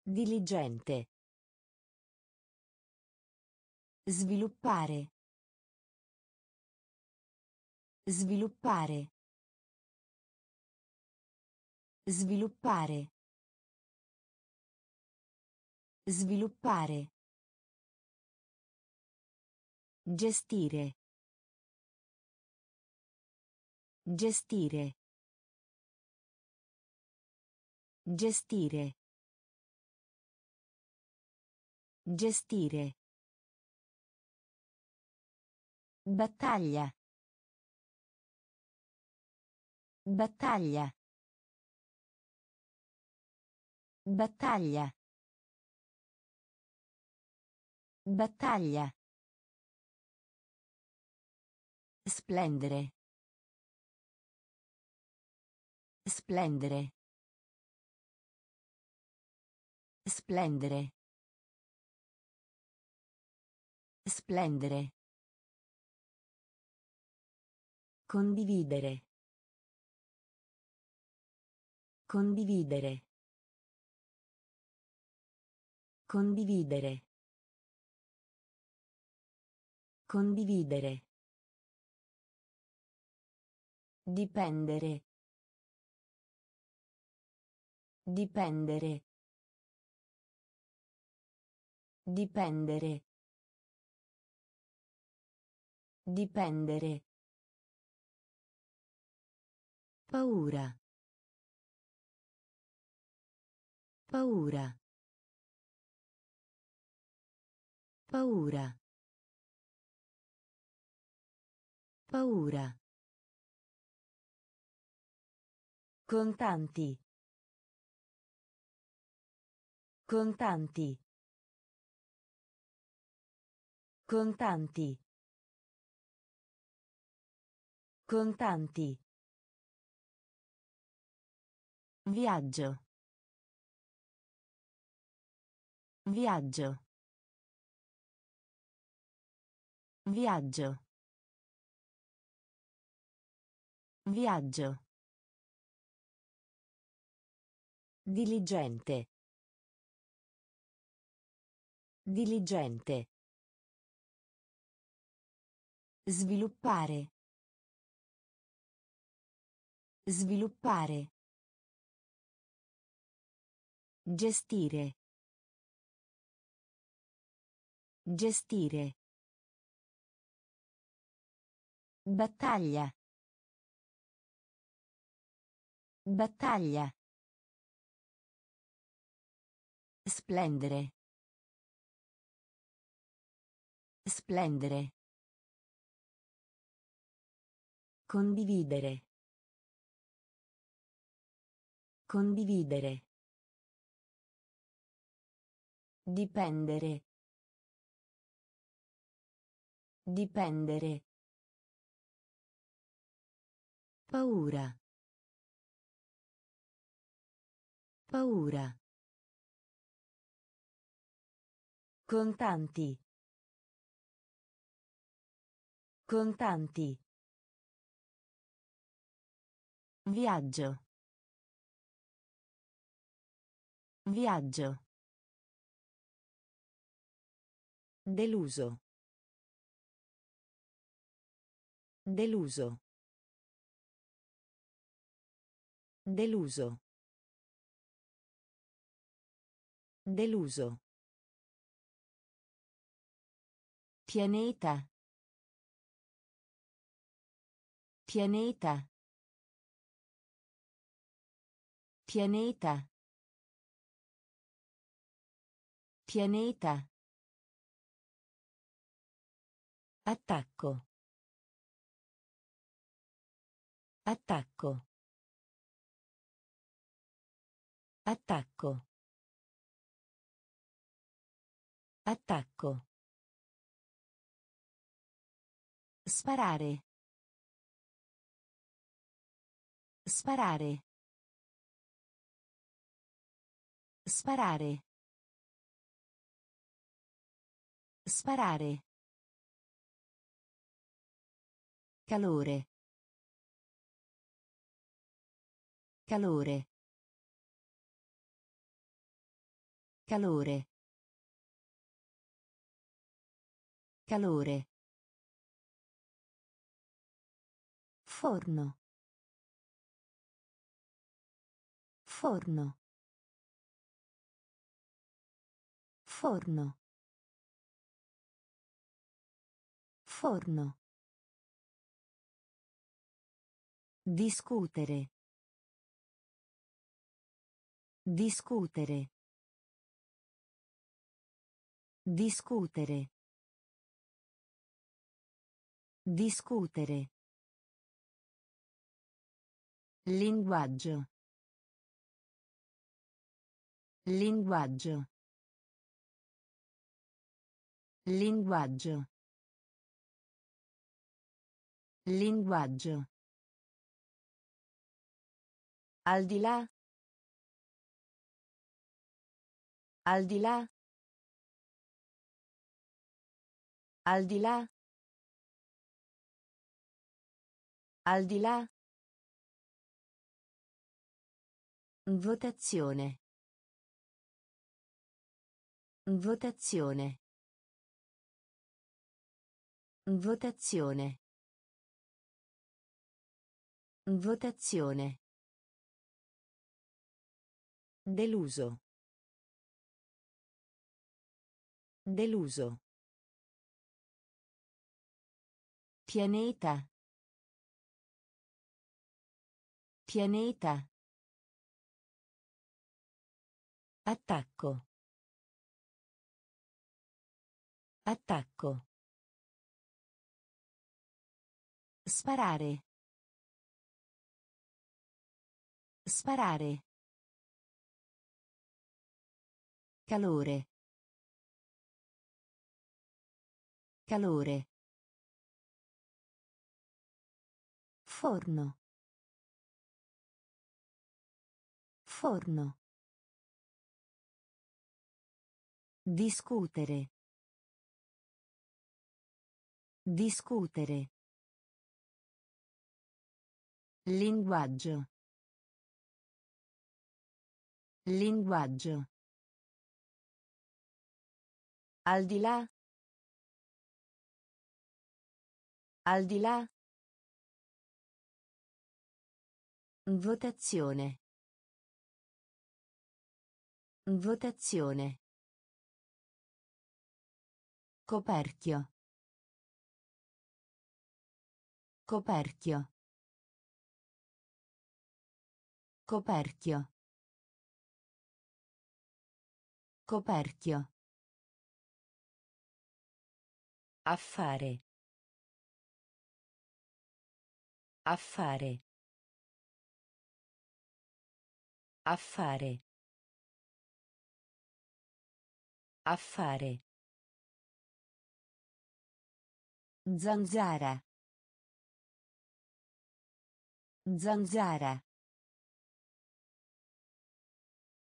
Diligente. Sviluppare. Sviluppare. Sviluppare. Sviluppare. Gestire. Gestire. Gestire. Gestire. Battaglia. Battaglia. Battaglia. Battaglia. Splendere. Splendere. Splendere. Splendere. Condividere. Condividere. Condividere. Condividere. Dipendere. Dipendere. Dipendere. Dipendere. Paura. Paura. Paura. Paura. Contanti. Contanti. Contanti. Contanti. Viaggio. Viaggio. Viaggio. Viaggio. Diligente. Diligente. Sviluppare. Sviluppare. Gestire. Gestire. Battaglia. Battaglia. Splendere. Splendere. Condividere. Condividere. Dipendere. Dipendere. Paura. Paura. Contanti. Contanti. Viaggio. Viaggio. Deluso. Deluso. Deluso. Deluso. Pianeta. Pianeta. Pianeta. Pianeta. Attacco. Attacco. Attacco. Attacco. Sparare. Sparare. Sparare. Sparare. Calore. Calore. Calore. Calore. Forno. Forno. Forno. Forno. Discutere. Discutere. Discutere. Discutere. Linguaggio. Linguaggio. Linguaggio. Linguaggio. Al di là. Al di là. Al di là. Al di là. Votazione. Votazione. Votazione. Votazione. Deluso. Deluso. Pianeta. Pianeta. Attacco. Attacco. Sparare. Sparare. Calore. Calore. Forno. Forno. Discutere. Discutere. Linguaggio. Linguaggio. Al di là. Al di là. Votazione. Votazione. Coperchio. Coperchio. Coperchio. Coperchio. Affare. Affare. Affare. Affare. Zanzara. Zanzara.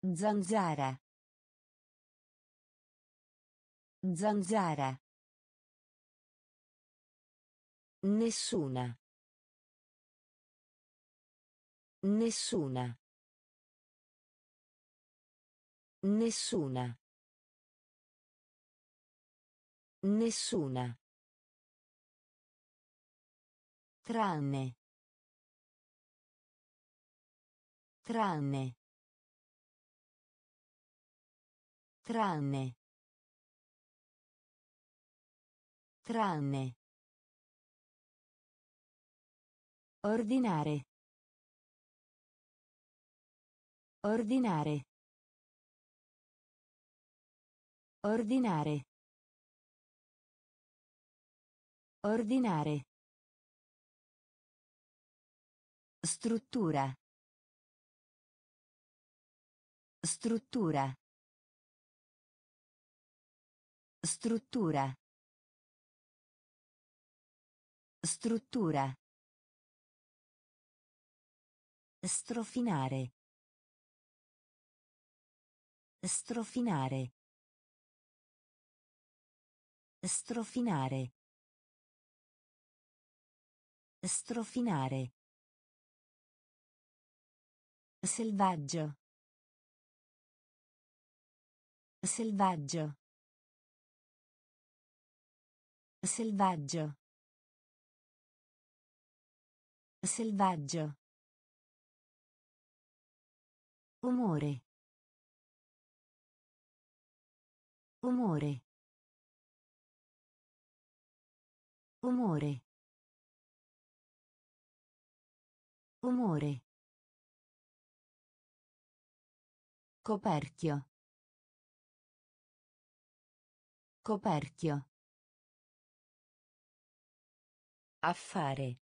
Zanzara. Zanzara. Nessuna. Nessuna. Nessuna. Nessuna. Tranne. Tranne. Tranne. Tranne. Ordinare. Ordinare. Ordinare. Ordinare. Struttura. Struttura. Struttura. Struttura. Strofinare. Strofinare. Strofinare. Strofinare. Selvaggio. Selvaggio. Selvaggio. Selvaggio. Umore. Umore. Umore. Umore. Coperchio. Coperchio. Affare.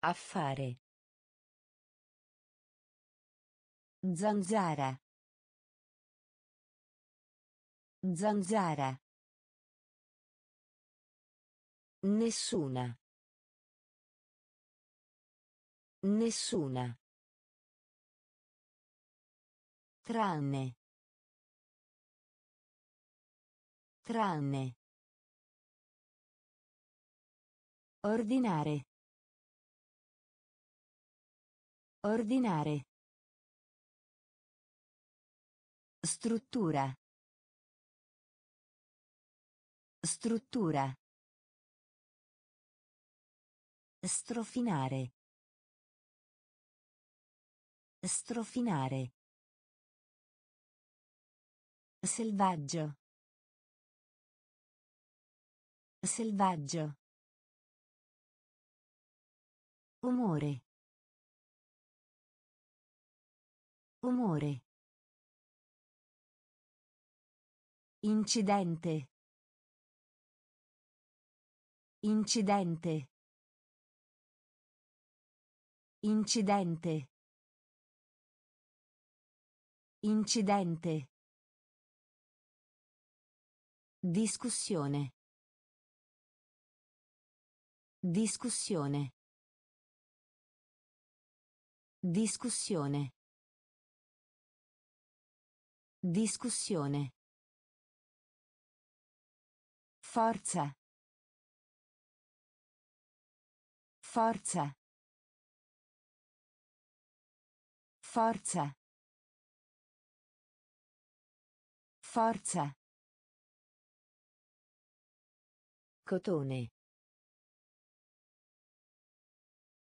Affare. Zanzara. Zanzara. Nessuna. Nessuna. Tranne. Tranne. Ordinare. Ordinare. Struttura. Struttura. Strofinare. Strofinare. Selvaggio. Selvaggio. Umore. Umore. Incidente. Incidente. Incidente. Incidente. Discussione. Discussione. Discussione. Discussione. Forza. Forza. Forza. Forza. Cotone.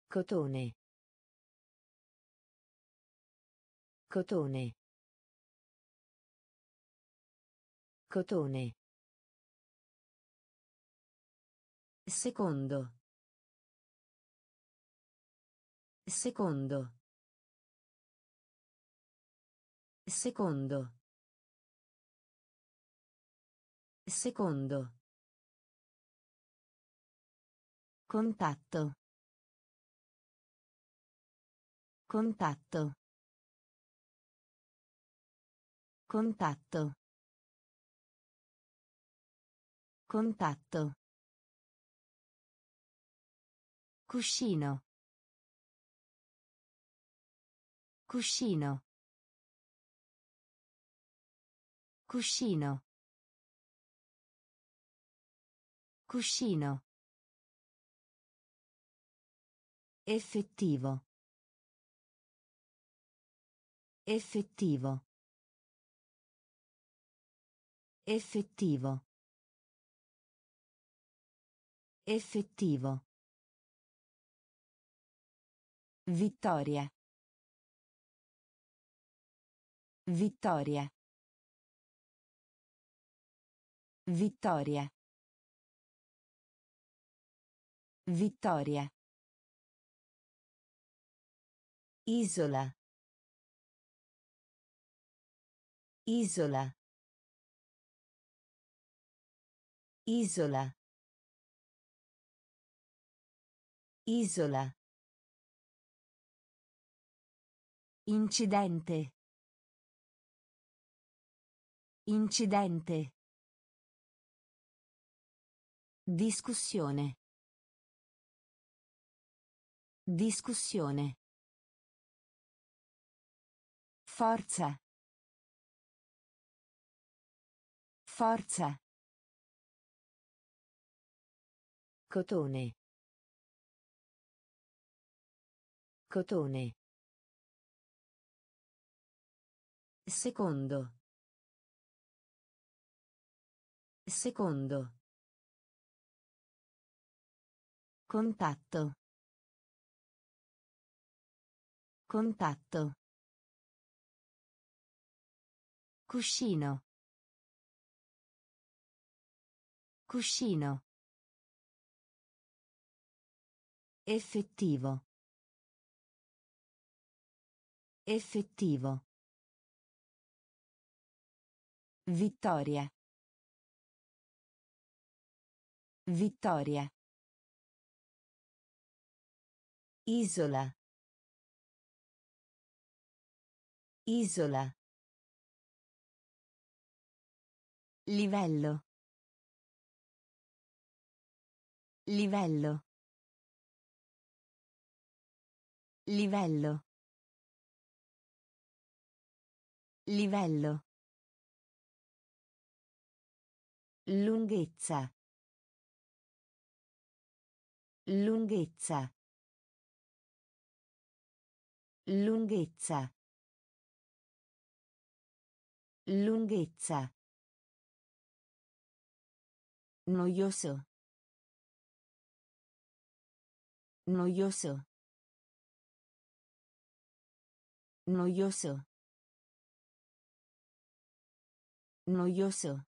Cotone. Cotone. Cotone. Secondo. Secondo. Secondo. Secondo. Contatto. Contatto. Contatto. Contatto. Cuscino. Cuscino. Cuscino. Cuscino. Effettivo. Effettivo. Effettivo. Effettivo. Vittoria. Vittoria. Vittoria. Vittoria. Isola. Isola. Isola. Isola. Incidente. Incidente. Discussione. Discussione. Forza. Forza. Cotone. Cotone. Secondo. Secondo. Contatto. Contatto. Cuscino. Cuscino. Effettivo. Effettivo. Vittoria. Vittoria. Isola. Isola. Livello. Livello. Livello. Livello. Lunghezza. Lunghezza. Lunghezza. Lunghezza. Noioso. Noioso. Noioso. Noioso.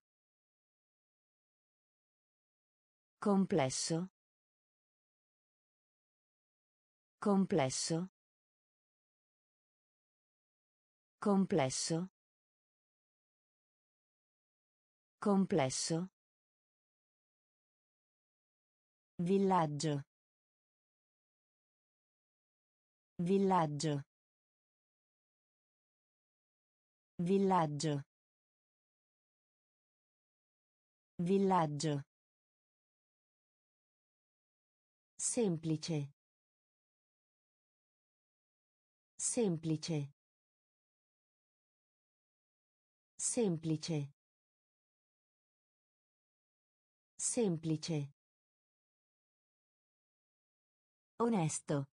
Complesso. Complesso. Complesso. Complesso. Villaggio. Villaggio. Villaggio. Villaggio. Semplice. Semplice. Semplice. Semplice. Onesto.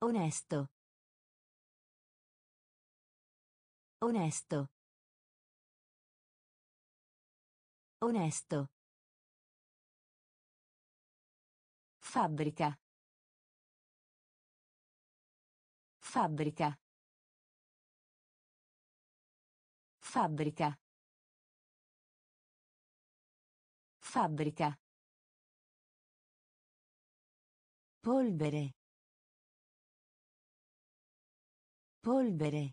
Onesto. Onesto. Onesto. Fabbrica. Fabbrica. Fabbrica. Fabbrica. Polvere. Polvere.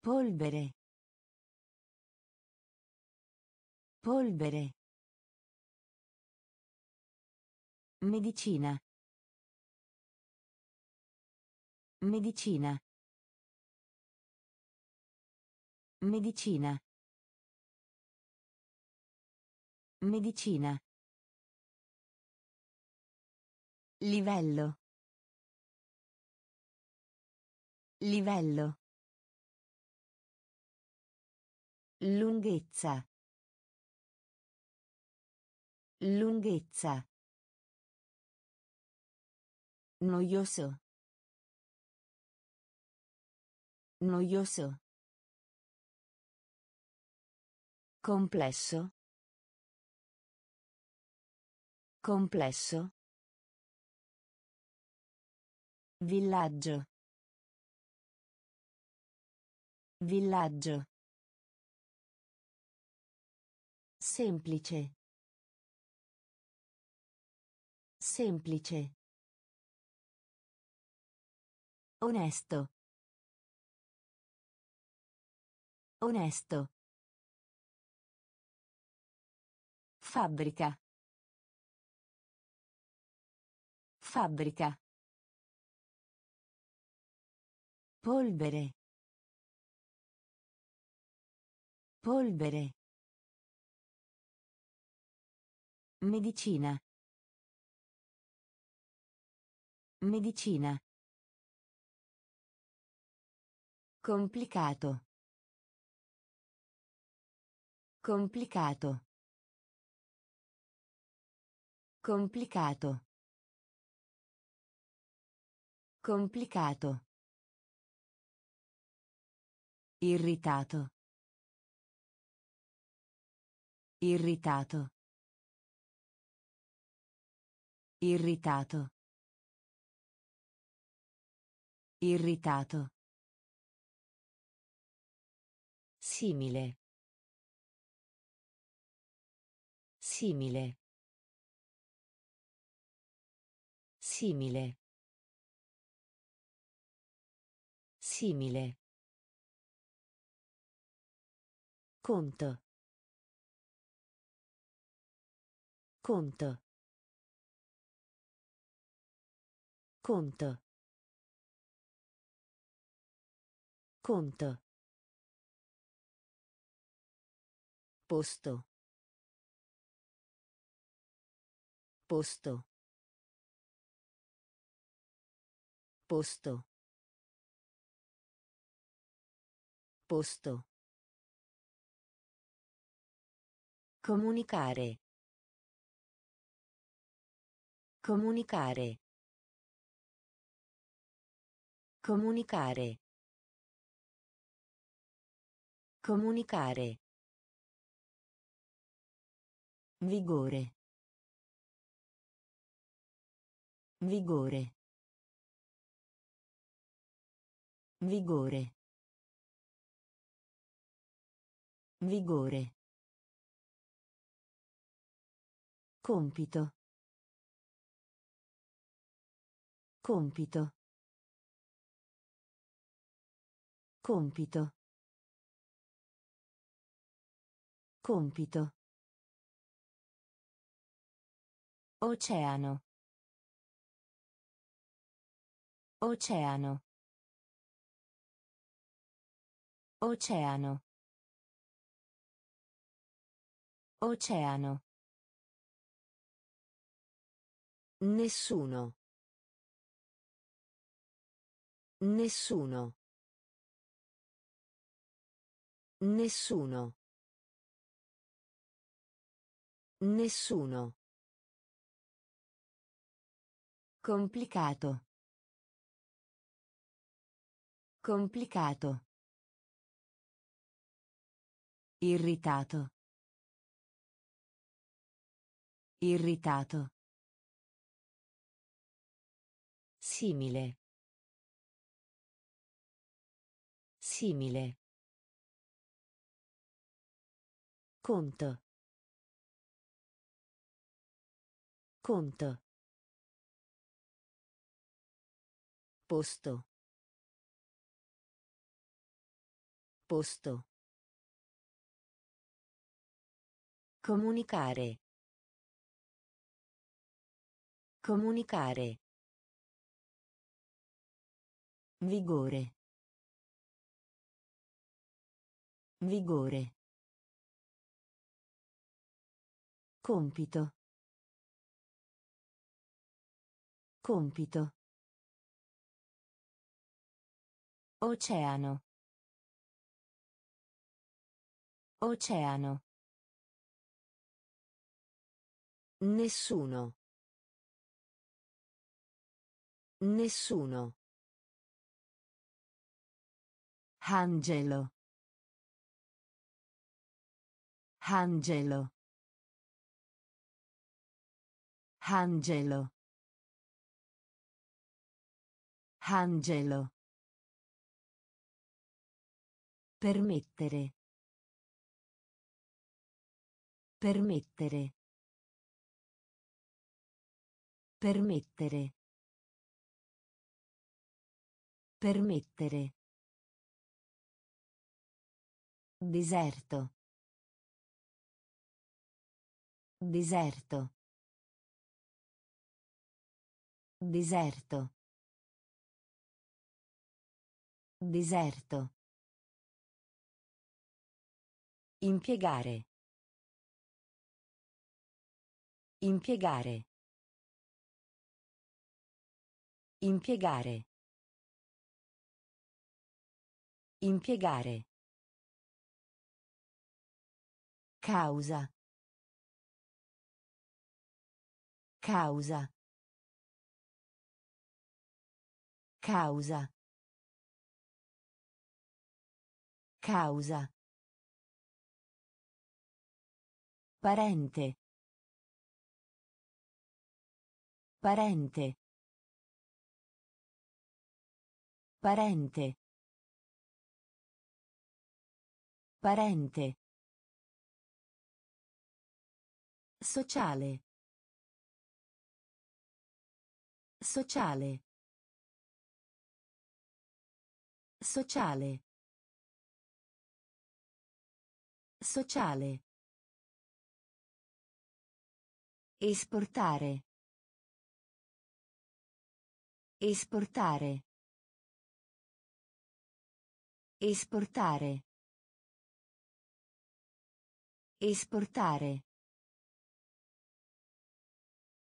Polvere. Polvere. Medicina. Medicina. Medicina. Medicina. Livello. Livello. Lunghezza. Lunghezza. Noioso. Noioso. Complesso. Complesso. Villaggio. Villaggio. Semplice. Semplice. Onesto. Onesto. Fabbrica. Fabbrica. Polvere. Polvere. Medicina. Medicina. Complicato. Complicato. Complicato. Complicato. Irritato. Irritato. Irritato. Irritato. Simile. Simile. Simile. Simile. Conto. Conto. Conto. Conto. Posto. Posto. Posto. Posto. Comunicare. Comunicare. Comunicare. Comunicare. Vigore. Vigore. Vigore. Vigore. Compito. Compito. Compito. Compito. Oceano. Oceano. Oceano. Oceano. Nessuno. Nessuno. Nessuno. Nessuno. Complicato. Complicato. Irritato. Irritato. Simile. Simile. Conto. Conto. Posto. Posto. Comunicare. Comunicare. Vigore. Vigore. Compito. Compito. Oceano. Oceano. Nessuno. Nessuno. Angelo. Angelo. Angelo. Angelo. Permettere. Permettere. Permettere. Permettere. Deserto. Deserto. Deserto. Deserto. Impiegare. Impiegare. Impiegare. Impiegare. Causa. Causa. Causa. Causa. Parente. Parente. Parente. Parente. Sociale. Sociale. Sociale. Sociale. Esportare. Esportare. Esportare. Esportare.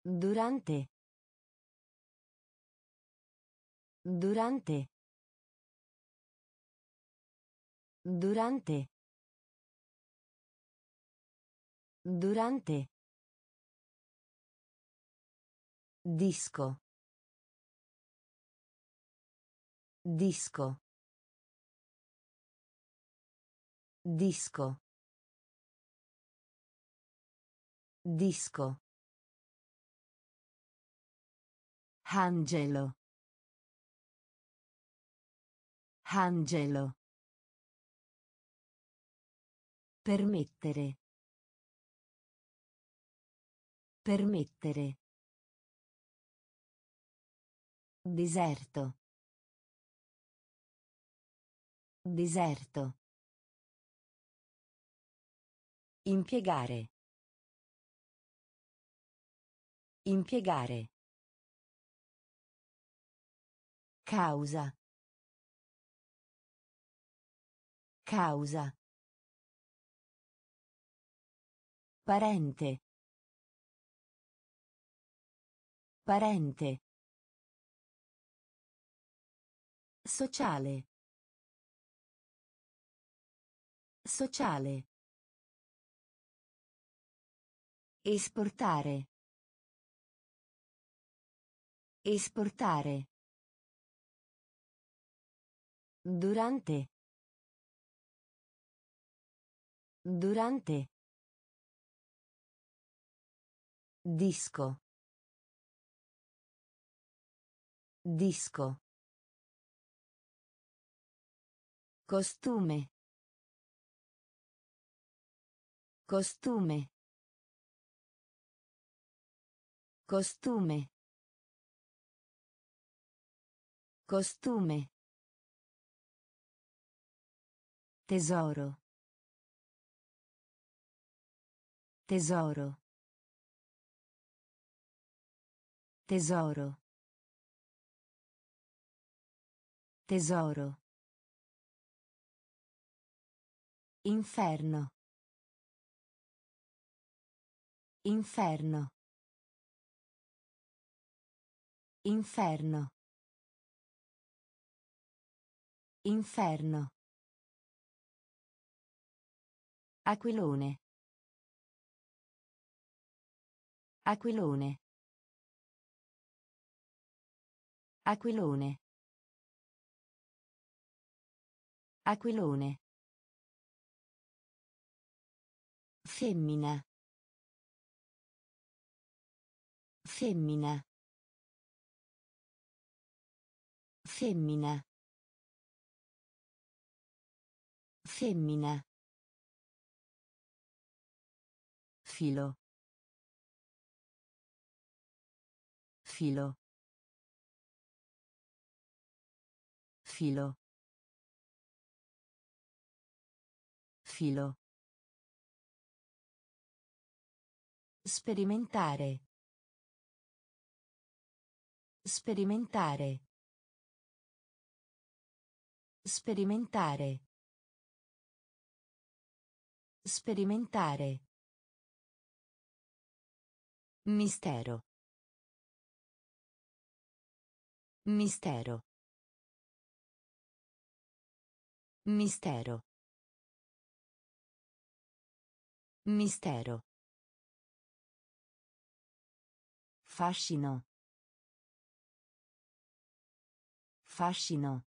Durante. Durante. Durante. Durante. Disco. Disco. Disco. Disco. Angelo. Angelo. Permettere. Permettere. Deserto. Deserto. Impiegare. Impiegare. Causa. Causa. Parente. Parente. Sociale. Sociale. Esportare. Esportare. Durante. Durante. Disco. Disco. Costume. Costume. Costume. Costume. Tesoro. Tesoro. Tesoro. Tesoro. Inferno. Inferno. Inferno. Inferno. Aquilone. Aquilone. Aquilone. Aquilone. Femmina. Femmina. Femmina. Femmina. Filo. Filo. Filo. Filo. Sperimentare. Sperimentare. Sperimentare. Sperimentare. Mistero. Mistero. Mistero. Mistero. Fascino. Fascino.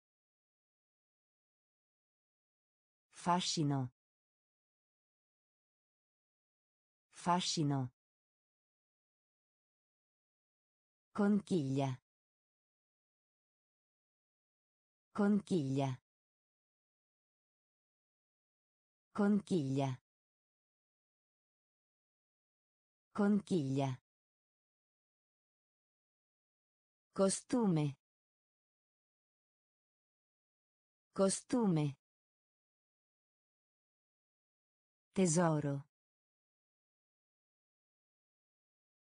Fascino. Fascino. Conchiglia. Conchiglia. Conchiglia. Conchiglia. Costume. Costume. Tesoro.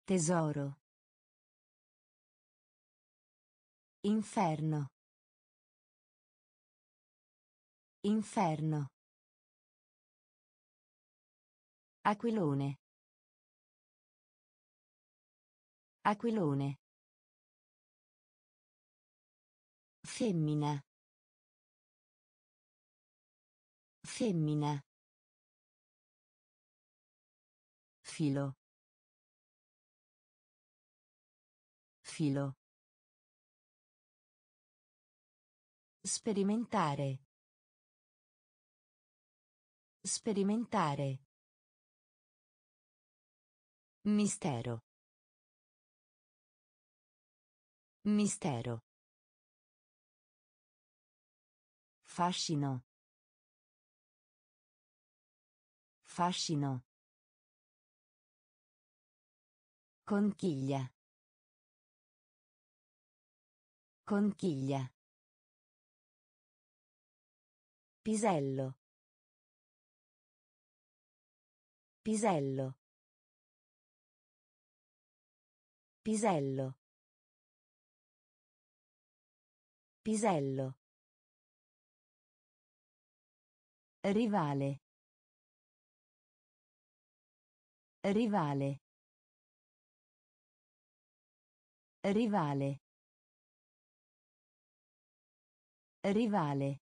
Tesoro. Inferno. Inferno. Aquilone. Aquilone. Femmina. Femmina. Filo. Filo. Sperimentare. Sperimentare. Mistero. Mistero. Fascino. Fascino. Conchiglia. Conchiglia. Pisello. Pisello. Pisello. Pisello. Rivale. Rivale. Rivale. Rivale.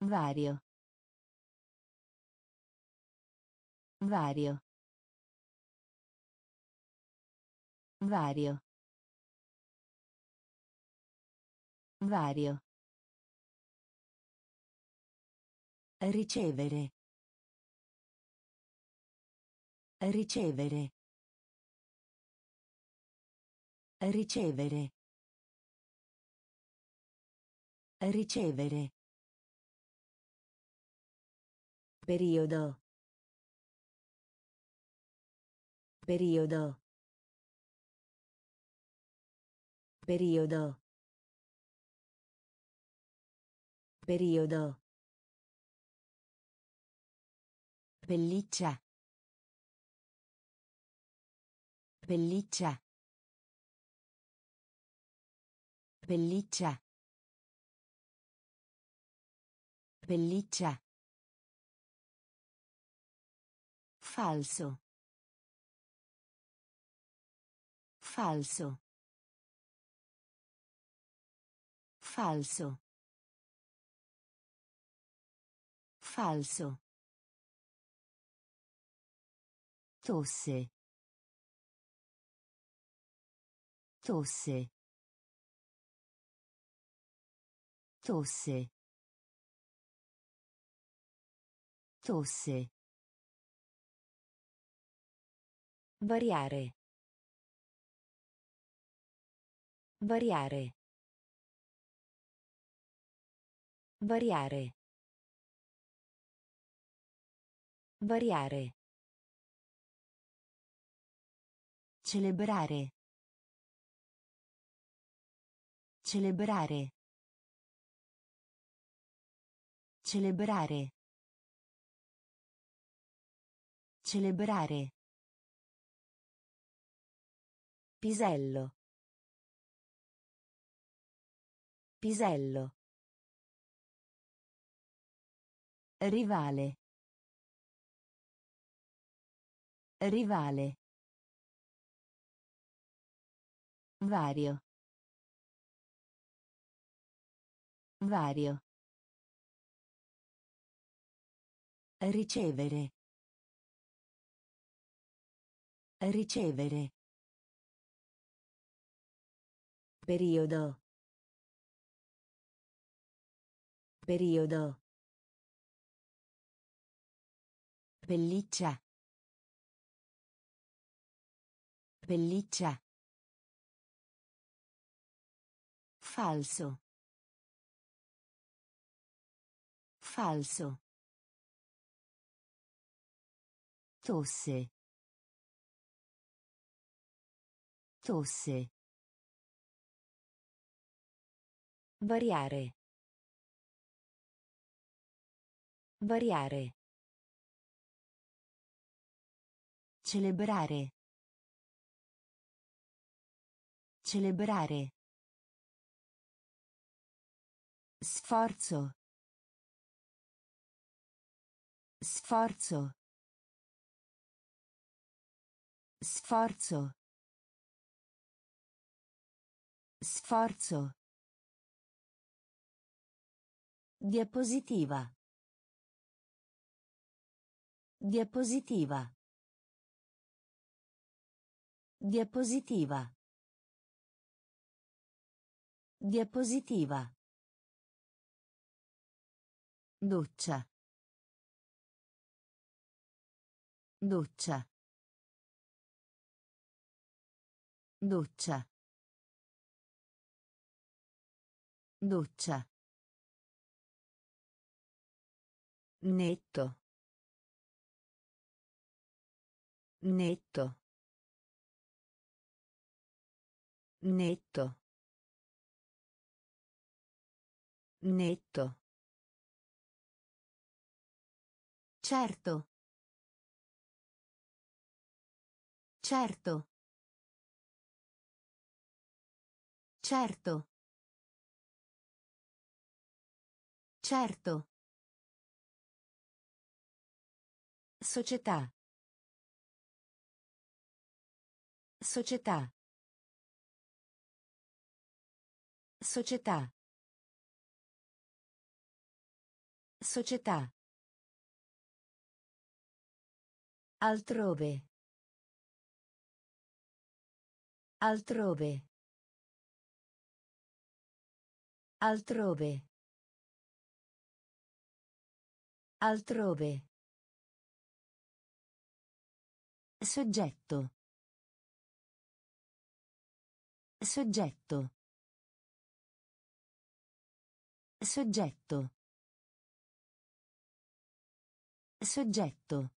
Vario. Vario. Vario. Vario. Ricevere. Ricevere. Ricevere. Ricevere. Periodo. Periodo. Periodo. Periodo. Pelliccia. Pelliccia. Pelliccia. Pelliccia. Falso. Falso. Falso. Falso. Tosse. Tosse. Tosse. Tosse. Variare. Variare. Variare. Variare. Celebrare. Celebrare. Celebrare. Celebrare. Pisello. Pisello. Rivale. Rivale. Vario. Vario. Ricevere. Ricevere. Periodo. Periodo. Pelliccia. Pelliccia. Falso. Falso. Tosse. Tosse. Variare. Variare. Celebrare. Celebrare. Sforzo. Sforzo. Sforzo. Sforzo. Diapositiva. Diapositiva. Diapositiva. Diapositiva. Doccia. Doccia. Doccia. Doccia. Netto. Netto. Netto. Netto. Certo. Certo. Certo. Certo. Società. Società. Società. Società. Altrove. Altrove. Altrove. Altrove. Soggetto. Soggetto. Soggetto. Soggetto.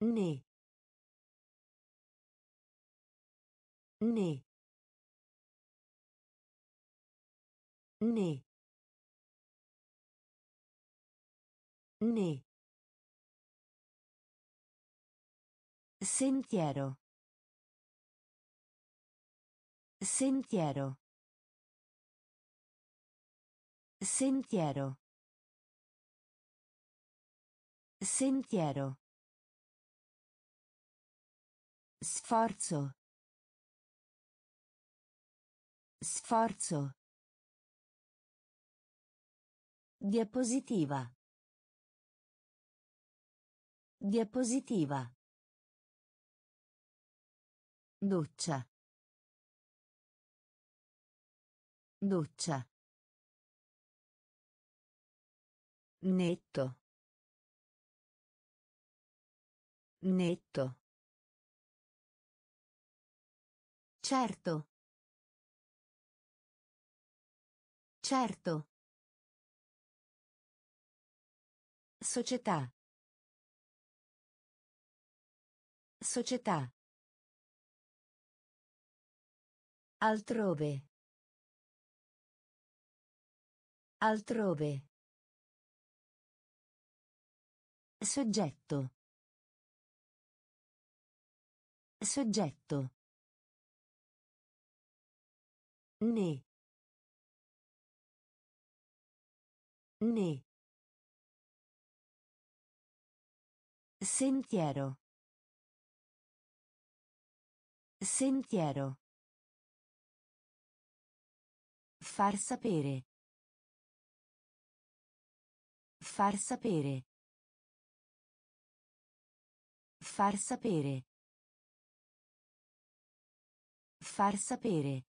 Ne. Ne. Ne. Ne. Sentiero. Sentiero. Sentiero. Sentiero. Sforzo. Sforzo. Diapositiva. Diapositiva. Doccia. Doccia. Netto. Netto. Certo. Certo. Società. Società. Altrove. Altrove. Soggetto. Soggetto. Ne. Ne. Sentiero. Sentiero. Far sapere. Far sapere. Far sapere. Far sapere.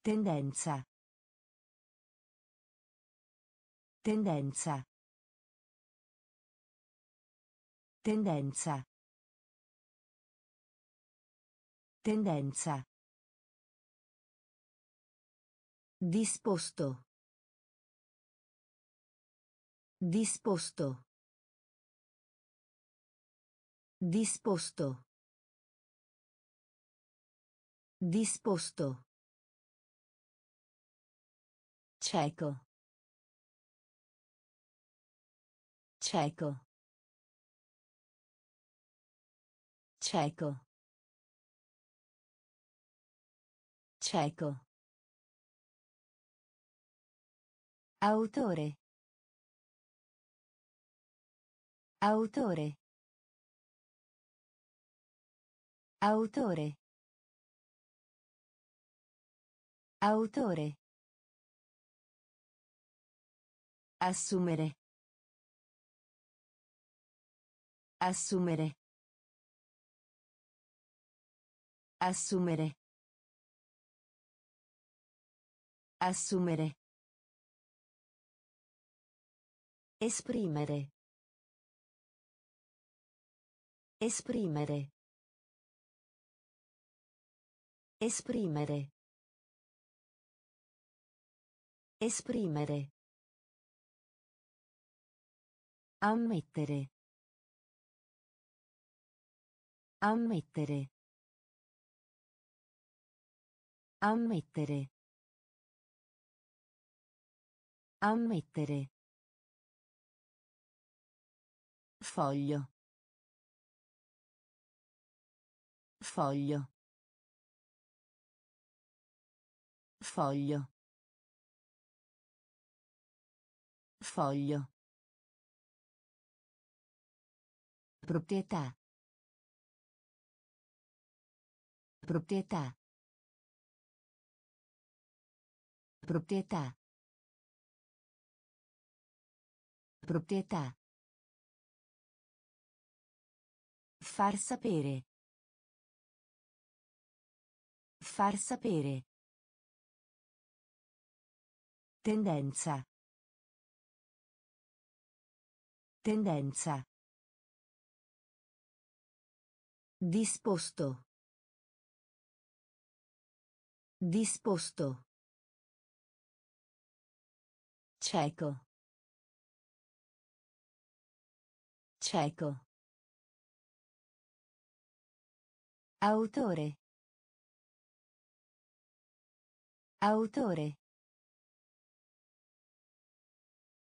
Tendenza. Tendenza. Tendenza. Tendenza. Disposto. Disposto. Disposto. Disposto. Cieco. Cieco. Cieco. Cieco. Autore. Autore. Autore. Autore. Assumere. Assumere. Assumere. Assumere. Esprimere. Esprimere. Esprimere. Esprimere. Ammettere. Ammettere. Ammettere. Ammettere. Foglio. Foglio. Foglio. Foglio. Proprietà. Proprietà. Proprietà. Proprietà. Far sapere. Far sapere. Tendenza. Tendenza. Disposto. Disposto. Cieco. Cieco. Autore. Autore.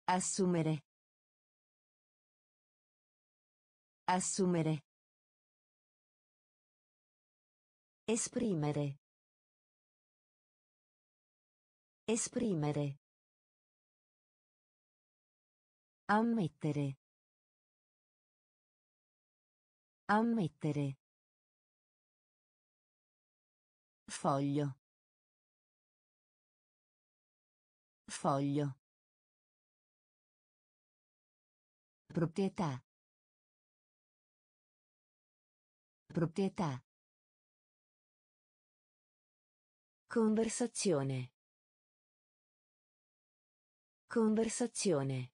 Assumere. Assumere. Esprimere. Esprimere. Ammettere. Ammettere. Foglio. Foglio. Proprietà. Proprietà. Conversazione. Conversazione.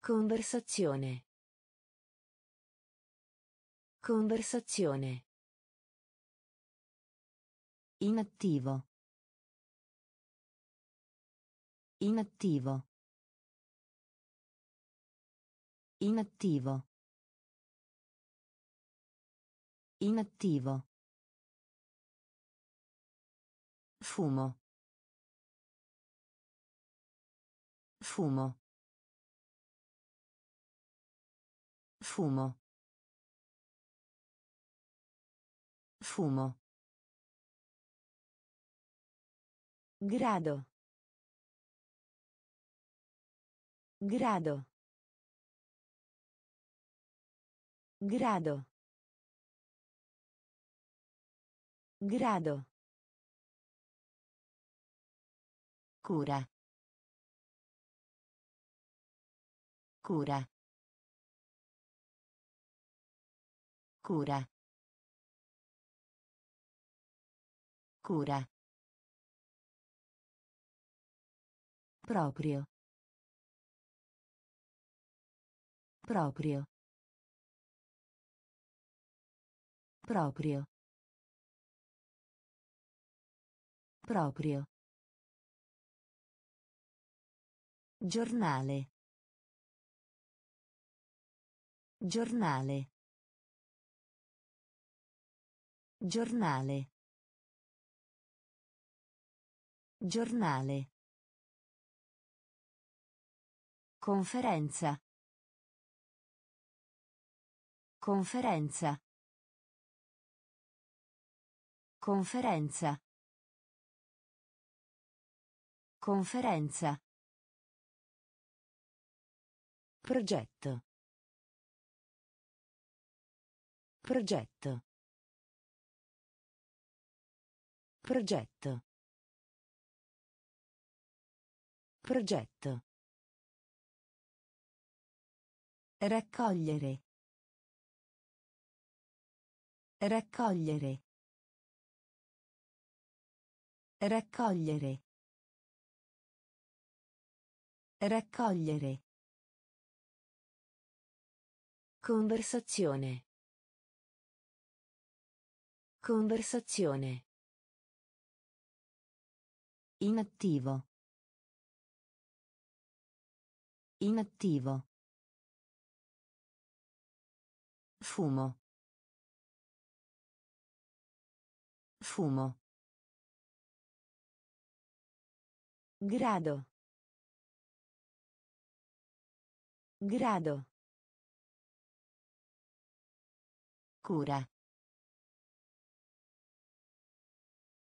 Conversazione. Conversazione. Inattivo. Inattivo. Inattivo. Inattivo. Fumo. Fumo. Fumo. Fumo. Grado. Grado. Grado. Grado. Cura. Cura. Cura. Cura. Proprio. Proprio. Proprio. Proprio. Giornale. Giornale. Giornale. Giornale. Conferenza. Conferenza. Conferenza. Conferenza. Progetto. Progetto. Progetto. Progetto. Raccogliere. Raccogliere. Raccogliere. Raccogliere. Conversazione. Conversazione. Inattivo. Inattivo. Fumo. Fumo. Grado. Grado. Cura.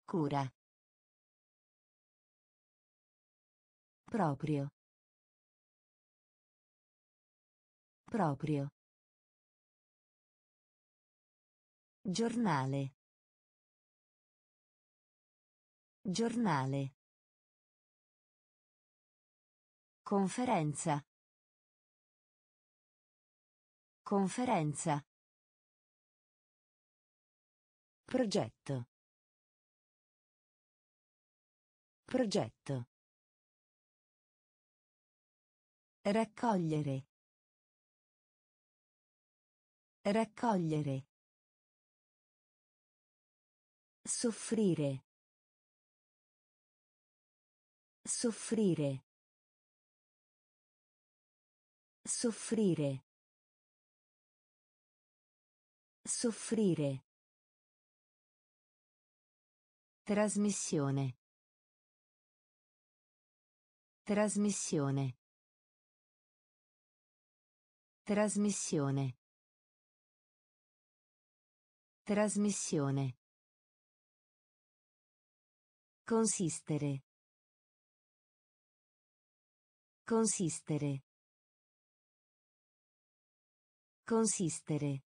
Cura. Proprio. Proprio. Giornale. Giornale. Conferenza. Conferenza. Progetto. Progetto. Raccogliere. Raccogliere. Soffrire. Soffrire. Soffrire. Soffrire. Trasmissione. Trasmissione. Trasmissione. Trasmissione. Consistere. Consistere. Consistere.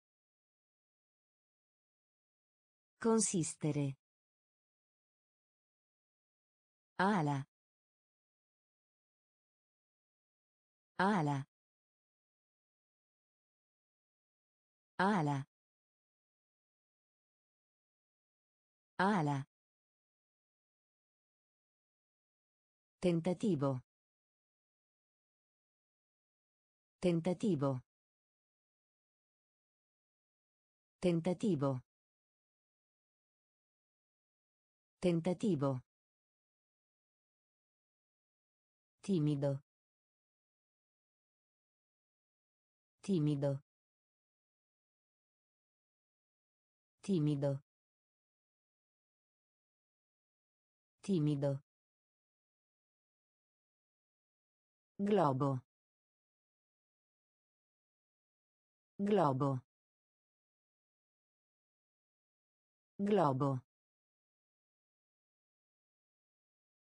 Consistere. Ala. Ala. Ala. Ala. Tentativo. Tentativo. Tentativo. Tentativo. Timido. Timido. Timido. Timido. Globo. Globo. Globo.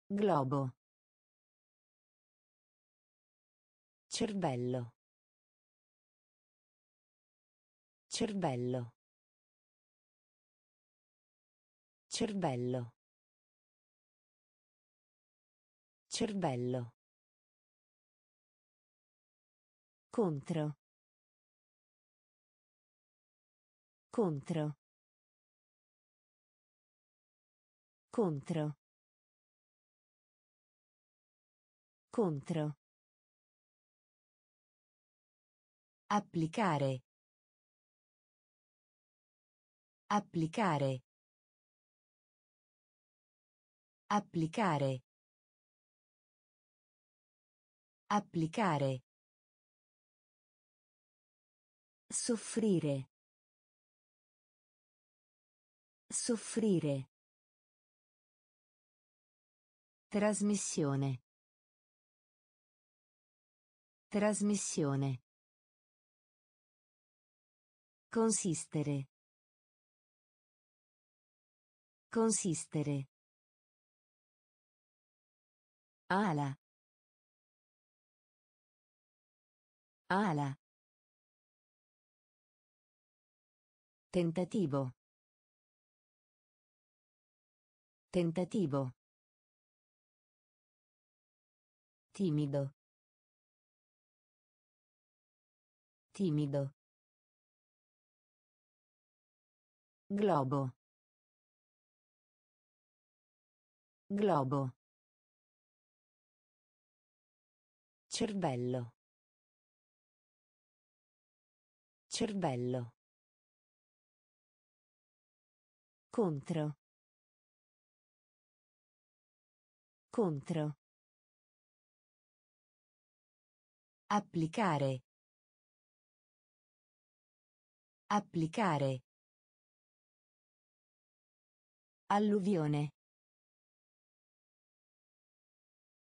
Globo. Cervello. Cervello. Cervello. Cervello. Contro. Contro. Contro. Contro. Applicare. Applicare. Applicare. Applicare. Soffrire. Soffrire. Trasmissione. Trasmissione. Consistere. Consistere. Ala. Ala. Tentativo. Tentativo. Timido. Timido. Globo. Globo. Cervello. Cervello. Contro. Contro. Applicare. Applicare. Alluvione.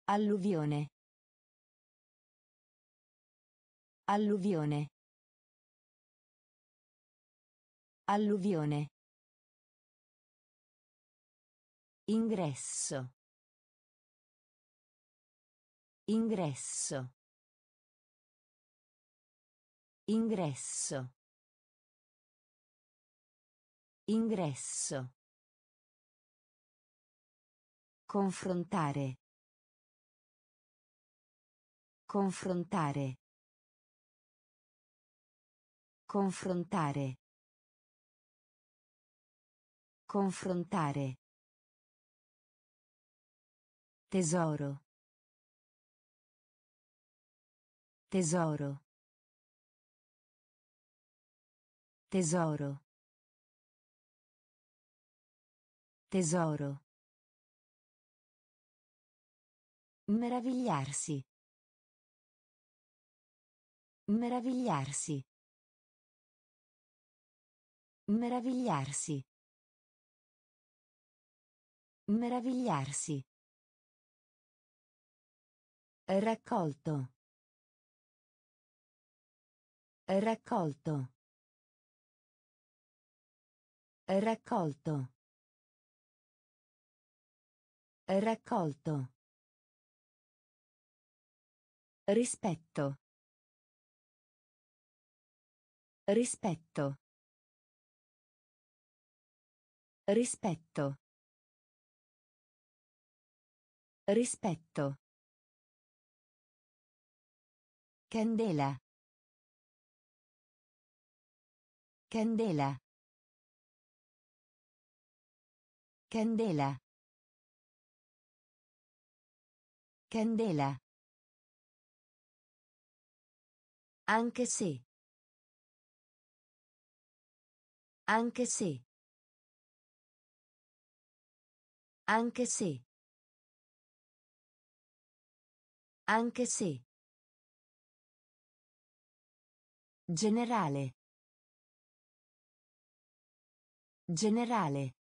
Alluvione. Alluvione. Alluvione. Ingresso. Ingresso. Ingresso. Ingresso. Confrontare. Confrontare. Confrontare. Confrontare. Tesoro. Tesoro. Tesoro. Tesoro. Meravigliarsi. Meravigliarsi. Meravigliarsi. Meravigliarsi. Raccolto. Raccolto. Raccolto. Raccolto. Rispetto. Rispetto. Rispetto. Rispetto. Candela. Candela. Candela. Candela. Anche se. Anche se. Anche se. Anche se. Generale. Generale.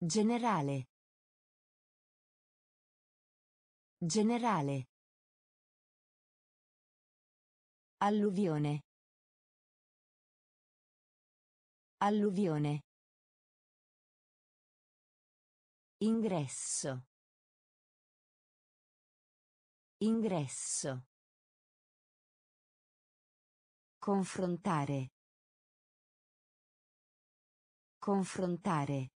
Generale. Generale. Alluvione. Alluvione. Ingresso. Ingresso. Confrontare. Confrontare.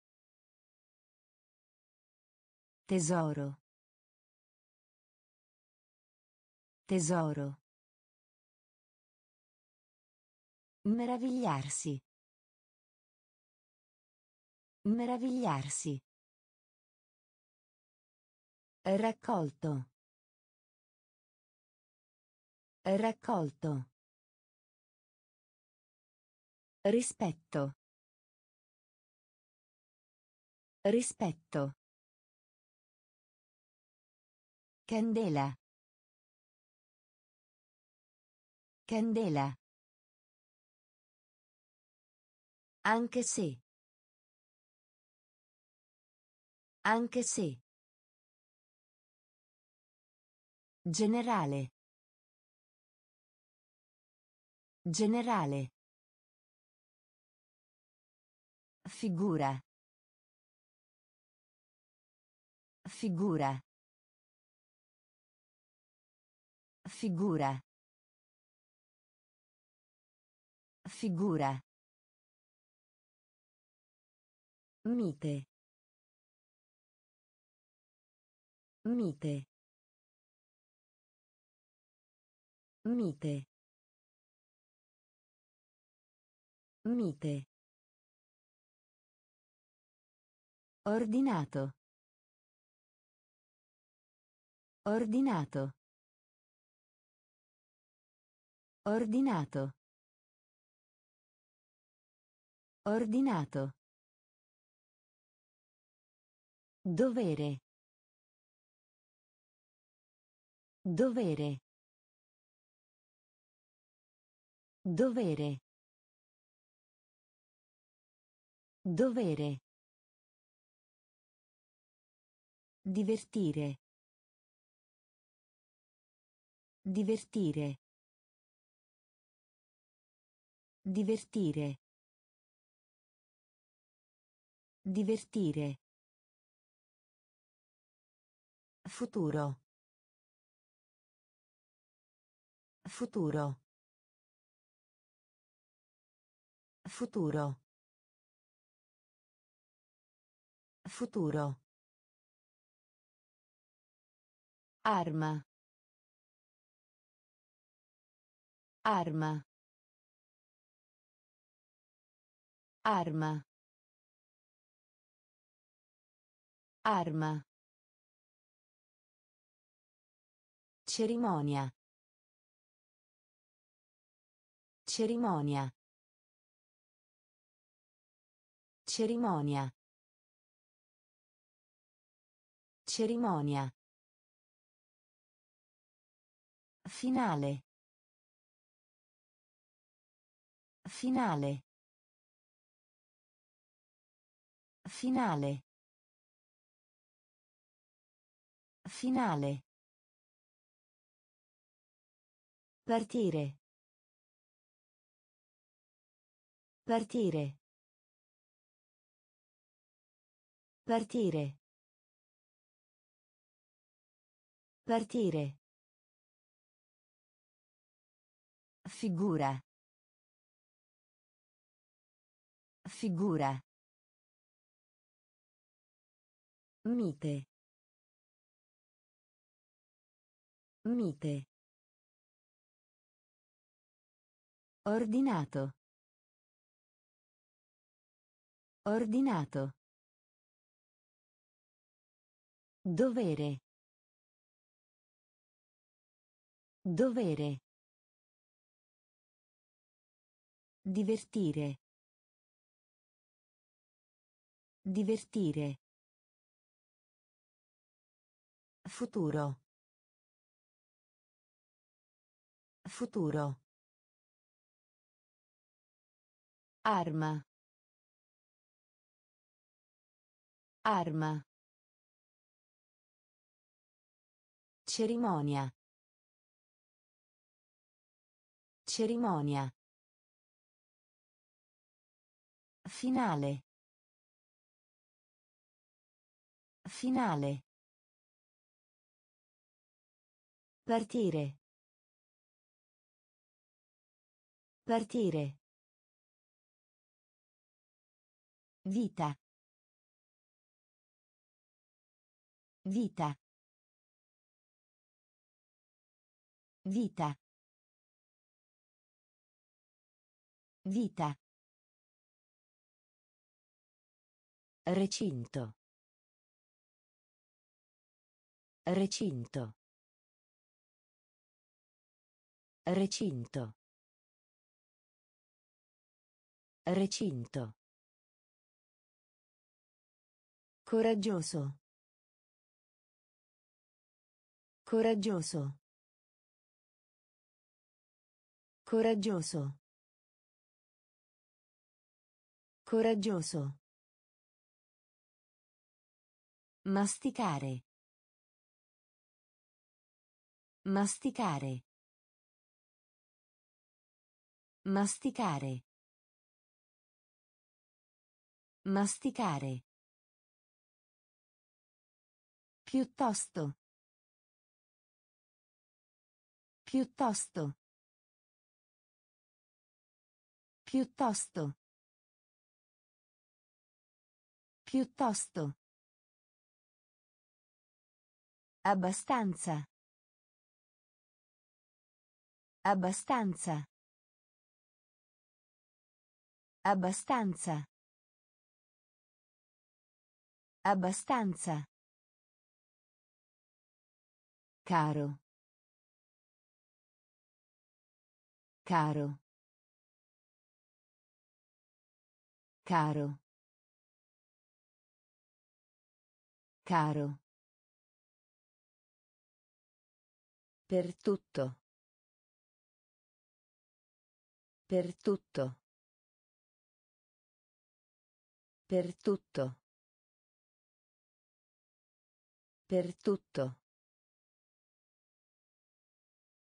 Tesoro. Tesoro. Meravigliarsi. Meravigliarsi. Raccolto. Raccolto. Rispetto. Rispetto. Candela. Candela. Anche se. Anche se. Generale. Generale. Figura. Figura. Figura. Figura. Mite. Mite. Mite. Mite. Ordinato. Ordinato. Ordinato. Ordinato. Dovere. Dovere. Dovere. Dovere. Divertire. Divertire. Divertire. Divertire. Futuro. Futuro. Futuro. Futuro. Arma. Arma. Arma. Arma. Cerimonia. Cerimonia. Cerimonia. Cerimonia. Finale. Finale. Finale. Finale. Partire. Partire. Partire. Partire. Figura. Figura. Mite. Mite. Ordinato. Ordinato. Dovere. Dovere. Divertire. Divertire. Futuro. Futuro. Arma. Arma. Cerimonia. Cerimonia. Finale. Finale. Partire. Partire. Vita. Vita. Vita. Vita. Recinto. Recinto. Recinto. Recinto. Coraggioso. Coraggioso. Coraggioso. Coraggioso. Masticare. Masticare. Masticare. Masticare. Piuttosto. Piuttosto. Piuttosto. Piuttosto. Abbastanza. Abbastanza. Abbastanza. Abbastanza. Caro. Caro. Caro. Caro. Per tutto. Per tutto. Per tutto. Per tutto.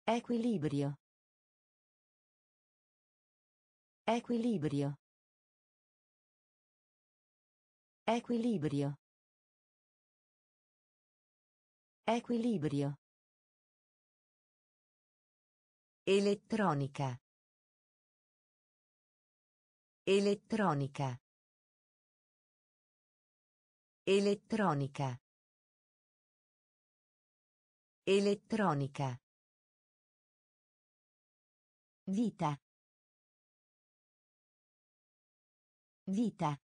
Equilibrio. Equilibrio. Equilibrio. Equilibrio. Elettronica. Elettronica. Elettronica. Elettronica. Vita. Vita.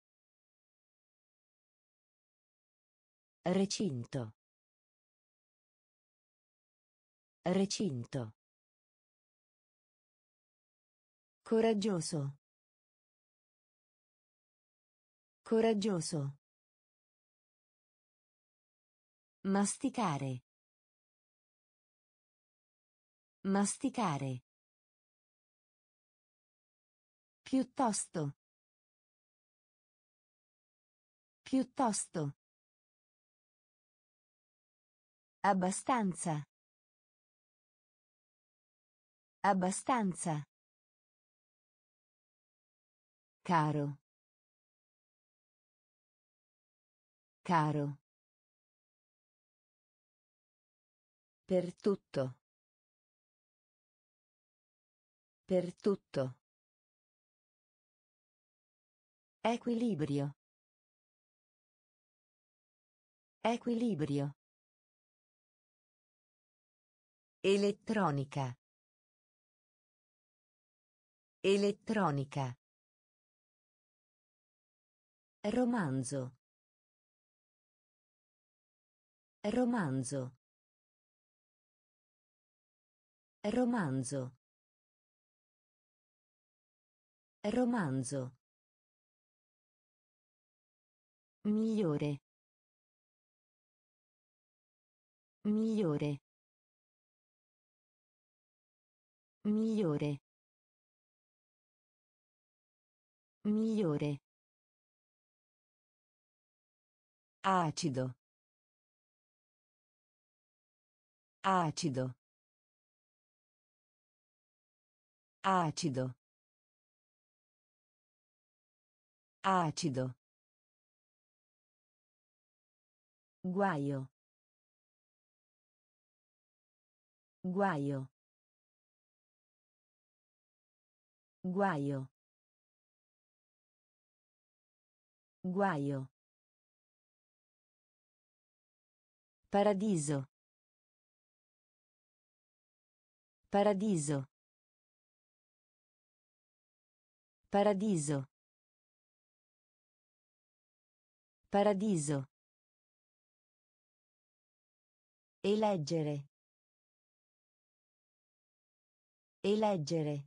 Recinto. Recinto. Coraggioso. Coraggioso. Masticare. Masticare. Piuttosto. Piuttosto. Abbastanza. Abbastanza. Caro. Caro. Per tutto. Per tutto. Equilibrio. Equilibrio. Elettronica. Elettronica. Romanzo. Romanzo. Romanzo. Romanzo. Migliore. Migliore. Migliore. Migliore. Acido. Acido. Acido. Acido. Guaio. Guaio. Guaio. Guaio. Paradiso. Paradiso. Paradiso. Paradiso. Eleggere. Eleggere.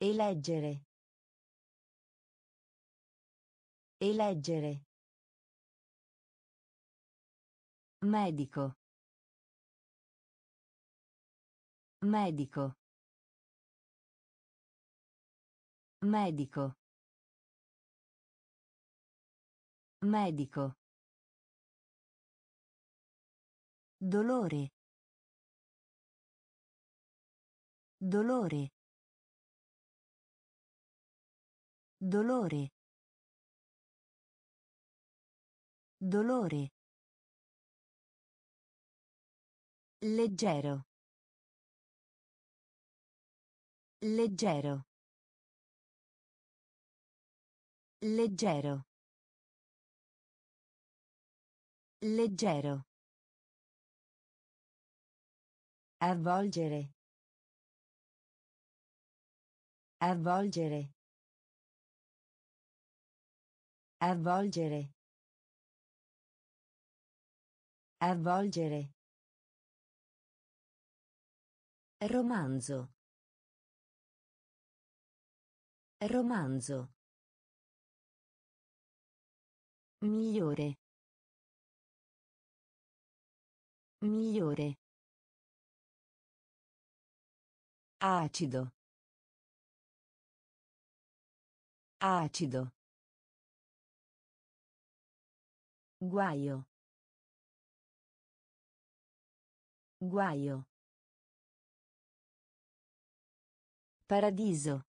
Eleggere. Eleggere. Medico. Medico. Medico. Medico. Dolore. Dolore. Dolore. Dolore. Leggero. Leggero. Leggero. Leggero. Avvolgere. Avvolgere. Avvolgere. Avvolgere. Romanzo. Romanzo. Migliore. Migliore. Acido. Acido. Guaio. Guaio. Paradiso.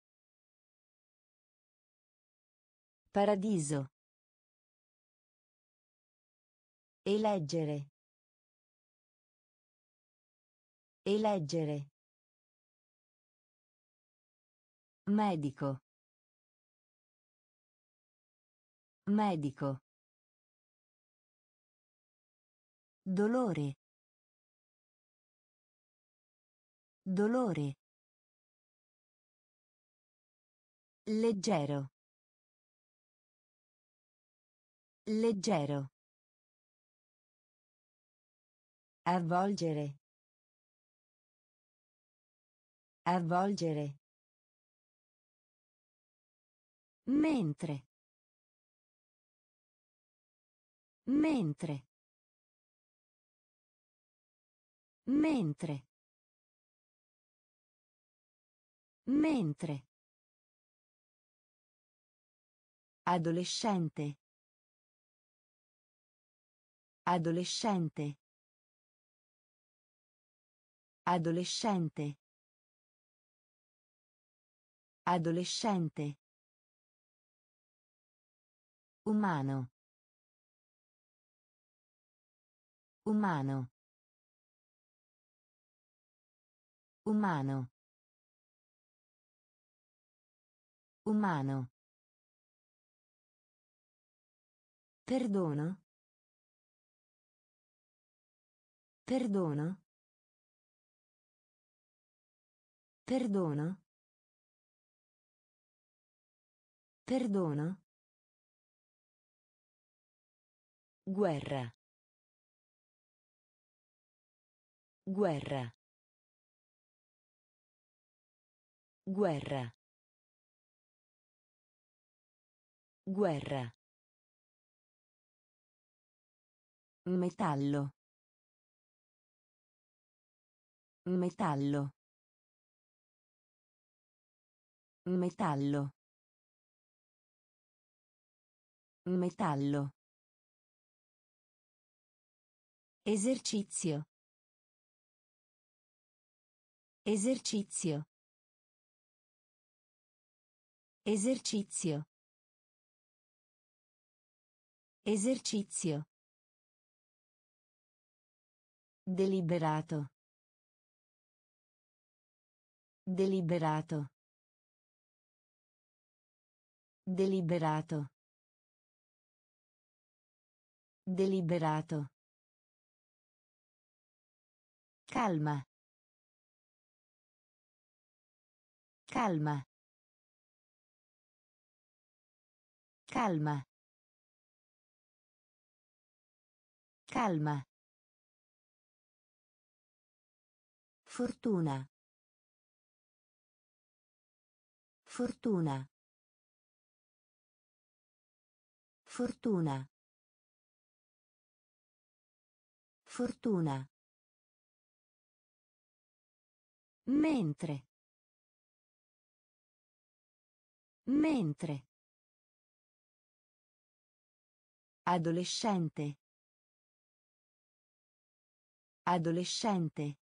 Paradiso. Eleggere. Eleggere. Medico. Medico. Dolore. Dolore. Leggero. Leggero. Avvolgere. Avvolgere. Mentre. Mentre. Mentre. Mentre. Adolescente. Adolescente. Adolescente. Adolescente. Umano. Umano. Umano. Umano. Perdono. Perdono. Perdono. Perdono. Guerra. Guerra. Guerra. Guerra. Metallo. Metallo. Metallo. Metallo. Esercizio. Esercizio. Esercizio. Esercizio. Deliberato. Deliberato. Deliberato. Deliberato. Calma. Calma. Calma. Calma. Fortuna. Fortuna. Fortuna. Fortuna. Mentre. Mentre. Adolescente. Adolescente.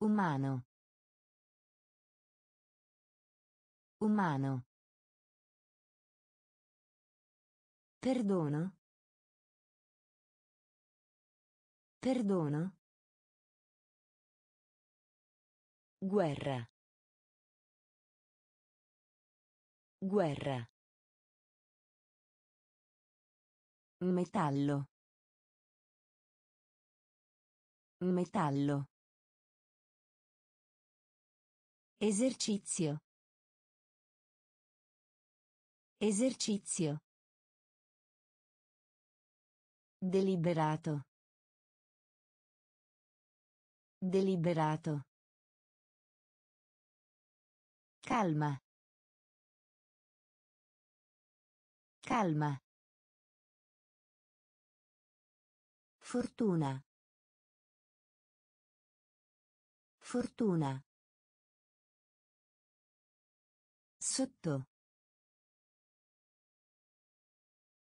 Umano. Umano. Perdono. Perdono. Guerra. Guerra. Metallo. Metallo. Esercizio. Esercizio. Deliberato. Deliberato. Calma. Calma. Fortuna. Fortuna. Sotto.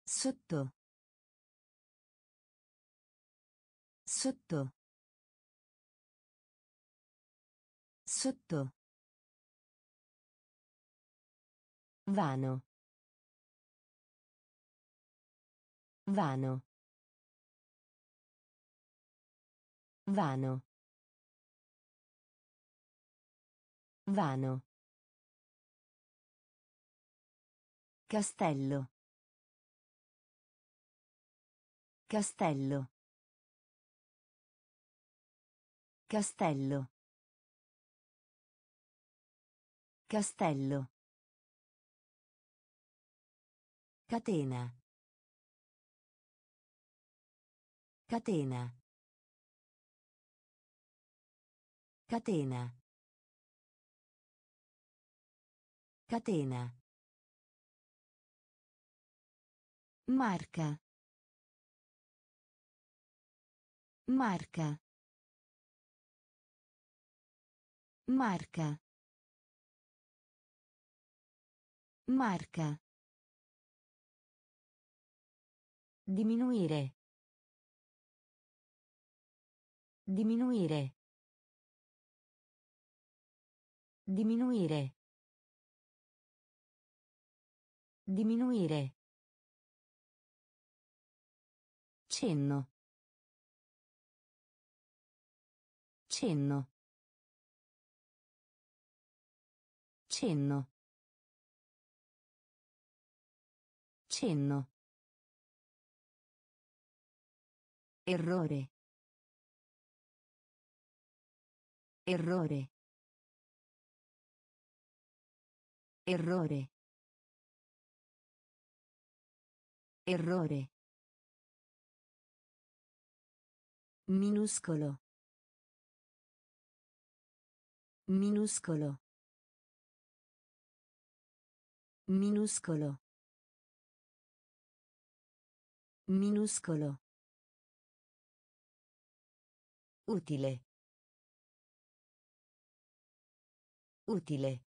Sotto. Sotto. Sotto. Vano. Vano. Vano. Vano. Castello. Castello. Castello. Castello. Catena. Catena. Catena. Catena. Marca. Marca. Marca. Marca. Diminuire. Diminuire. Diminuire. Diminuire. Cenno. Cenno. Cenno. Cenno. Errore. Errore. Errore. Errore. Minuscolo. Minuscolo. Minuscolo. Minuscolo. Utile. Utile.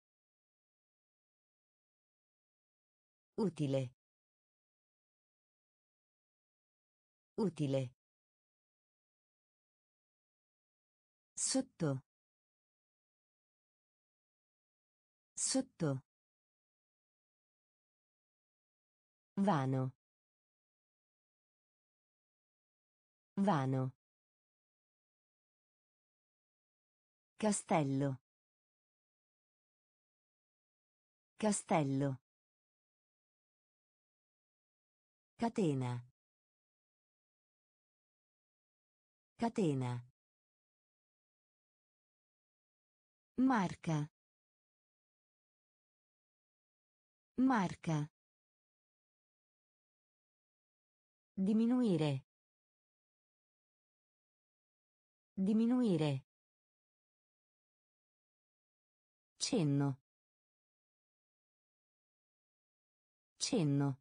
Utile. Utile. Sotto. Sotto. Vano. Vano. Castello. Castello. Catena. Catena. Marca. Marca. Diminuire. Diminuire. Cenno. Cenno.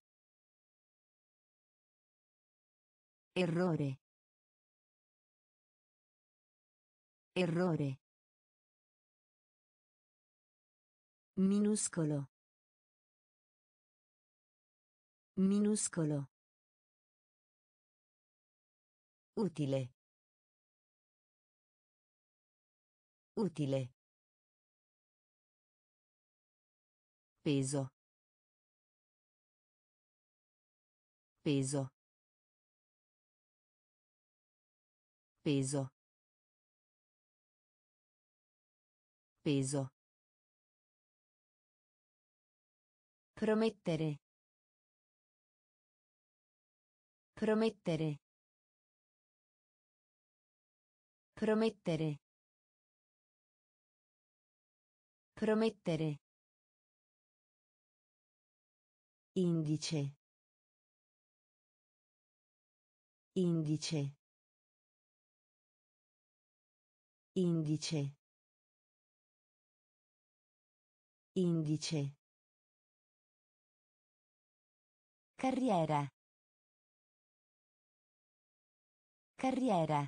Errore. Errore. Minuscolo. Minuscolo. Utile. Utile. Peso. Peso. Peso. Peso. Promettere. Promettere. Promettere. Promettere. Indice. Indice. Indice. Indice. Carriera. Carriera.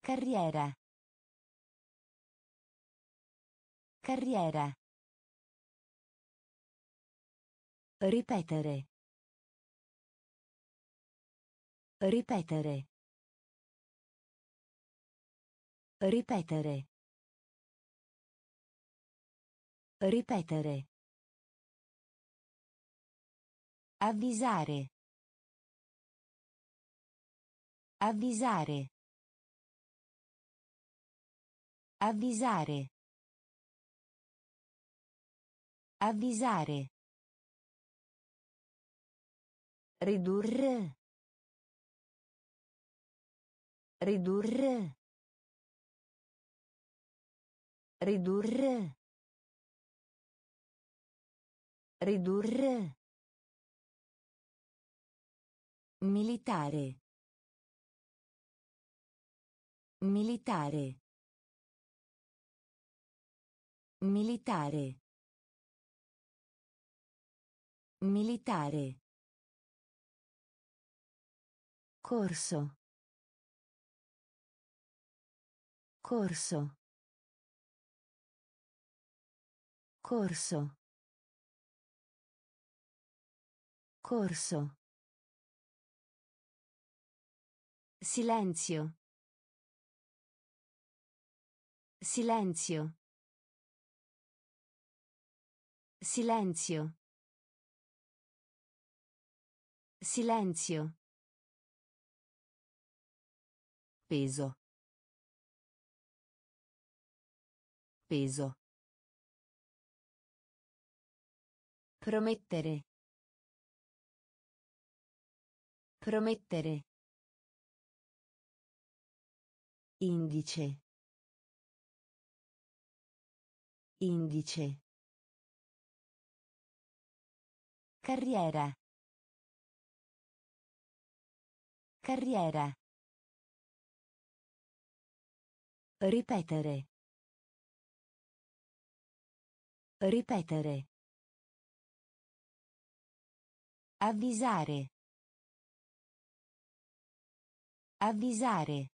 Carriera. Carriera. Ripetere. Ripetere. Ripetere. Ripetere. Avvisare. Avvisare. Avvisare. Avvisare. Ridurre. Ridurre. Ridurre. Ridurre. Militare. Militare. Militare. Militare. Corso. Corso. Corso. Corso. Silenzio. Silenzio. Silenzio. Silenzio. Peso. Peso. Promettere. Promettere. Indice. Indice. Carriera. Carriera. Ripetere. Ripetere. Avvisare. Avvisare.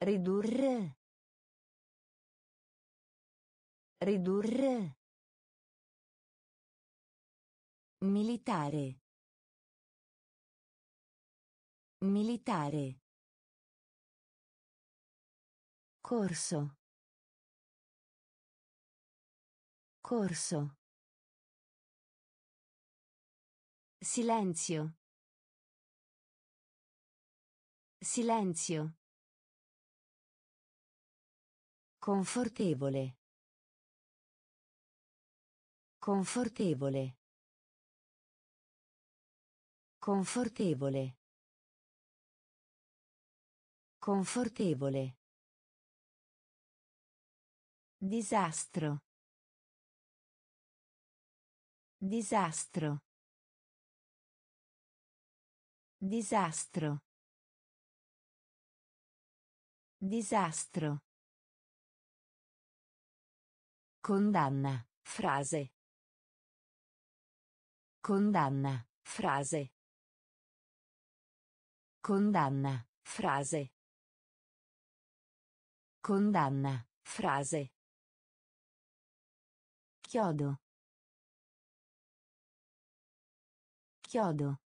Ridurre. Ridurre. Militare. Militare. Corso. Corso. Silenzio. Silenzio. Confortevole. Confortevole. Confortevole. Confortevole. Disastro. Disastro. Disastro. Disastro. Condanna. Frase. Condanna. Frase. Condanna. Frase. Condanna. Frase. Chiodo. Chiodo.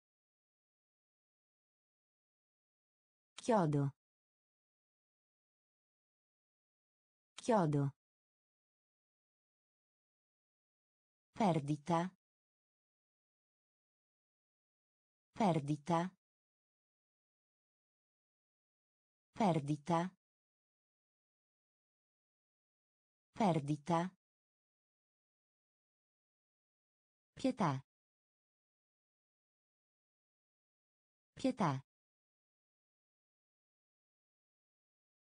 Chiodo. Chiodo. Perdita. Perdita. Perdita. Perdita. Pietà. Pietà.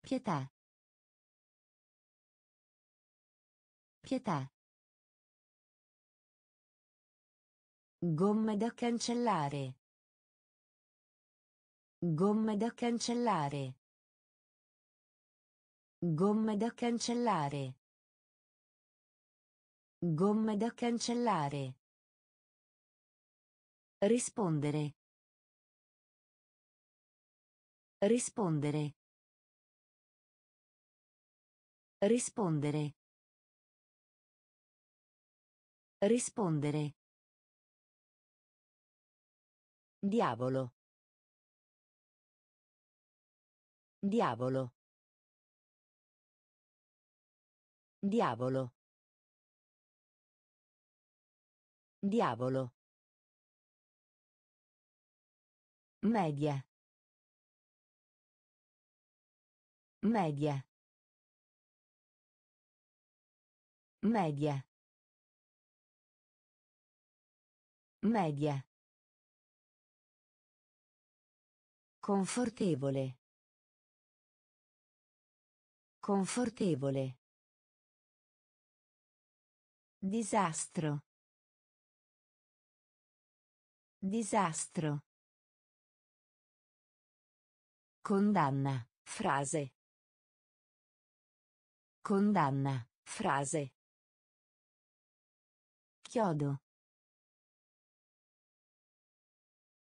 Pietà. Pietà. Gomme da cancellare. Gomme da cancellare. Gomme da cancellare. Gomme da cancellare. Rispondere. Rispondere. Rispondere. Rispondere. Diavolo. Diavolo. Diavolo. Diavolo. Media. Media. Media. Media. Confortevole. Confortevole. Disastro. Disastro. Condanna. Frase. Condanna. Frase. Chiodo.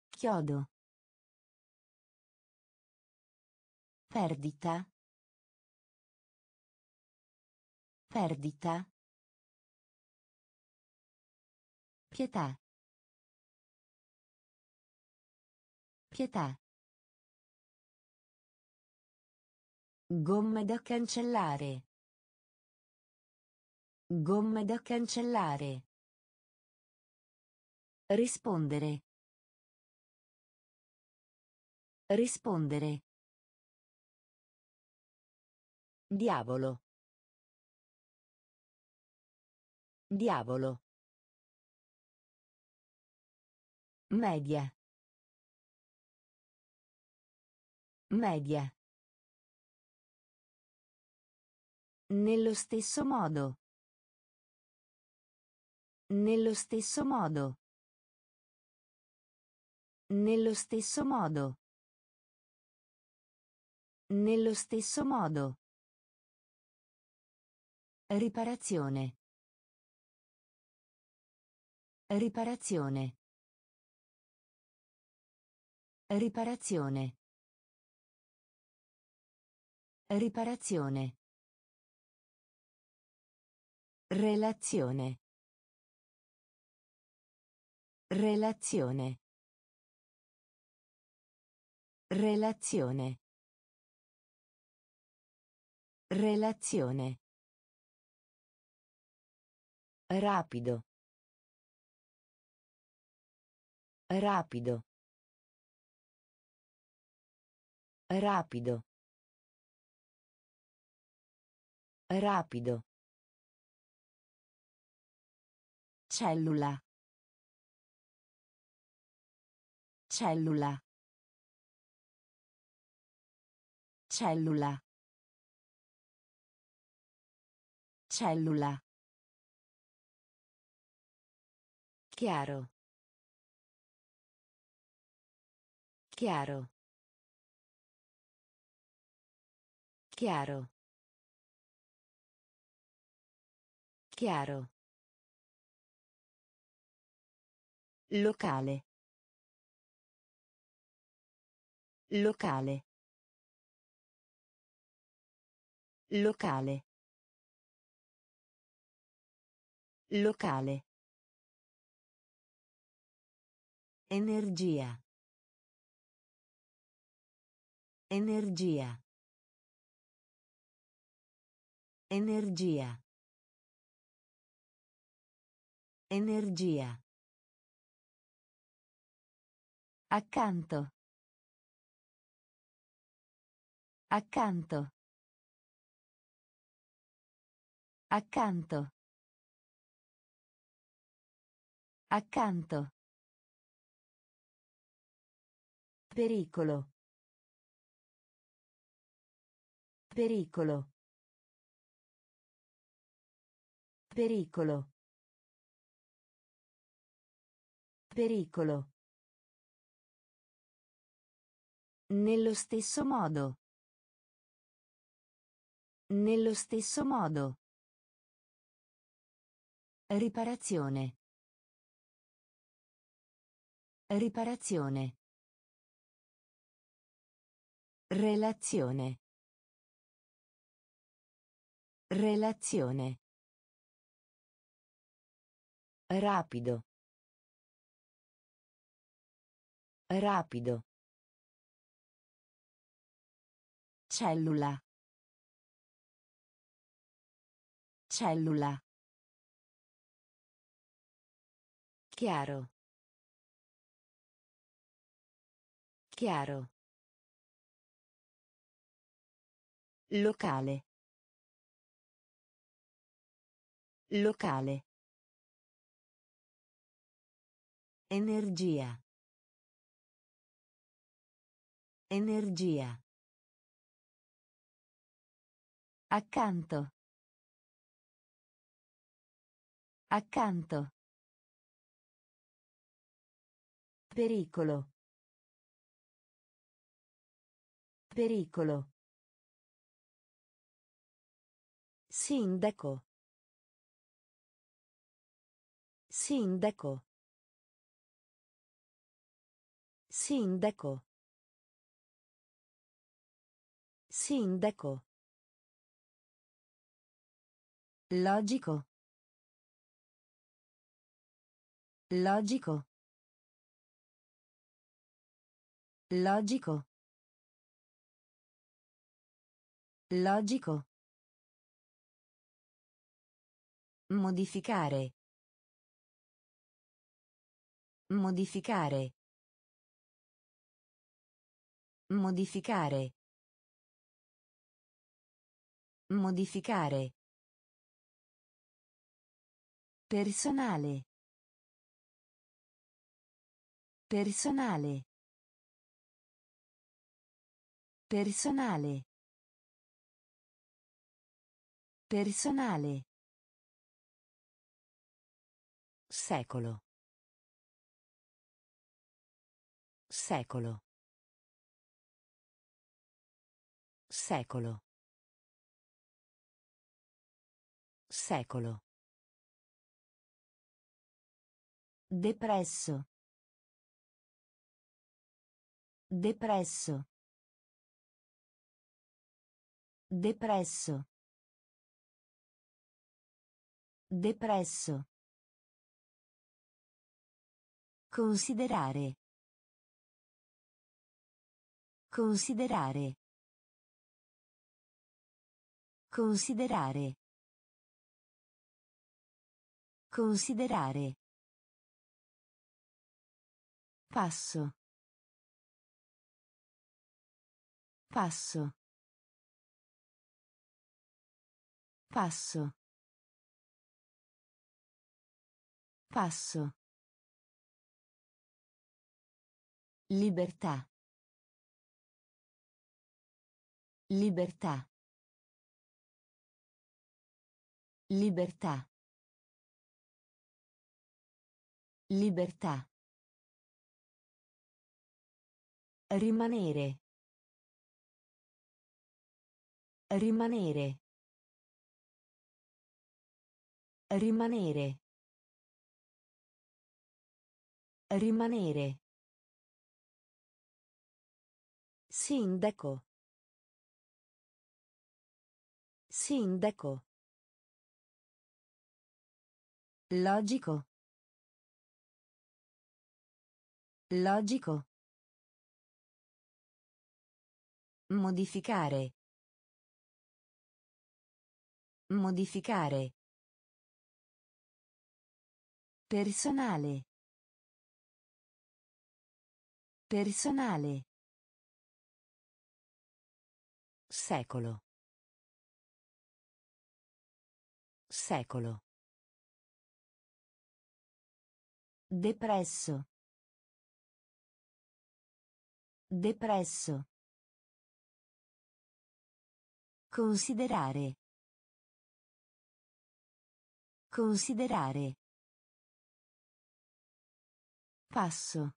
Chiodo. Perdita. Perdita. Pietà. Pietà. Gomme da cancellare. Gomme da cancellare. Rispondere. Rispondere. Diavolo. Diavolo. Media. Media. Nello stesso modo. Nello stesso modo. Nello stesso modo. Nello stesso modo. Riparazione. Riparazione. Riparazione. Riparazione. Relazione. Relazione. Relazione. Relazione. Rapido. Rapido. Rapido. Rapido. Cellula. Cellula. Cellula. Cellula. Chiaro. Chiaro. Chiaro. Chiaro. Locale. Locale. Locale. Locale. Energia. Energia. Energia. Energia. Accanto. Accanto. Accanto. Accanto. Pericolo. Pericolo. Pericolo. Pericolo. Nello stesso modo. Nello stesso modo. Riparazione. Riparazione. Relazione. Relazione. Rapido. Rapido. Cellula. Cellula. Chiaro. Chiaro. Locale. Locale. Energia. Energia. Accanto. Accanto. Pericolo. Pericolo. Sindaco. Sindaco. Sindaco. Sindaco. Logico. Logico. Logico. Logico. Modificare. Modificare. Modificare. Modificare. Personale. Personale. Personale. Personale. Secolo. Secolo. Secolo. Secolo. Depresso. Depresso. Depresso. Depresso. Considerare. Considerare. Considerare. Considerare. Passo. Passo. Passo. Passo. Libertà. Libertà. Libertà. Libertà. Rimanere. Rimanere. Rimanere. Rimanere. Sindaco. Sindaco. Logico. Logico. Modificare. Modificare. Personale. Personale. Secolo. Secolo. Depresso. Depresso. Considerare. Considerare. Passo.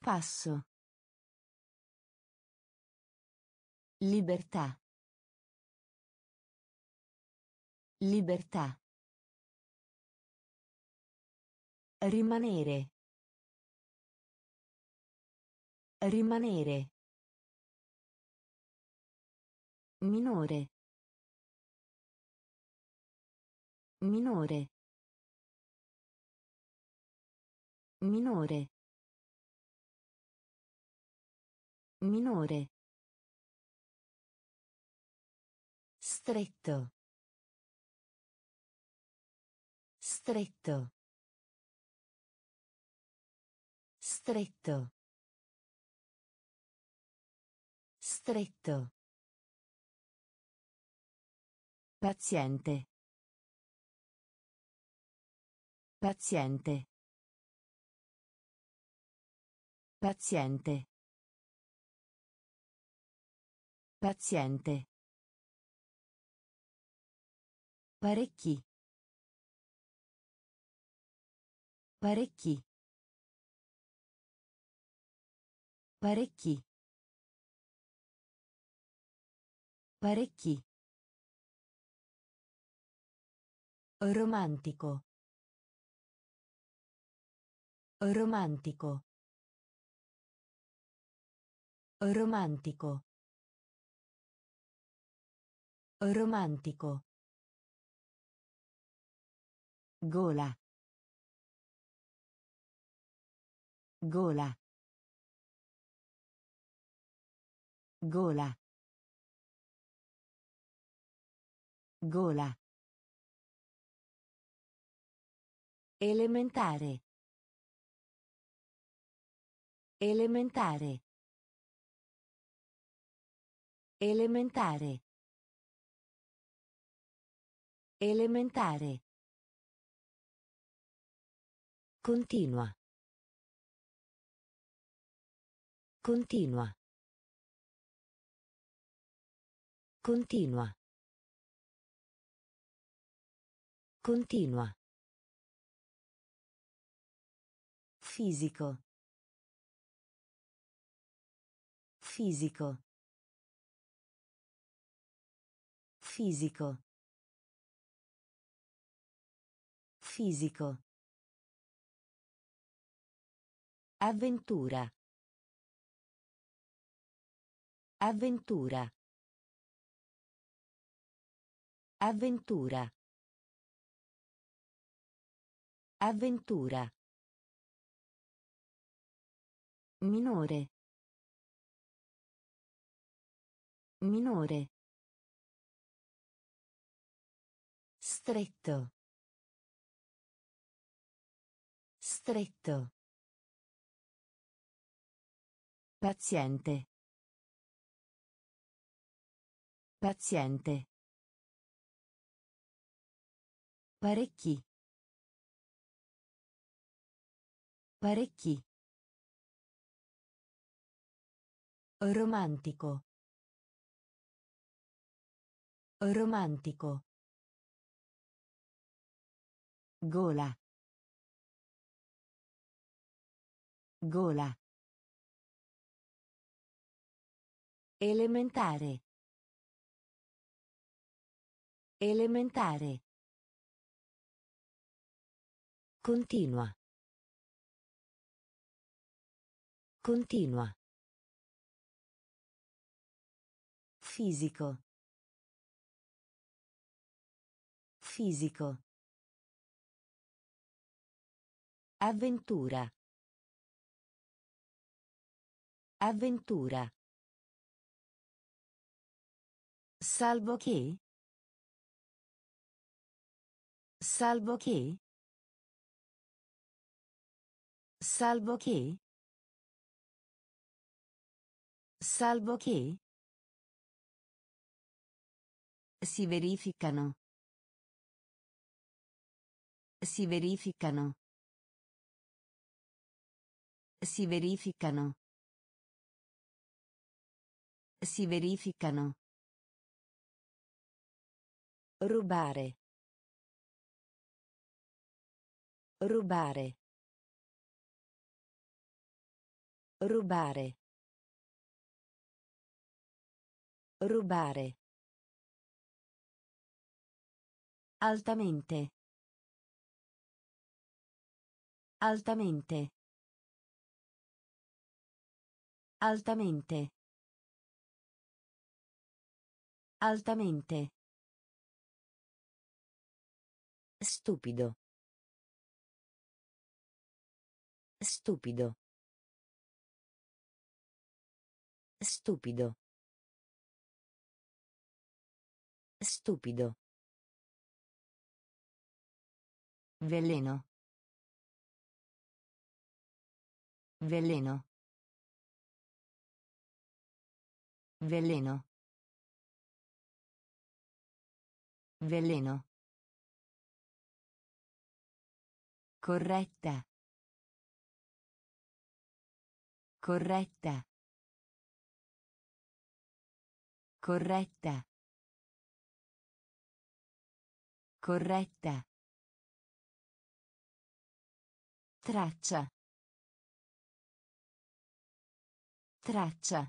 Passo. Libertà. Libertà. Rimanere. Rimanere. Minore. Minore. Minore. Minore. Stretto. Stretto. Stretto. Stretto. Paziente. Paziente. Paziente. Paziente. Parecchi. Parecchi. Parecchi. Parecchi. Romantico. Romantico. Romantico. Romantico. Gola. Gola. Gola. Gola. Elementare. Elementare. Elementare. Elementare. Continua. Continua. Continua. Continua. Fisico. Fisico. Fisico. Fisico. Avventura. Avventura. Avventura. Avventura. Minore. Minore. Stretto. Stretto. Paziente. Paziente. Parecchi. Parecchi. Romantico. Romantico. Gola. Gola. Elementare. Elementare. Continua. Continua. Fisico. Fisico. Avventura. Avventura. Salvo che? Salvo che? Salvo che? Salvo che? Si verificano. Si verificano. Si verificano. Si verificano. Rubare. Rubare. Rubare. Rubare. Altamente. Altamente. Altamente. Altamente. Stupido. Stupido. Stupido. Stupido. Veleno. Veleno. Veleno. Veleno. Corretta. Corretta. Corretta. Corretta. Traccia. Traccia.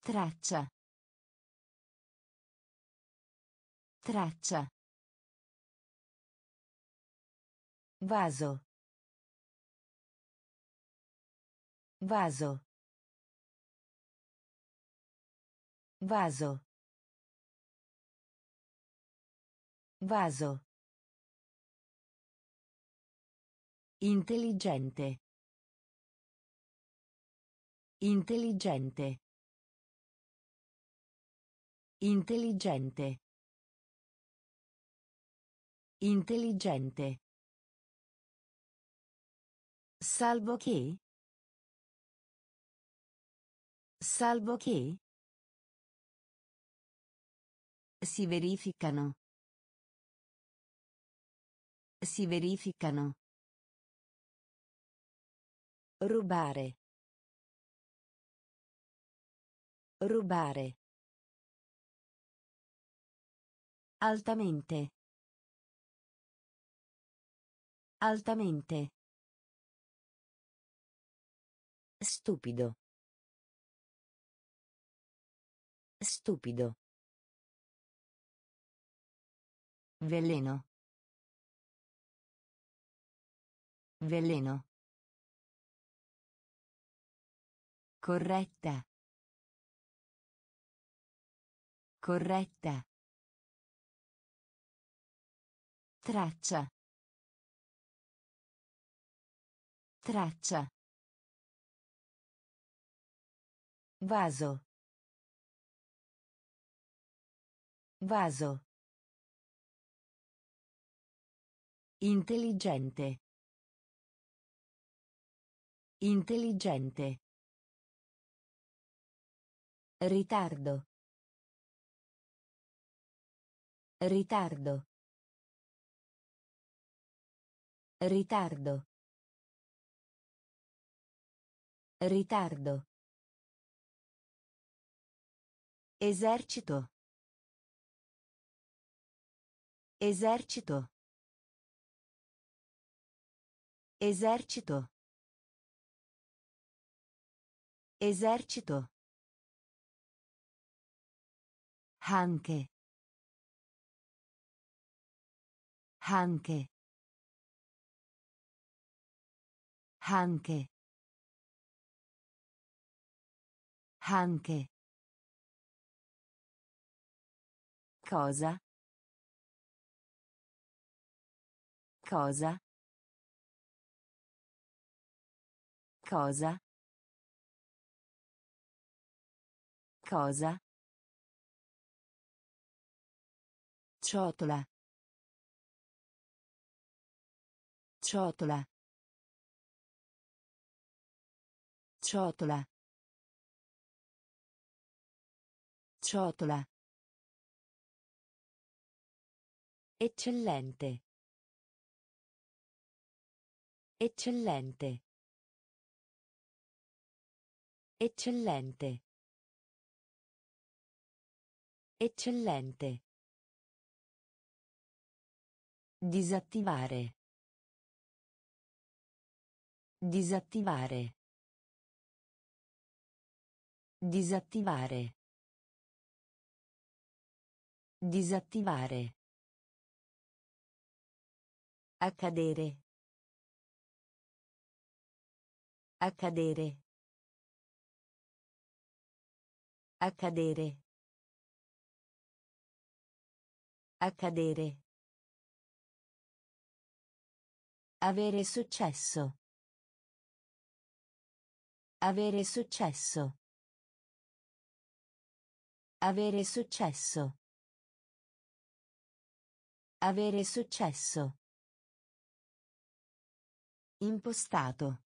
Traccia. Traccia. Vaso. Vaso. Vaso. Vaso. Intelligente. Intelligente. Intelligente. Intelligente. Salvo che? Salvo che? Si verificano. Si verificano. Rubare. Rubare. Altamente. Altamente. Stupido. Stupido. Veleno. Veleno. Corretta. Corretta. Traccia. Traccia. Vaso. Vaso. Intelligente. Intelligente. Ritardo. Ritardo. Ritardo. Ritardo. Esercito. Esercito. Esercito. Esercito. Anche. Anche. Anche. Anche. Cosa? Cosa? Cosa? Cosa? Ciotola. Ciotola. Ciotola. Ciotola. Eccellente. Eccellente. Eccellente. Eccellente. Disattivare. Disattivare. Disattivare. Disattivare. Accadere. Accadere. Accadere. Accadere. Avere successo. Avere successo. Avere successo. Avere successo. Impostato.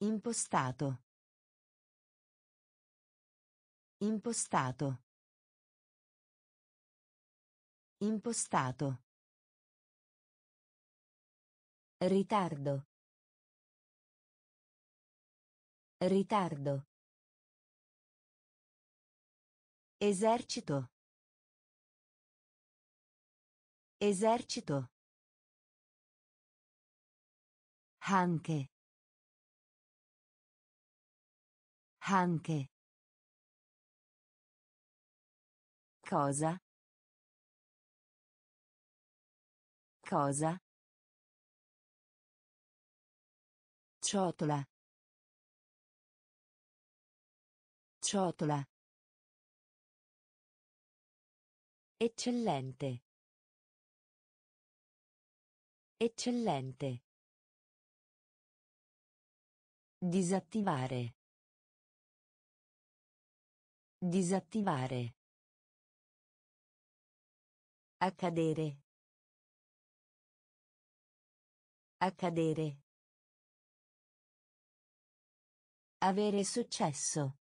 Impostato. Impostato. Impostato. Ritardo. Ritardo. Esercito. Esercito. Anche. Anche. Cosa? Cosa? Ciotola. Ciotola. Eccellente. Eccellente. Disattivare. Disattivare. Accadere. Accadere. Avere successo.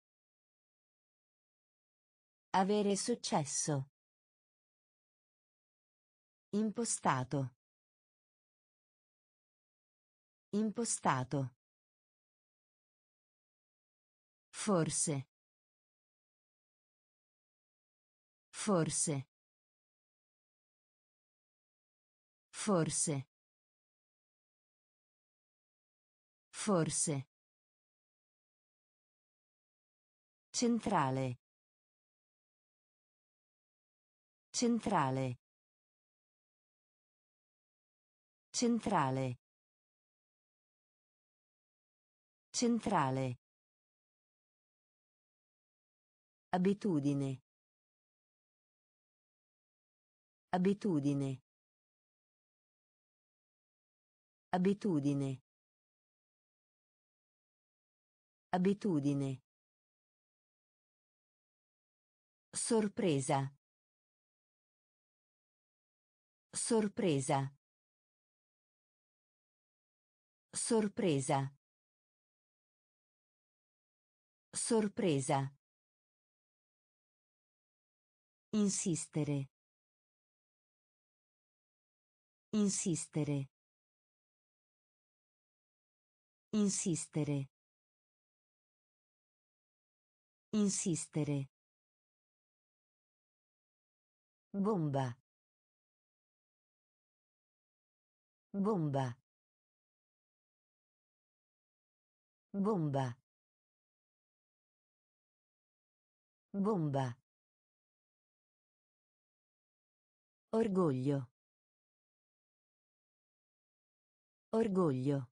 Avere successo. Impostato. Impostato. Forse. Forse. Forse. Forse. Centrale. Centrale. Centrale. Centrale. Abitudine. Abitudine. Abitudine. Abitudine. Sorpresa. Sorpresa. Sorpresa. Sorpresa. Insistere. Insistere. Insistere. Insistere. Bomba. Bomba. Bomba. Bomba. Orgoglio. Orgoglio.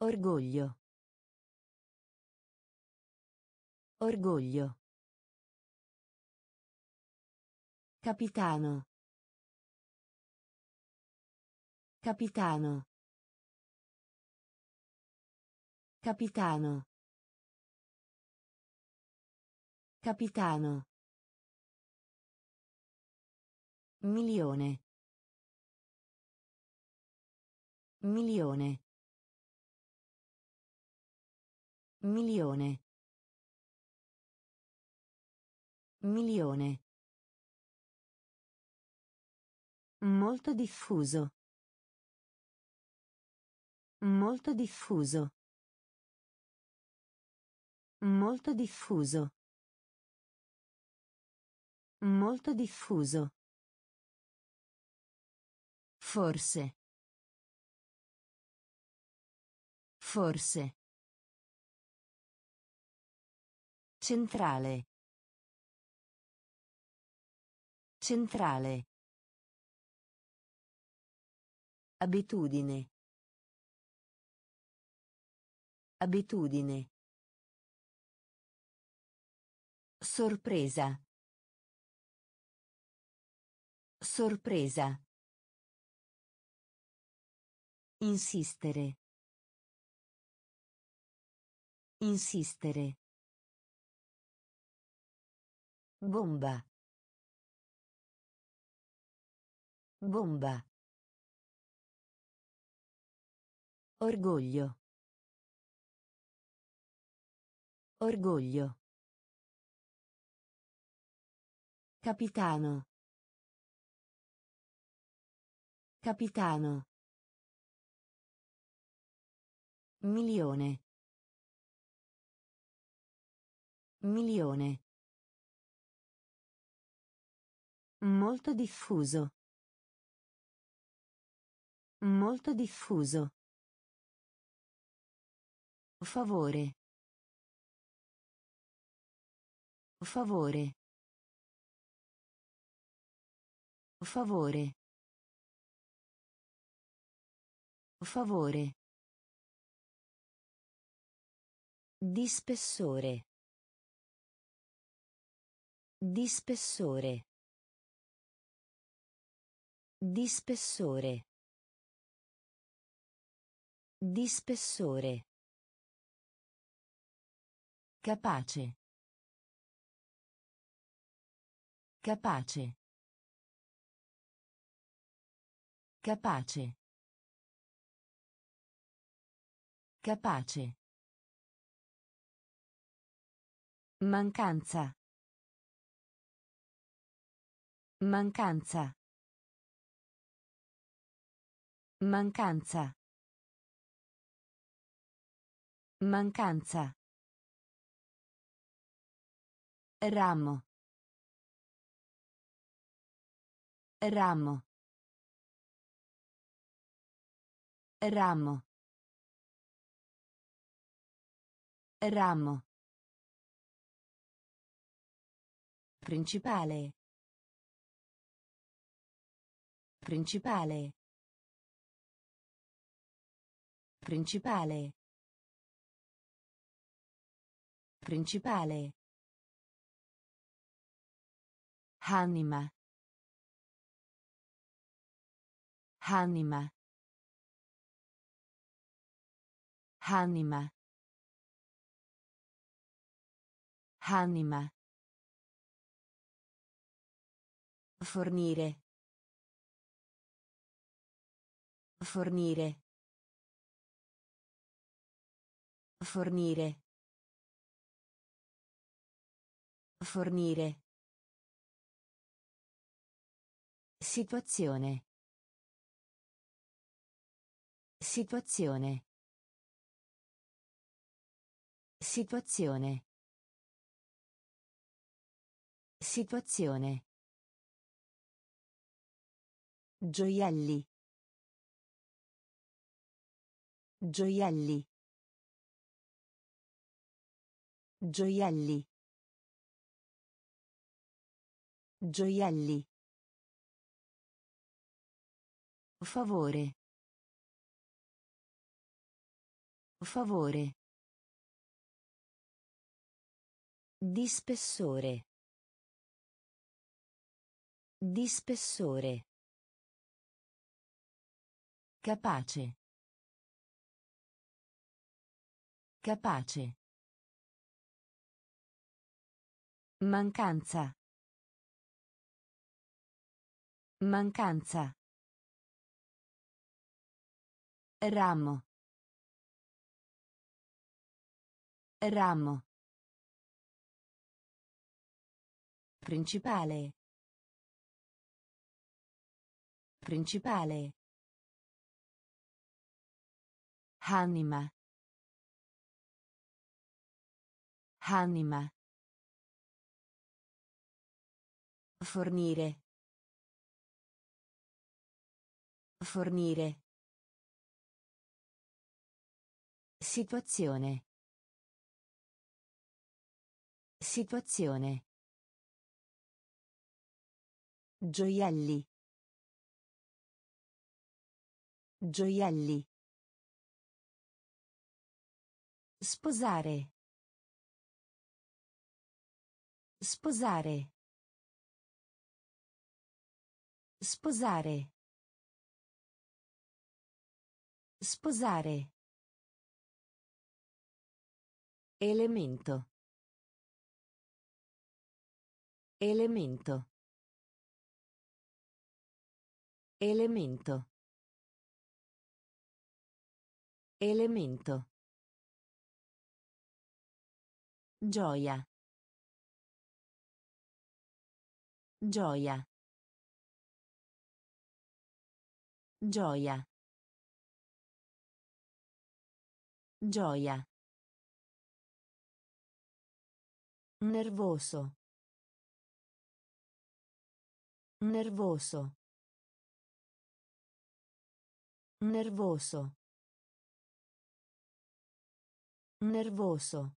Orgoglio. Orgoglio. Capitano. Capitano. Capitano. Capitano. Milione. Milione. Milione. Milione. Molto diffuso. Molto diffuso. Molto diffuso. Molto diffuso. Forse. Forse. Centrale. Centrale. Abitudine. Abitudine. Sorpresa. Sorpresa. Insistere. Insistere. Bomba. Bomba. Orgoglio. Orgoglio. Capitano. Capitano. Milione. Milione. Molto diffuso. Molto diffuso. Favore. Favore. Favore. Favore. Di spessore. Di spessore. Di spessore. Di spessore. Capace. Capace. Capace. Capace. Mancanza. Mancanza. Mancanza. Mancanza. Ramo. Ramo. Ramo. Ramo. Principale. Principale. Principale. Principale. Anima. Anima. Anima. Anima. Fornire. Fornire. Fornire. Fornire. Situazione. Situazione. Situazione. Situazione. Gioielli. Gioielli. Gioielli. Gioielli. Favore. Favore. Di spessore. Di spessore. Capace. Capace. Mancanza. Mancanza. Ramo. Ramo. Principale. Principale. Anima. Anima. Fornire. Fornire. Situazione. Situazione. Gioielli. Gioielli. Sposare. Sposare. Sposare. Sposare. Elemento. Elemento. Elemento. Elemento. Gioia. Gioia. Gioia. Gioia. Nervoso. Nervoso. Nervoso. Nervoso.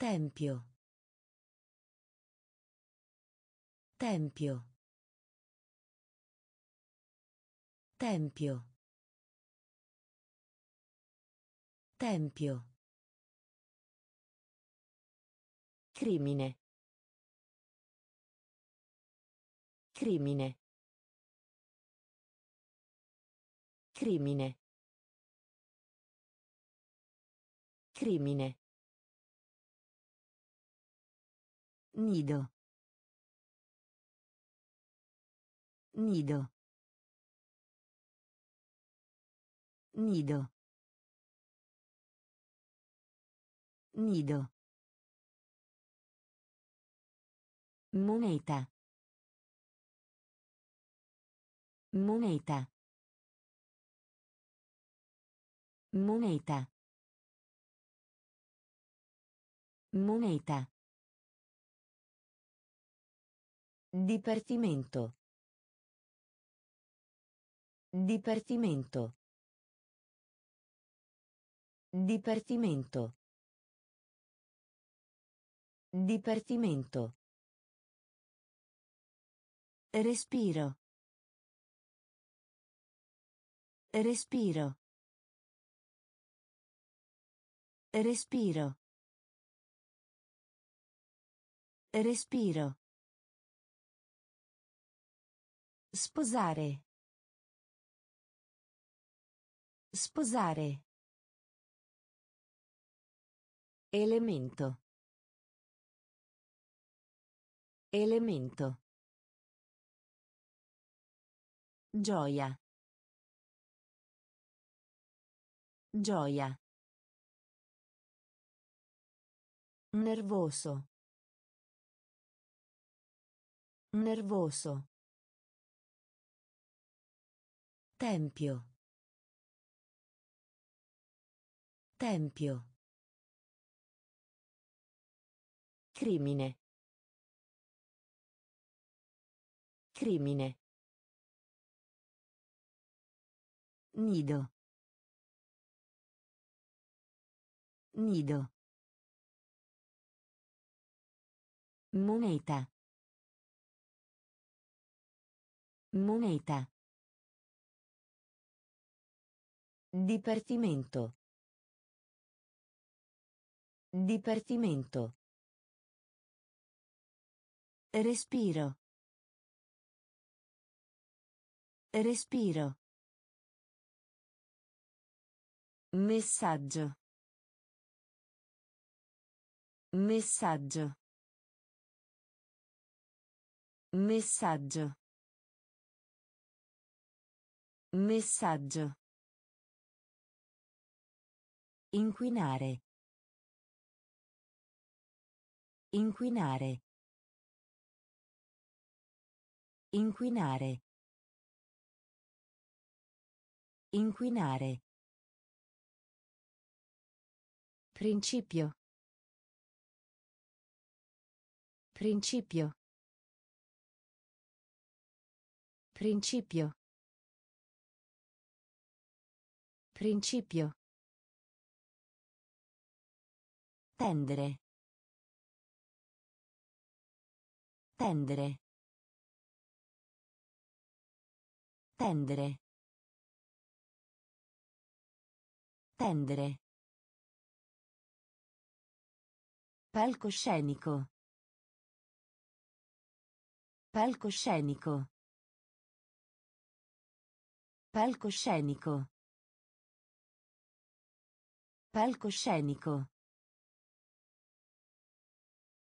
Tempio. Tempio. Tempio. Tempio. Crimine. Crimine. Crimine. Crimine. Nido. Nido. Nido. Nido. Moneta. Moneta. Moneta. Moneta. Dipartimento. Dipartimento. Dipartimento. Dipartimento. Respiro. Respiro. Respiro. Respiro. Sposare. Sposare. Elemento. Elemento. Gioia. Gioia. Nervoso. Nervoso. Tempio. Tempio. Crimine. Crimine. Nido. Nido. Moneta. Moneta. Dipartimento. Dipartimento. Respiro. Respiro. Messaggio. Messaggio. Messaggio. Messaggio. Inquinare. Inquinare. Inquinare. Inquinare. Principio. Principio. Principio. Principio. Tendere. Tendere. Tendere. Tendere. Palcoscenico. Palcoscenico. Palcoscenico. Palcoscenico.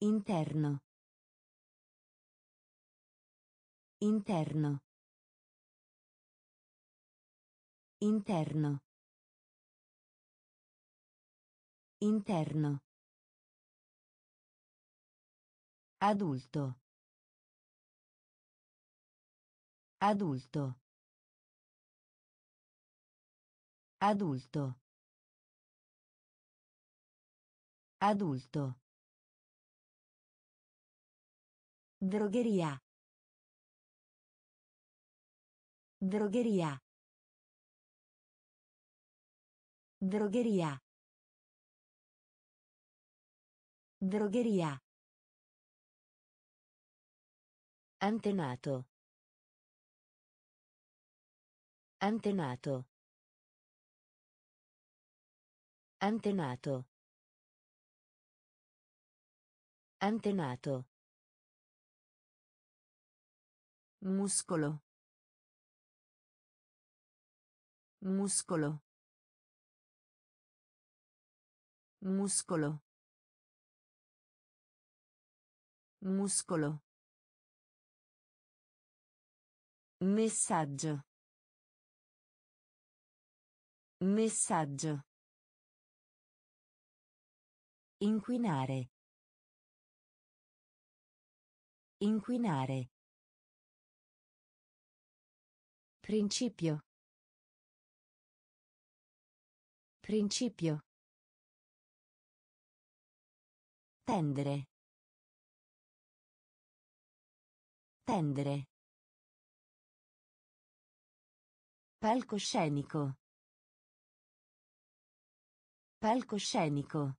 Interno. Interno. Interno. Interno. Adulto. Adulto. Adulto. Adulto. Drogheria. Drogheria. Drogheria. Drogheria. Antenato. Antenato. Antenato. Antenato. Muscolo. Muscolo. Muscolo. Muscolo. Messaggio. Messaggio. Inquinare. Inquinare. Principio. Principio. Tendere. Tendere. Palcoscenico. Palcoscenico.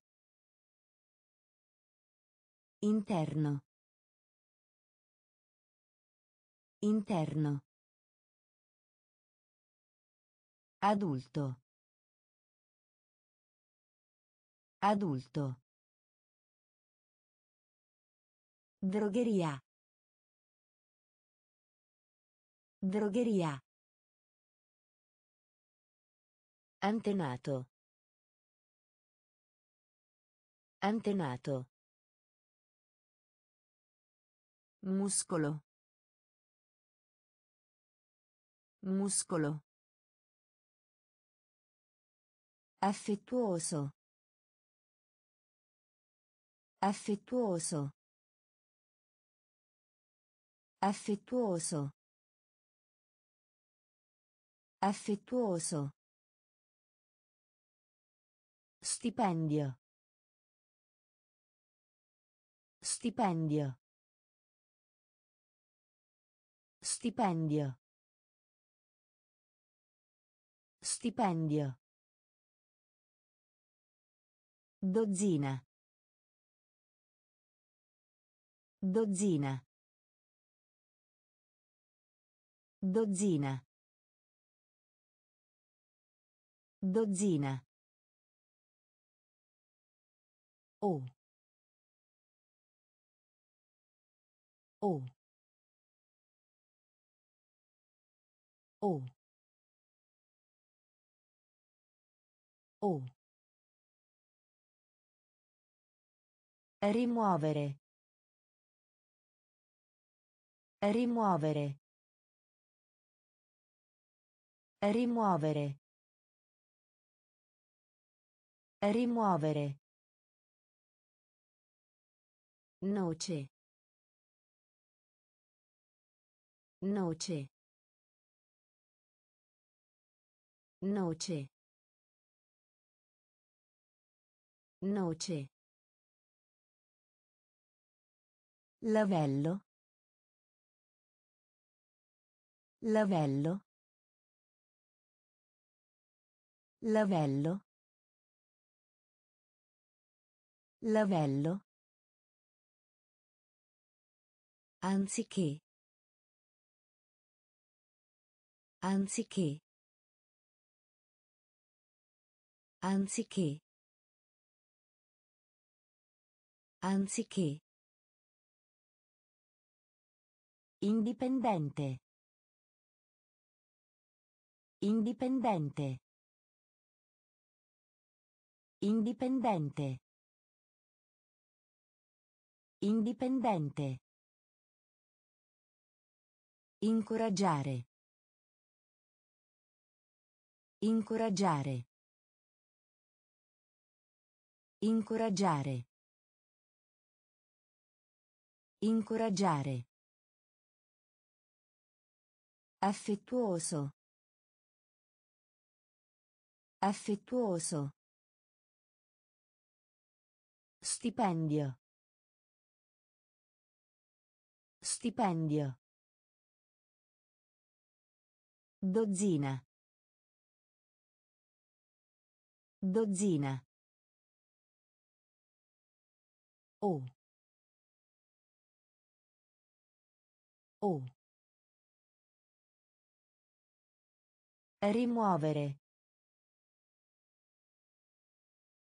Interno. Interno. Adulto. Adulto. Drogheria. Drogheria. Antenato. Antenato. Muscolo. Muscolo. Affettuoso. Affettuoso. Affettuoso. Affettuoso. Stipendio. Stipendio. Stipendio. Stipendio. Dozzina. Dozzina. Dozzina. Dozzina. O. O. O. O. Rimuovere. Rimuovere. Rimuovere. Rimuovere. Noce. Noce. Noce. Noce. Lavello. Lavello. Lavello. Lavello. Anziché. Anziché. Anziché. Anziché. Indipendente. Indipendente. Indipendente. Indipendente. Incoraggiare. Incoraggiare. Incoraggiare. Incoraggiare. Affettuoso. Affettuoso. Stipendio. Stipendio. Dozzina. Dozzina. O. O. Rimuovere.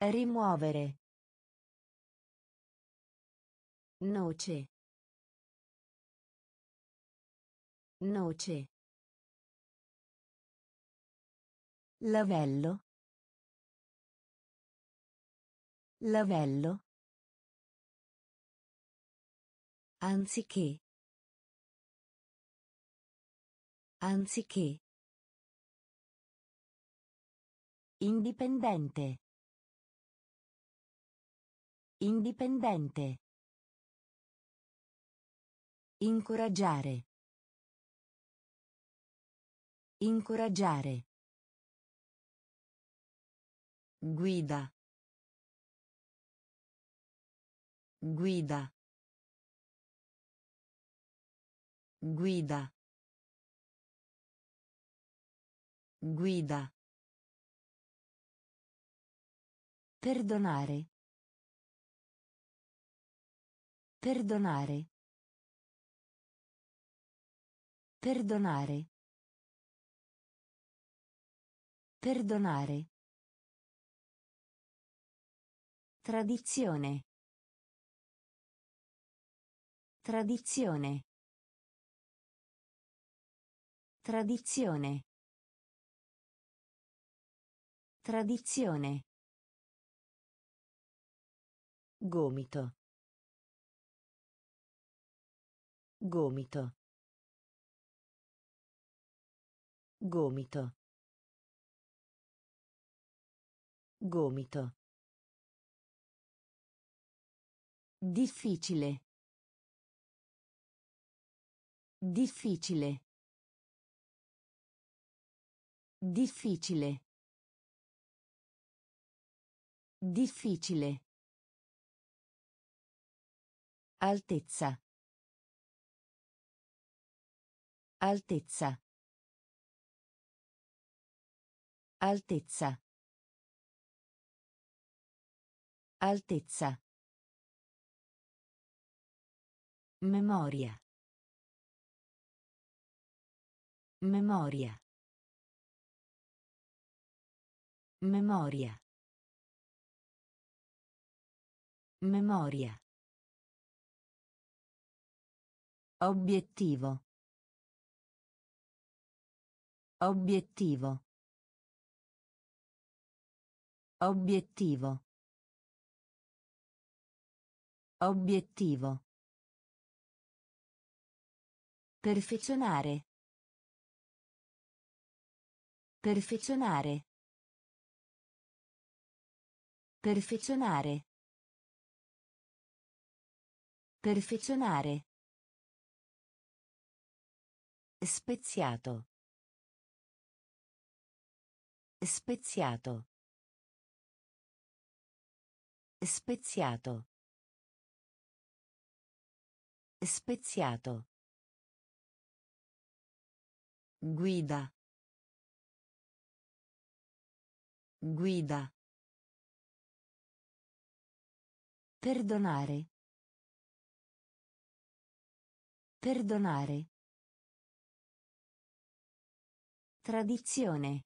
Rimuovere. Noce. Noce. Lavello. Lavello. Anziché. Anziché. Indipendente. Indipendente. Incoraggiare. Incoraggiare. Guida. Guida. Guida. Guida. Perdonare. Perdonare. Perdonare. Perdonare. Tradizione. Tradizione. Tradizione. Tradizione. Gomito. Gomito. Gomito. Gomito. Difficile. Difficile. Difficile. Difficile. Altezza. Altezza. Altezza. Altezza. Memoria. Memoria. Memoria. Memoria. Obiettivo. Obiettivo. Obiettivo. Obiettivo. Perfezionare. Perfezionare. Perfezionare. Perfezionare. Speziato. Speziato. Speziato. Speziato. Guida. Guida. Perdonare. Perdonare. Tradizione.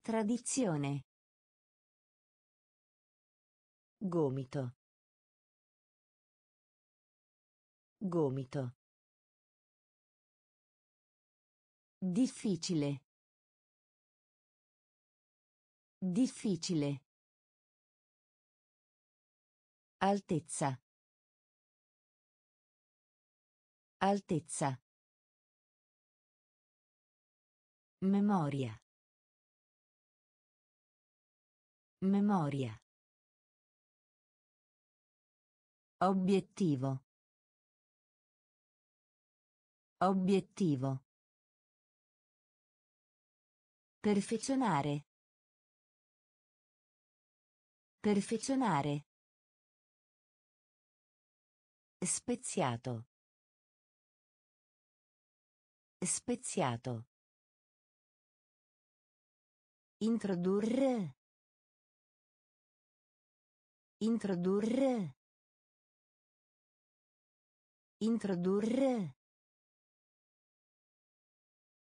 Tradizione. Gomito. Gomito. Difficile. Difficile. Altezza. Altezza. Memoria. Memoria. Obiettivo. Obiettivo. Perfezionare. Perfezionare. Speziato. Speziato. Introdurre. Introdurre. Introdurre.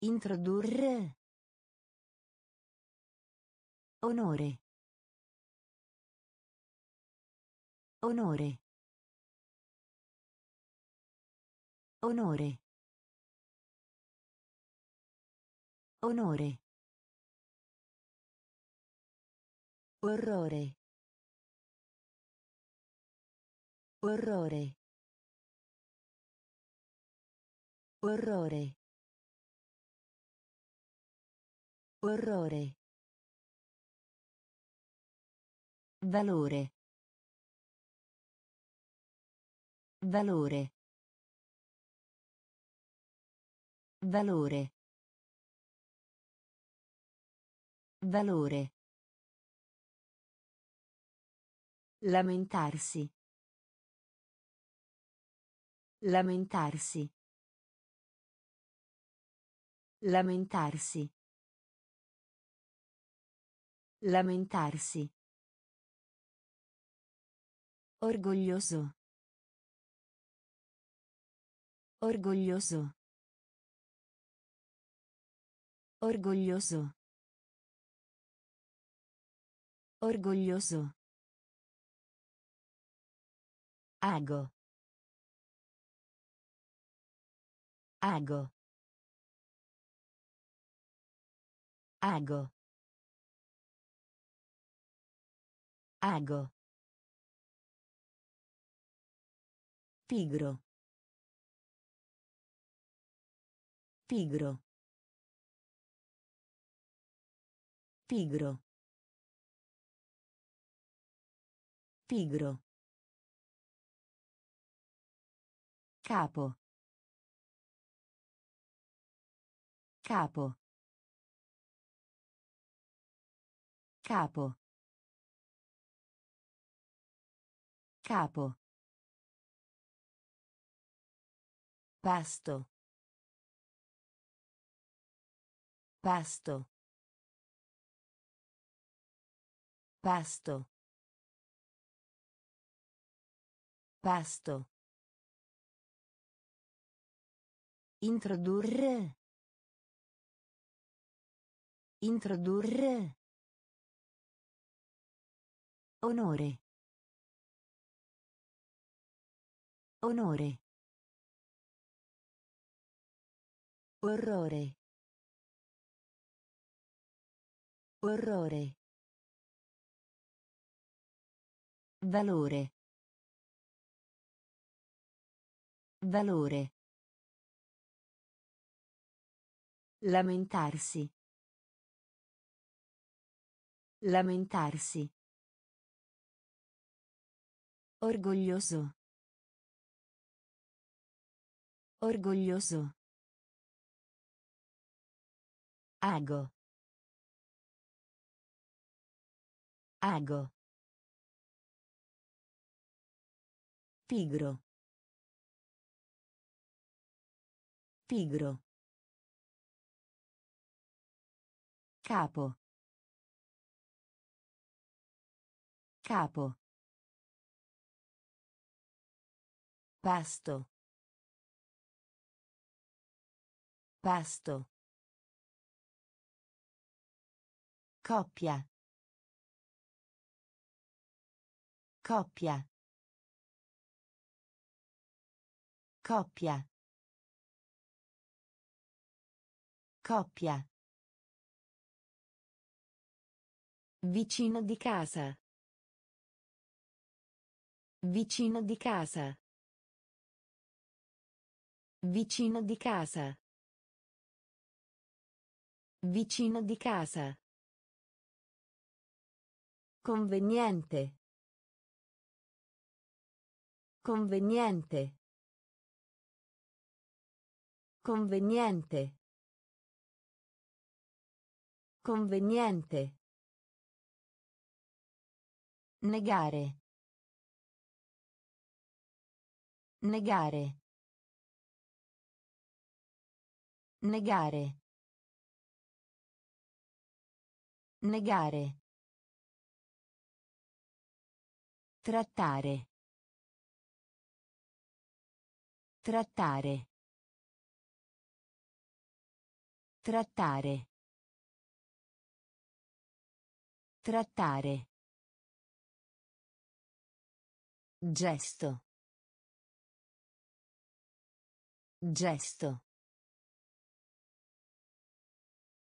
Introdurre. Onore. Onore. Onore. Onore. Orrore. Orrore. Orrore. Orrore. Valore. Valore. Valore. Valore. Lamentarsi. Lamentarsi. Lamentarsi. Lamentarsi. Orgoglioso. Orgoglioso. Orgoglioso. Orgoglioso. Ago. Ago. Ago. Ago. Pigro. Pigro. Pigro. Pigro. Capo. Capo. Capo. Capo. Pasto. Pasto. Pasto. Pasto. Introdurre. Introdurre. Onore. Onore. Orrore. Orrore. Valore. Valore. Lamentarsi. Lamentarsi. Orgoglioso. Orgoglioso. Ago. Ago. Pigro. Pigro. Capo. Capo. Pasto. Pasto. Coppia. Coppia. Coppia. Coppia. Vicino di casa. Vicino di casa. Vicino di casa. Vicino di casa. Conveniente. Conveniente. Conveniente. Conveniente. Negare. Negare. Negare. Negare. Trattare. Trattare. Trattare. Trattare. Gesto. Gesto.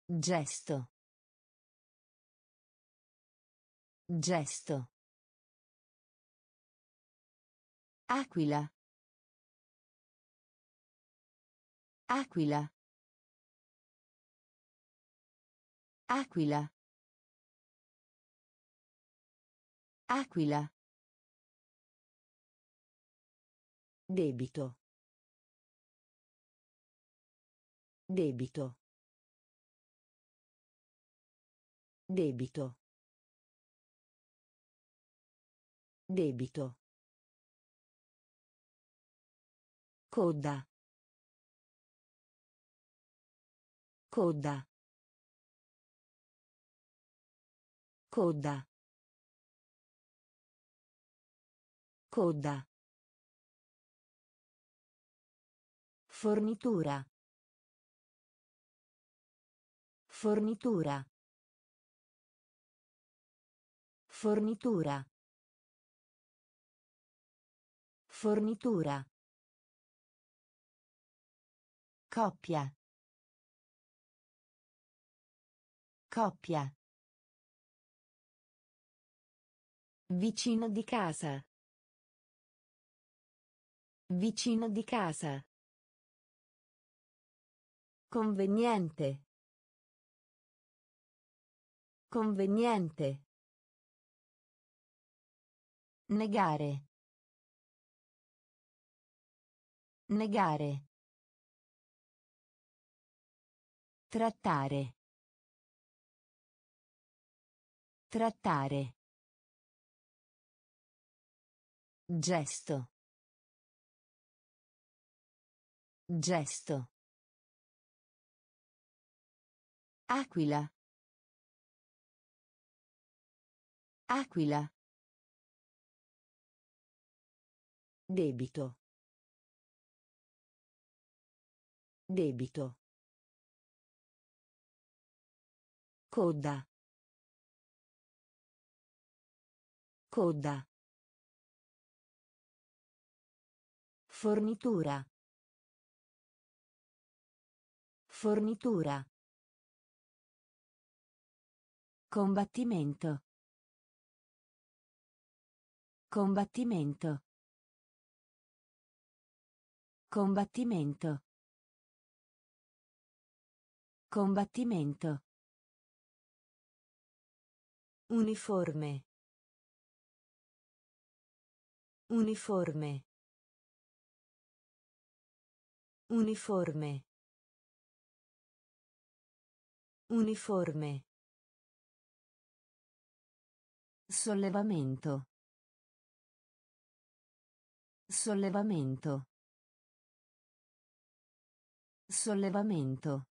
Gesto. Gesto. Aquila. Aquila. Aquila. Aquila. Debito. Debito. Debito. Debito. Coda. Coda. Coda. Coda. Fornitura. Fornitura. Fornitura. Fornitura. Coppia. Coppia. Vicino di casa. Vicino di casa. Conveniente. Conveniente. Negare. Negare. Trattare. Trattare. Gesto. Gesto. Aquila. Aquila. Debito. Debito. Coda. Coda. Fornitura. Fornitura. Combattimento. Combattimento. Combattimento. Combattimento. Uniforme. Uniforme. Uniforme. Uniforme. Sollevamento. Sollevamento. Sollevamento.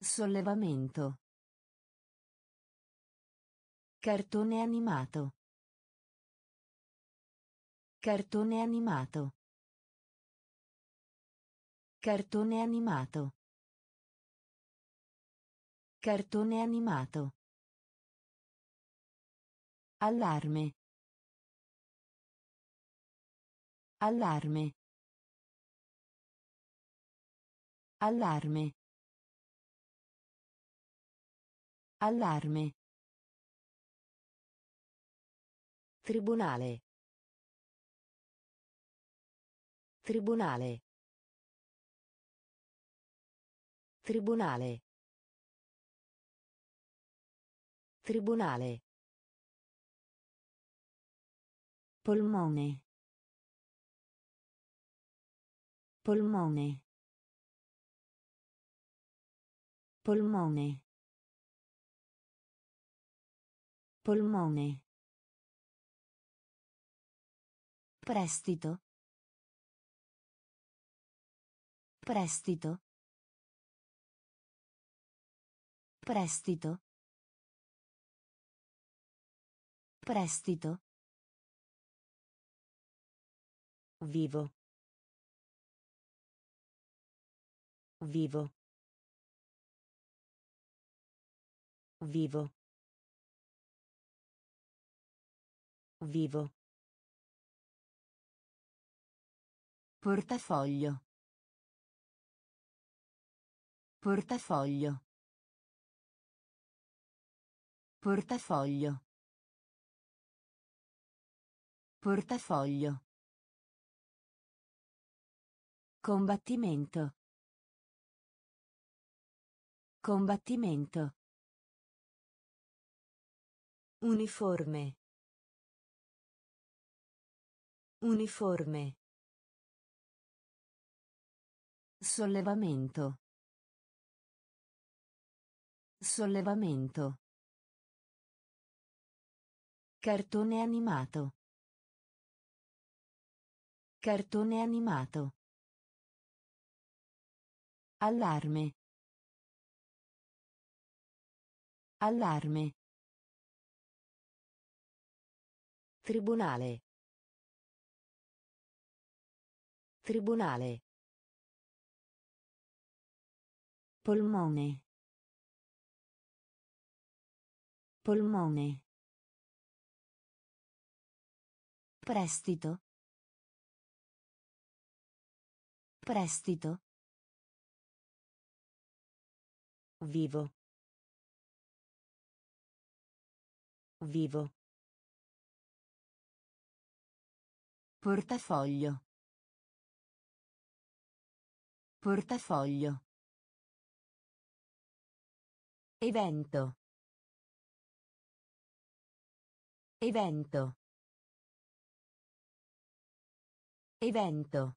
Sollevamento. Cartone animato. Cartone animato. Cartone animato. Cartone animato. Allarme. Allarme. Allarme. Allarme. Tribunale. Tribunale. Tribunale. Tribunale. Polmone. Polmone. Polmone. Polmone. Prestito. Prestito. Prestito. Prestito. Vivo. Vivo. Vivo. Vivo. Portafoglio. Portafoglio. Portafoglio. Portafoglio. Combattimento. Combattimento. Uniforme. Uniforme. Sollevamento. Sollevamento. Cartone animato. Cartone animato. Allarme. Allarme. Tribunale. Tribunale. Polmone. Polmone. Prestito. Prestito. Vivo. Vivo. Portafoglio. Portafoglio. Evento. Evento. Evento.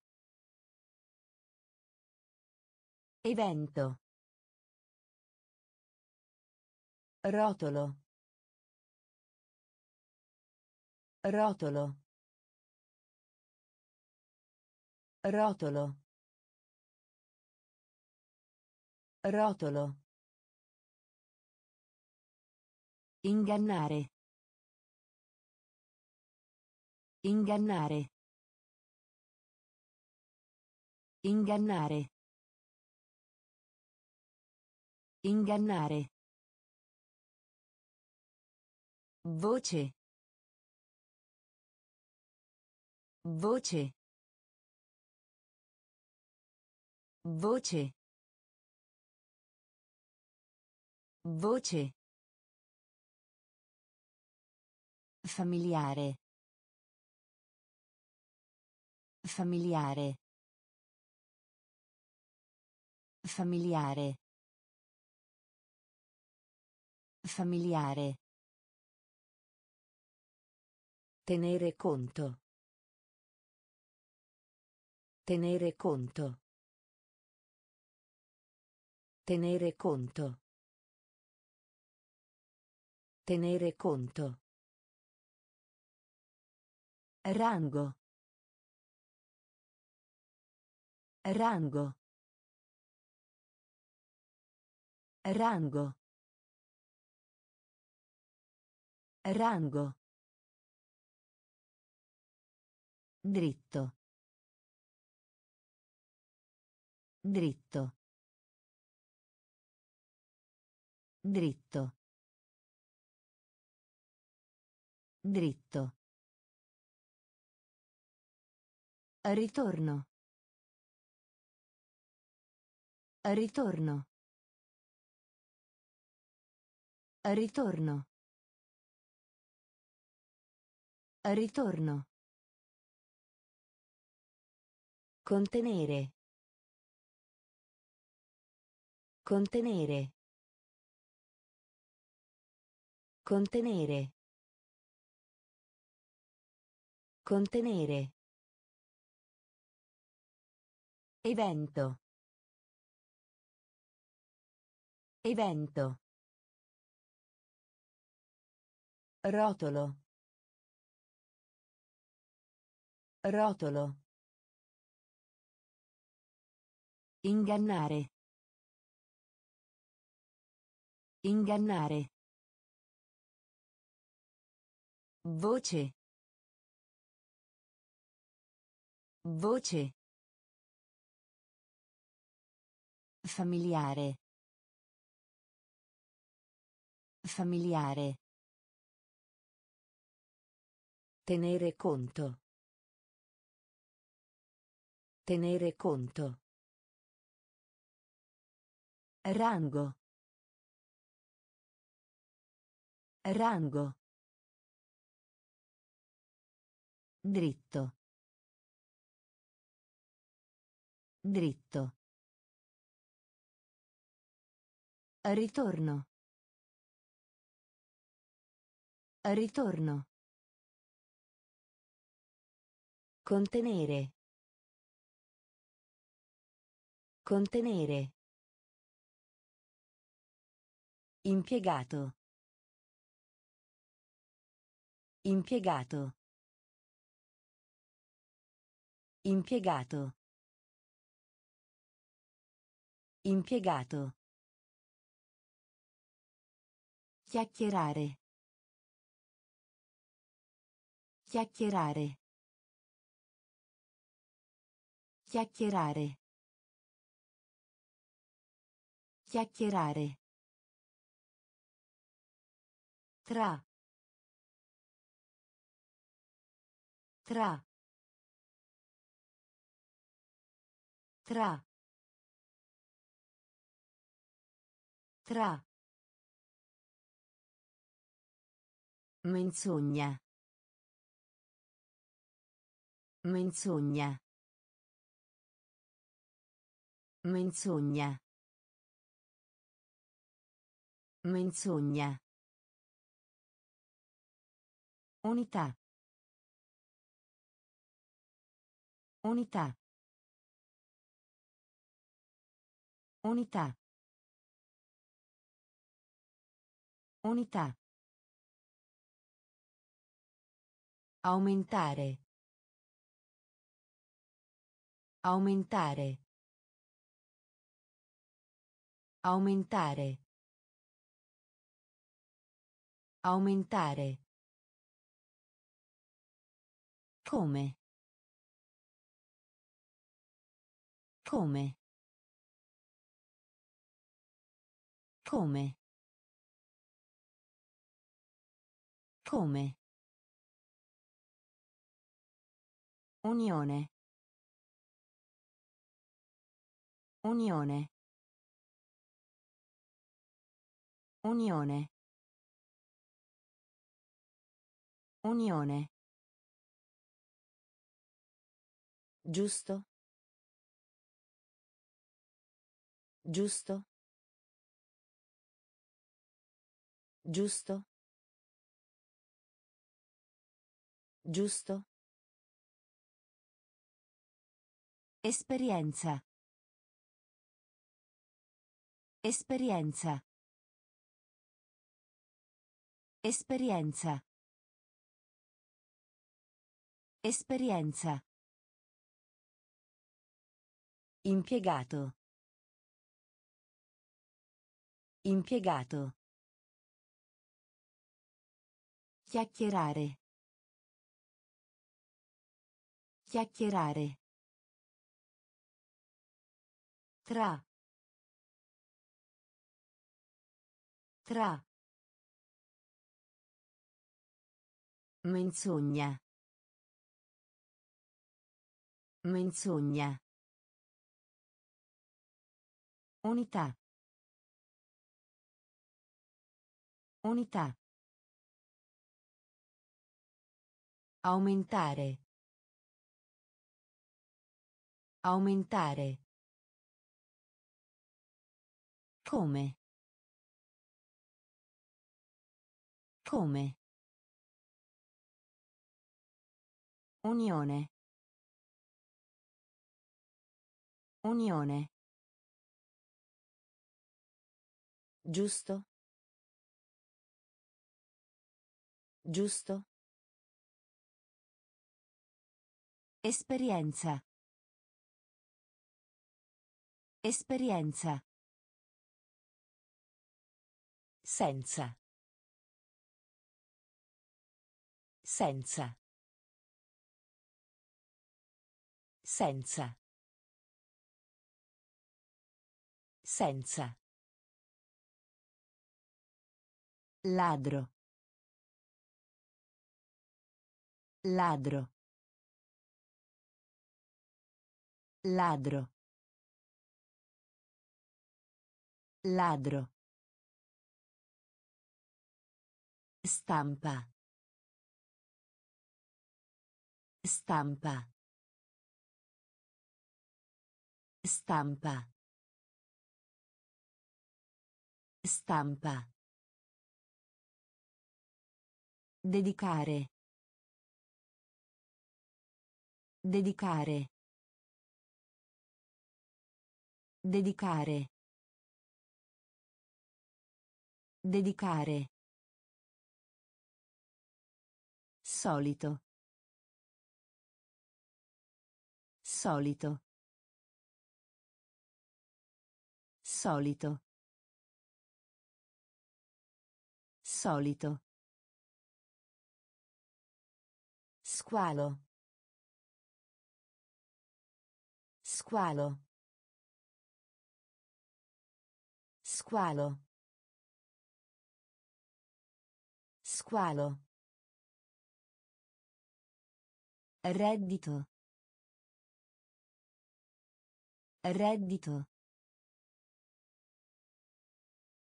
Evento. Rotolo. Rotolo. Rotolo. Rotolo. Ingannare. Ingannare. Ingannare. Ingannare. Voce. Voce. Voce. Voce. Familiare. Familiare. Familiare. Familiare. Tenere conto. Tenere conto. Tenere conto. Tenere conto. Rango. Rango. Rango. Rango. Dritto. Dritto. Dritto. Dritto. Ritorno. Ritorno. Ritorno. Ritorno. Contenere. Contenere. Contenere. Contenere. Evento. Evento. Rotolo. Rotolo. Ingannare. Ingannare. Voce. Voce. Familiare. Familiare. Tenere conto. Tenere conto. Rango. Rango. Dritto. Dritto. Ritorno. Ritorno. Contenere. Contenere. Impiegato. Impiegato. Impiegato. Impiegato. Chiacchierare. Chiacchierare. Chiacchierare. Chiacchierare. Tra. Tra. Tra. Tra. Menzogna. Menzogna. Menzogna. Menzogna. Unità. Unità. Unità. Unità. Aumentare. Aumentare. Aumentare. Aumentare. Come? Come? Come? Come? Unione. Unione. Unione. Unione. Giusto. Giusto. Giusto. Giusto. Esperienza. Esperienza. Esperienza. Esperienza. Impiegato. Impiegato. Chiacchierare. Chiacchierare. Tra. Tra. Menzogna. Menzogna. Unità. Unità. Aumentare. Aumentare. Come? Come? Unione. Unione. Giusto. Giusto. Esperienza. Esperienza. Senza. Senza. Senza. Senza. Ladro. Ladro. Ladro. Ladro. Stampa. Stampa. Stampa. Stampa. Dedicare. Dedicare. Dedicare. Dedicare. Solito. Solito. Solito. Solito. Squalo. Squalo. Squalo. Squalo. Reddito. Reddito.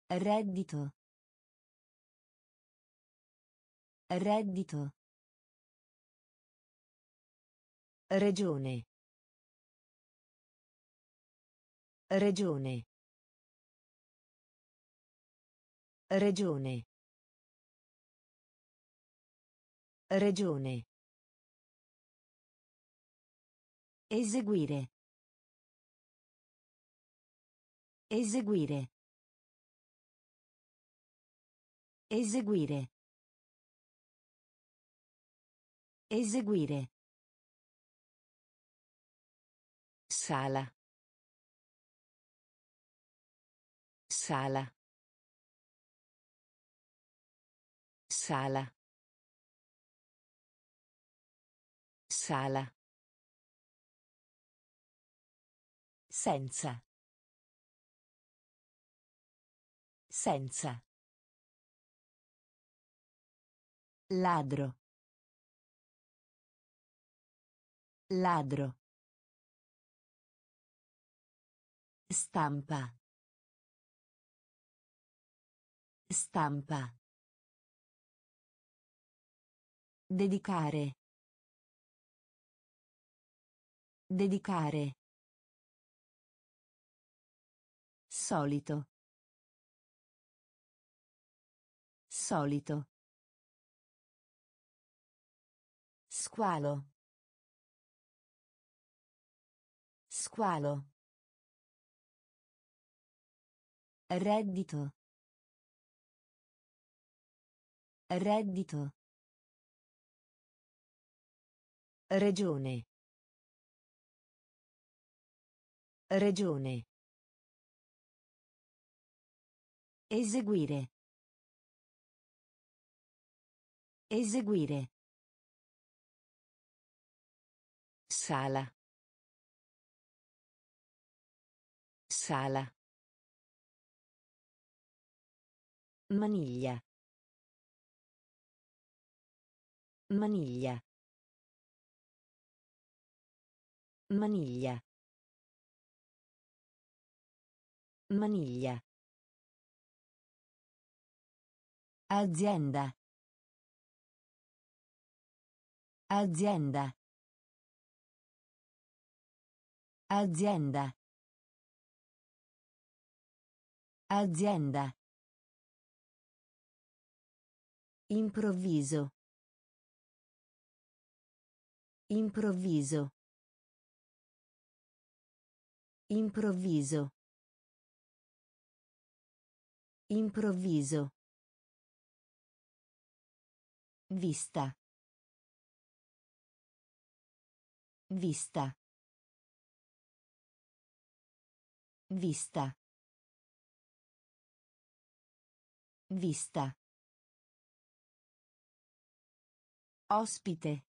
Reddito. Reddito. Regione. Regione. Regione. Regione. Eseguire. Eseguire. Eseguire. Eseguire. Sala. Sala. Sala. Sala. Senza. Senza. Ladro. Ladro. Stampa. Stampa. Dedicare. Dedicare. Solito. Solito. Squalo. Squalo. Reddito. Reddito. Regione. Regione. Eseguire. Eseguire. Sala. Sala. Maniglia. Maniglia. Maniglia. Maniglia. Azienda. Azienda. Azienda. Azienda. Improvviso. Improvviso. Improvviso. Improvviso. Vista. Vista. Vista. Vista. Ospite.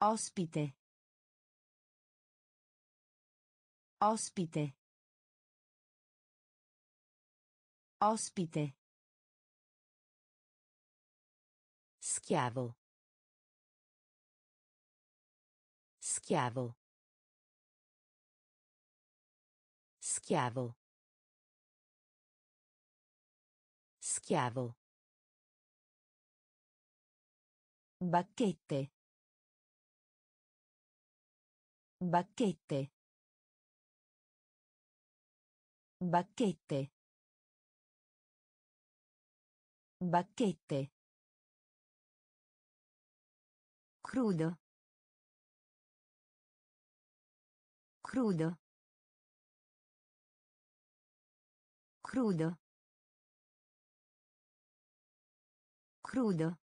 Ospite. Ospite. Ospite. Schiavo. Schiavo. Schiavo. Schiavo. Bacchette. Bacchette. Bacchette. Bacchette. Crudo. Crudo. Crudo. Crudo.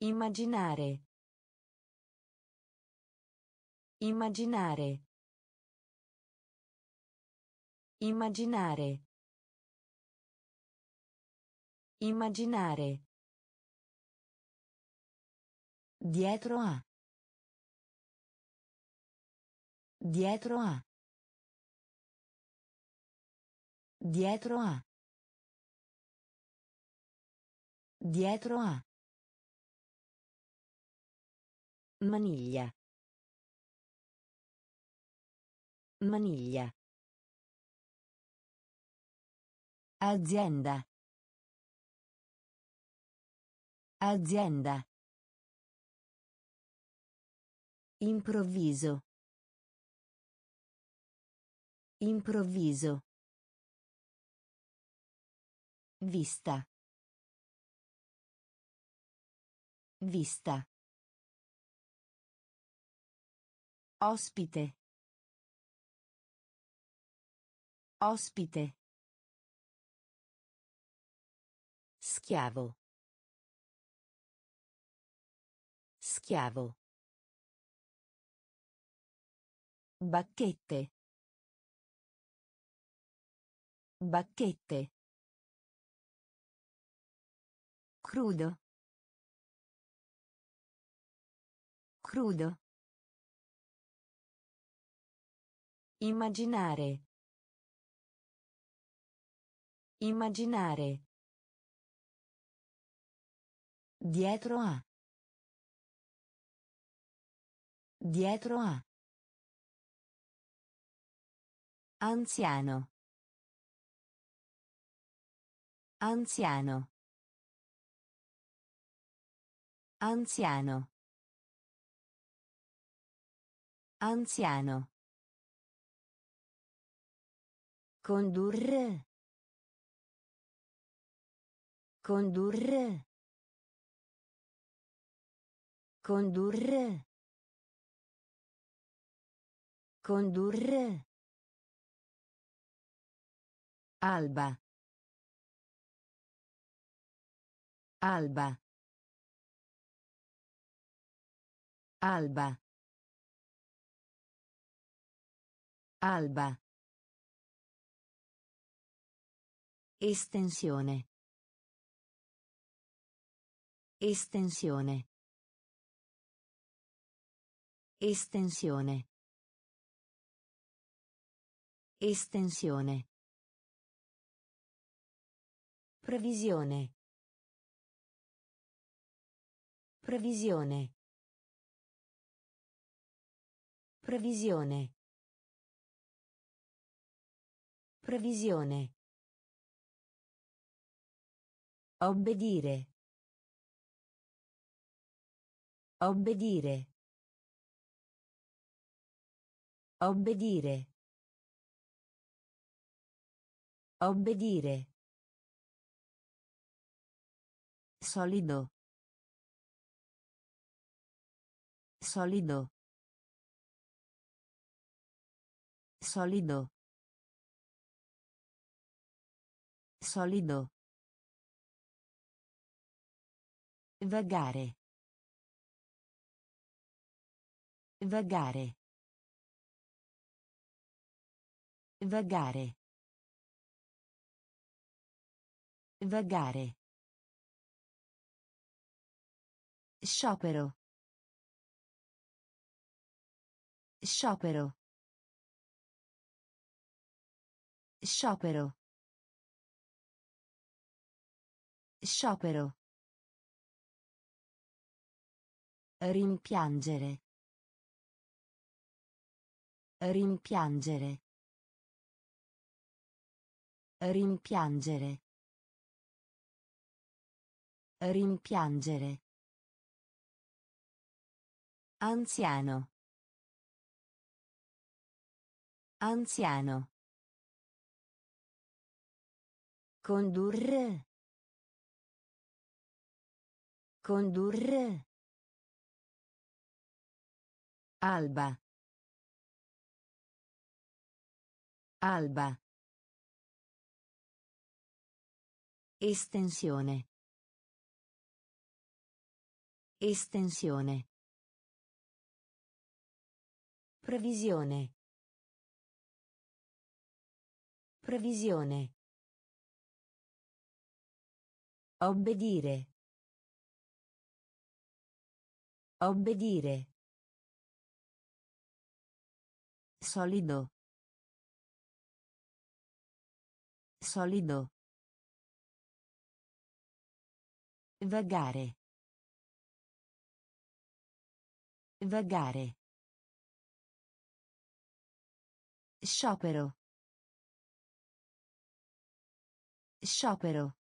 Immaginare. Immaginare. Immaginare. Immaginare. Dietro a. Dietro a. Dietro a. Dietro a. Maniglia. Maniglia. Azienda. Azienda. Improvviso. Improvviso. Vista. Vista. Ospite. Ospite. Schiavo. Schiavo. Bacchette. Bacchette. Crudo. Crudo. Immaginare. Immaginare. Dietro a. Dietro a. Anziano. Anziano. Anziano. Anziano. Condurre. Condurre. Condurre. Condurre. Alba. Alba. Alba. Alba. Estensione. Estensione. Estensione. Estensione. Previsione. Previsione. Previsione. Previsione. Obbedire. Obbedire. Obbedire. Obbedire. Solido. Solido. Solido. Solido. Vagare. Vagare. Vagare. Vagare. Sciopero. Sciopero. Sciopero. Sciopero. Rimpiangere. Rimpiangere. Rimpiangere. Rimpiangere. Anziano. Anziano. Condurre. Condurre. Alba. Alba. Estensione. Estensione. Previsione. Previsione. Obbedire. Obbedire. Solido. Solido. Vagare. Vagare. Sciopero. Sciopero.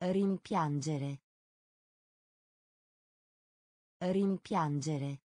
Rimpiangere. Rimpiangere.